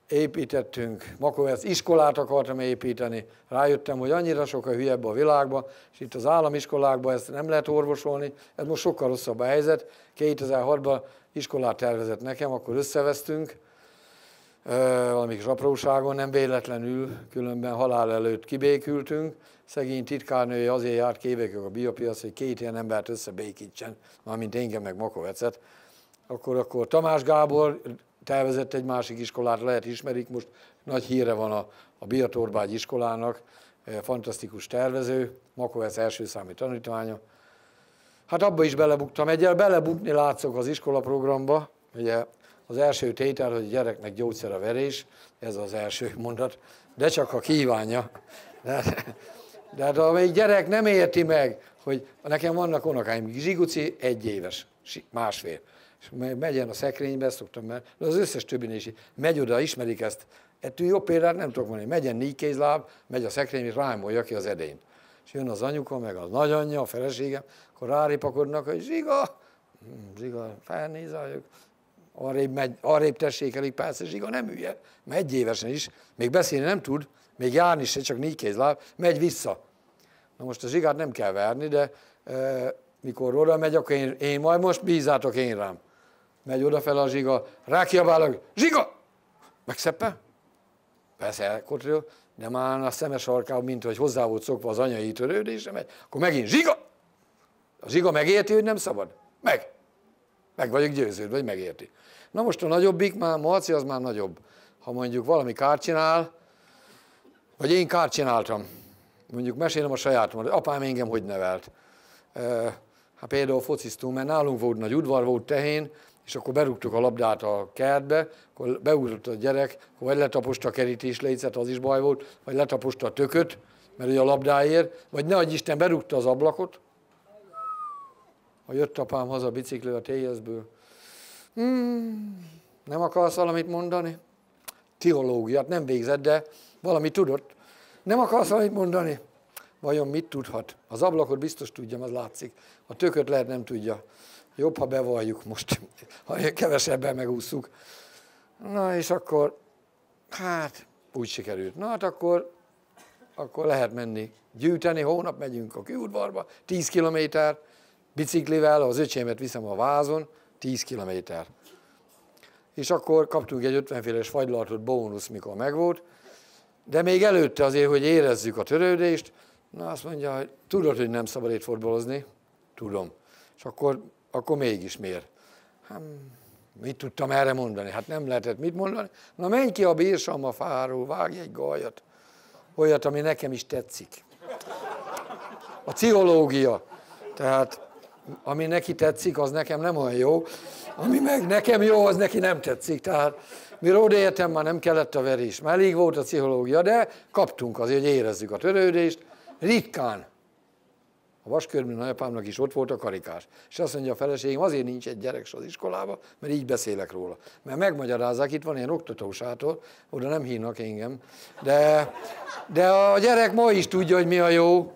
Speaker 21: építettünk, Makovec iskolát akartam építeni, rájöttem, hogy annyira sok a hülyebb a világban, és itt az államiskolákban ezt nem lehet orvosolni, ez most sokkal rosszabb a helyzet. 2006-ban iskolát tervezett nekem, akkor összevesztünk, valami kis apróságon, nem véletlenül, különben halál előtt kibékültünk. Szegény titkárnője azért járt kévekök a biopiac, hogy két ilyen embert összebékítsen, mármint engem meg Makovecet. Akkor, akkor Tamás Gábor tervezett egy másik iskolát, lehet ismerik, most nagy híre van a, a Biatorbágy iskolának, fantasztikus tervező, Makovec első számú tanítványa. Hát abba is belebuktam, egyel belebukni látszok az iskola programba, ugye az első tétel, hogy a gyereknek gyógyszer a verés, ez az első mondat, de csak ha kívánja. De, de hát amelyik gyerek nem érti meg, hogy nekem vannak unokáim, Zsiguci egy éves, másfél és megyen a szekrénybe, ezt szoktam mert az összes többinél is megy oda, ismerik ezt. Ettől jobb példát nem tudok mondani. Megyen négy kézláb, megy a szekrény, és rámolja ki az edényt. És jön az anyuka, meg az nagyanyja, a feleségem, akkor ráripakodnak, hogy zsiga, hmm, zsiga, felnéz arrébb, megy, arrébb tessékelik, persze zsiga nem hülye, megy évesen is, még beszélni nem tud, még járni se, csak négy kézláb, megy vissza. Na most a zsigát nem kell verni, de e, mikor oda megy, akkor én, én majd most bízátok én rám megy odafel a zsiga, rákiabálok, zsiga! Megszeppe? Persze, kotrió, de már a szemes arkában, mint hogy hozzá volt szokva az anyai törődésre megy, akkor megint zsiga! A zsiga megérti, hogy nem szabad? Meg. Meg vagyok győződve, hogy megérti. Na most a nagyobbik már, Marci az már nagyobb. Ha mondjuk valami kárt csinál, vagy én kárt csináltam, mondjuk mesélem a sajátomat, apám engem hogy nevelt. Hát például fociztunk, mert nálunk volt nagy udvar, volt tehén, és akkor berúgtuk a labdát a kertbe, akkor beugrott a gyerek, akkor vagy letaposta a kerítés lécet, az is baj volt, vagy letaposta a tököt, mert ugye a labdáért, vagy ne Isten, berúgta az ablakot, ha jött apám haza bicikli a TS-ből. Hmm, nem akarsz valamit mondani? Teológiát nem végzett, de valami tudott. Nem akarsz valamit mondani? Vajon mit tudhat? Az ablakot biztos tudja, az látszik. A tököt lehet nem tudja. Jobb, ha bevalljuk most, ha kevesebben megúszuk. Na és akkor, hát úgy sikerült. Na hát akkor, akkor lehet menni gyűjteni, hónap megyünk a kőudvarba, 10 kilométer, biciklivel, az öcsémet viszem a vázon, 10 kilométer. És akkor kaptunk egy 50 féles fagylaltot bónusz, mikor megvolt, de még előtte azért, hogy érezzük a törődést, na azt mondja, hogy tudod, hogy nem szabad itt fotbalozni? Tudom. És akkor akkor mégis miért? Hát, mit tudtam erre mondani? Hát nem lehetett mit mondani. Na menj ki a bírsam a fáról, vágj egy gajat. Olyat, ami nekem is tetszik. A pszichológia. Tehát ami neki tetszik, az nekem nem olyan jó. Ami meg nekem jó, az neki nem tetszik. Tehát mire odaértem, már nem kellett a verés. Már elég volt a pszichológia, de kaptunk azért, hogy érezzük a törődést. Ritkán a vaskörmű nagyapámnak is ott volt a karikás. És azt mondja a feleségem, azért nincs egy gyerek az iskolába, mert így beszélek róla. Mert megmagyarázzák, itt van ilyen oktatósátor, oda nem hívnak engem, de, de a gyerek ma is tudja, hogy mi a jó.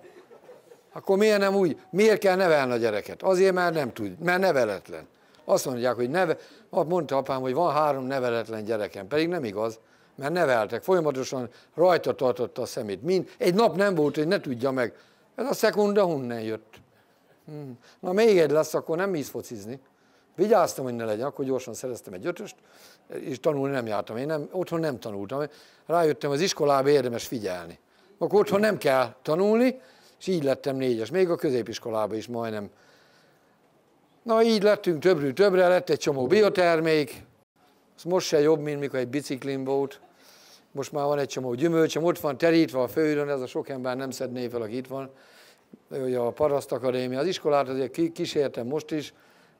Speaker 21: Akkor miért nem úgy? Miért kell nevelni a gyereket? Azért, mert nem tud, mert neveletlen. Azt mondják, hogy neve, mondta apám, hogy van három neveletlen gyerekem, pedig nem igaz, mert neveltek, folyamatosan rajta tartotta a szemét. Mind, egy nap nem volt, hogy ne tudja meg, ez a szekunda honnan jött? Hmm. Na még egy lesz, akkor nem mész focizni. Vigyáztam, hogy ne legyen, akkor gyorsan szereztem egy ötöst, és tanulni nem jártam. Én nem, otthon nem tanultam. Rájöttem, az iskolába érdemes figyelni. Akkor otthon nem kell tanulni, és így lettem négyes. Még a középiskolában is majdnem. Na így lettünk többről többre, lett egy csomó biotermék, az most se jobb, mint mikor egy biciklin volt. Most már van egy csomó gyümölcsem, ott van terítve a főrön, ez a sok ember nem szedné fel, aki itt van. A Paraszt Akadémia, az iskolát azért kísértem most is,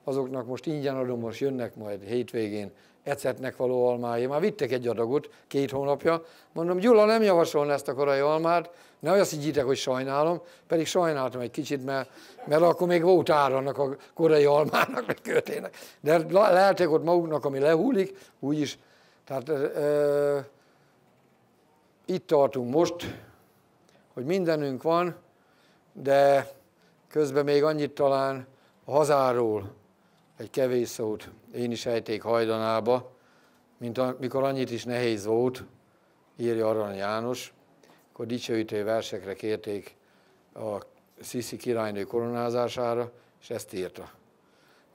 Speaker 21: azoknak most ingyen adom, most jönnek majd hétvégén ecetnek való almái. Már vittek egy adagot két hónapja. Mondom, Gyula nem javasolna ezt a korai almát, ne azt higgyétek, hogy sajnálom, pedig sajnáltam egy kicsit, mert, mert akkor még volt ára annak a korai almának, vagy kötének. De lehetek ott maguknak, ami lehúlik, úgyis. Tehát e, itt tartunk most, hogy mindenünk van, de közben még annyit talán a hazáról, egy kevés szót én is ejték hajdanába, mint amikor annyit is nehéz volt, írja Arany János, akkor dicsőítő versekre kérték a Sziszi királynő koronázására, és ezt írta.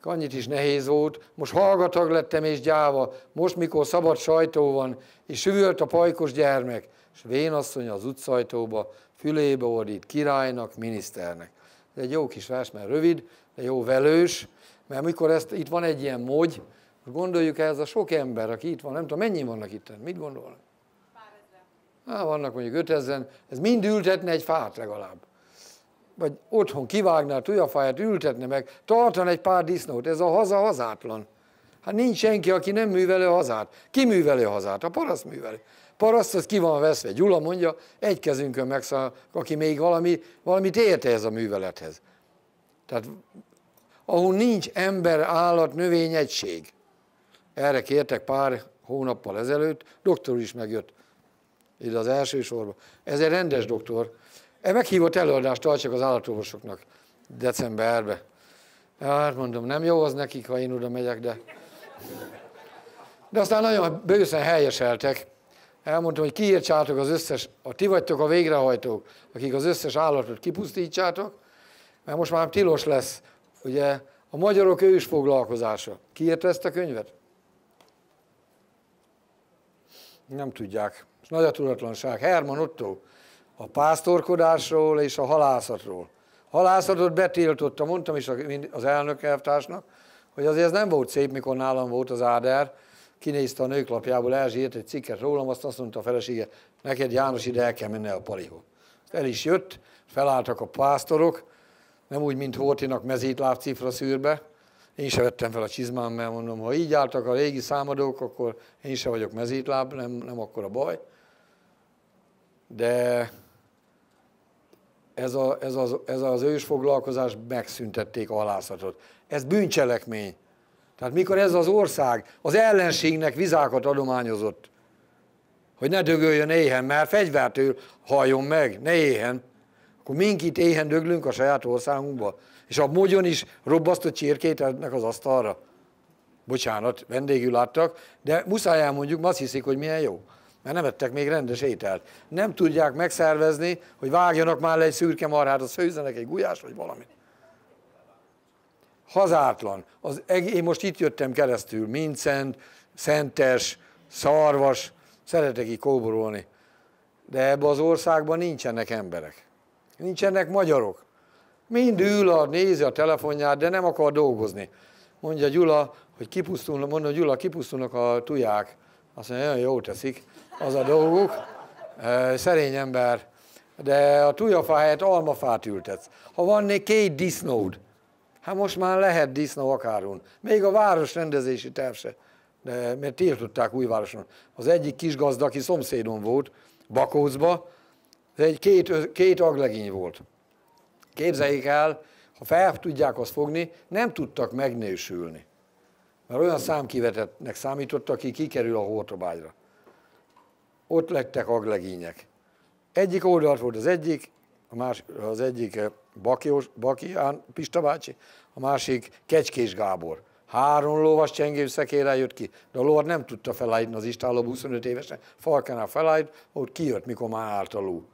Speaker 21: Annyit is nehéz volt, most hallgatag lettem és gyáva, most mikor szabad sajtó van, és süvölt a pajkos gyermek, és vénasszony az utcajtóba, fülébe ordít királynak, miniszternek. Ez egy jó kis vers, mert rövid, de jó velős, mert mikor ezt, itt van egy ilyen mogy, gondoljuk ez a sok ember, aki itt van, nem tudom, mennyi vannak itt, mit gondolnak? Pár vannak mondjuk 5000, ez mind ültetne egy fát legalább. Vagy otthon kivágná a tujafáját, ültetne meg, tartan egy pár disznót, ez a haza hazátlan. Hát nincs senki, aki nem művelő hazát. Ki művelő hazát? A paraszt művelő. Paraszt az ki van veszve. Gyula mondja, egy kezünkön megszáll, aki még valami, valamit érte ez a művelethez. Tehát ahol nincs ember, állat, növény egység. Erre kértek pár hónappal ezelőtt, doktor is megjött ide az első sorba. Ez egy rendes doktor. E meghívott előadást tartsak az állatorvosoknak decemberbe. Hát mondom, nem jó az nekik, ha én oda megyek, de... De aztán nagyon bőszen helyeseltek. Elmondtam, hogy kiírtsátok az összes, a ti vagytok a végrehajtók, akik az összes állatot kipusztítsátok, mert most már tilos lesz Ugye a magyarok ős foglalkozása. Ki írta ezt a könyvet? Nem tudják. És nagy a tudatlanság. Herman Otto a pásztorkodásról és a halászatról. Halászatot betiltotta, mondtam is az elnök elvtársnak, hogy azért ez nem volt szép, mikor nálam volt az Áder, kinézte a nőklapjából, elzsírt egy cikket rólam, azt azt mondta a felesége, neked János ide el kell menni a palihoz. El is jött, felálltak a pásztorok, nem úgy, mint Hortinak mezítláb cifra szűrbe. Én sem vettem fel a csizmám, mert mondom, ha így álltak a régi számadók, akkor én sem vagyok mezítláb, nem, nem akkor a baj. De ez, a, ez, az, ez az ős foglalkozás megszüntették a halászatot. Ez bűncselekmény. Tehát mikor ez az ország az ellenségnek vizákat adományozott, hogy ne dögöljön éhen, mert fegyvertől halljon meg, ne éhen, akkor mink itt éhen döglünk a saját országunkba, és a mogyon is robbasztott csirkét ennek az asztalra. Bocsánat, vendégül láttak, de muszáj elmondjuk, azt hiszik, hogy milyen jó. Mert nem ettek még rendes ételt. Nem tudják megszervezni, hogy vágjanak már le egy szürke marhát, az főzzenek egy gulyás, vagy valamit. Hazátlan. Az, én most itt jöttem keresztül, Mincent, Szentes, Szarvas, szeretek így kóborolni. De ebbe az országban nincsenek emberek. Nincsenek magyarok. Mind ül, a, nézi a telefonját, de nem akar dolgozni. Mondja Gyula, hogy kipusztulnak, mondja Gyula, kipusztulnak a tuják. Azt mondja, nagyon jó teszik, az a dolguk. Szerény ember, de a tujafa helyett almafát ültetsz. Ha van két disznód, hát most már lehet disznó akárun. Még a város rendezési terv se. De, mert tiltották újvároson. Az egyik kis gazda, aki szomszédon volt, Bakócba, ez egy két, két aglegény volt. Képzeljék el, ha fel tudják azt fogni, nem tudtak megnősülni. Mert olyan számkivetetnek számított, aki kikerül a hortobágyra. Ott lettek aglegények. Egyik oldalt volt az egyik, a más, az egyik eh, Bakiós, Bakián Pista bácsi, a másik Kecskés Gábor. Három lovas csengő szekérrel jött ki, de a lovat nem tudta felállítani az istálló 25 évesen. Falkánál felállít, ott kijött, mikor már állt a ló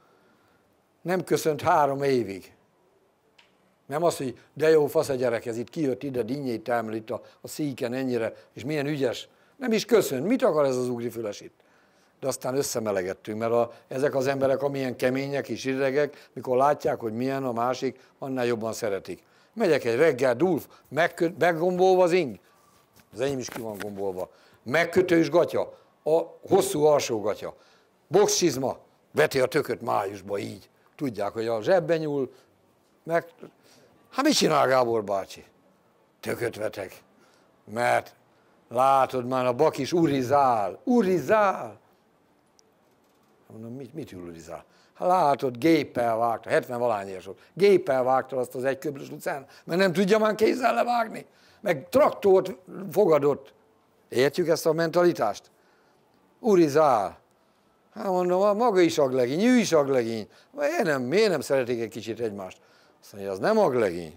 Speaker 21: nem köszönt három évig. Nem az, hogy de jó, fasz a gyerek, ez itt kijött ide, dinnyét itt a, a szíken ennyire, és milyen ügyes. Nem is köszön. Mit akar ez az ugrifüles itt? De aztán összemelegettünk, mert a, ezek az emberek, amilyen kemények és idegek, mikor látják, hogy milyen a másik, annál jobban szeretik. Megyek egy reggel, dulf, megköt, meggombolva az ing. Az enyém is ki van gombolva. Megkötős gatya, a hosszú alsó gatya. Boxsizma, veti a tököt májusba így. Tudják, hogy a zsebben nyúl, meg... Hát mit csinál Gábor bácsi? Tököt vetek. Mert látod már a bak is urizál, urizál. Mondom, mit, mit urizál? Hát látod, géppel vágta, 70 valány éves géppel vágta azt az egyköblös utcán, mert nem tudja már kézzel levágni. Meg traktort fogadott. Értjük ezt a mentalitást? Urizál. Hát mondom, maga is aglegény, ő is aglegény. Miért nem, miért nem szeretik egy kicsit egymást? Azt mondja, az nem aglegény.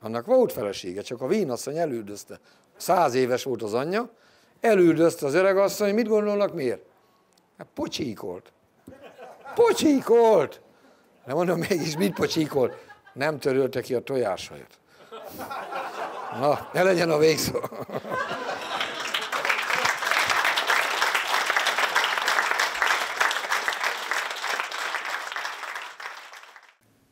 Speaker 21: Annak volt felesége, csak a vínasszony elüldözte. Száz éves volt az anyja, elüldözte az öreg asszony, mit gondolnak miért? Hát pocsíkolt. Pocsíkolt! Nem mondom, mégis mit pocsíkolt? Nem törölte ki a tojásait. Na, ne legyen a végszó.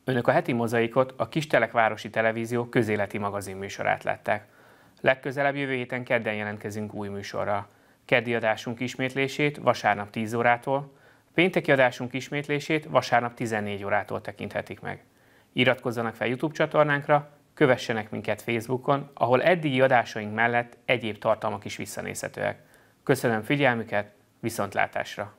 Speaker 3: Önök a heti mozaikot a Kistelekvárosi Televízió közéleti magazinműsorát látták. Legközelebb jövő héten kedden jelentkezünk új műsorral. Keddi adásunk ismétlését vasárnap 10 órától, pénteki adásunk ismétlését vasárnap 14 órától tekinthetik meg. Iratkozzanak fel YouTube csatornánkra, kövessenek minket Facebookon, ahol eddigi adásaink mellett egyéb tartalmak is visszanézhetőek. Köszönöm figyelmüket, viszontlátásra!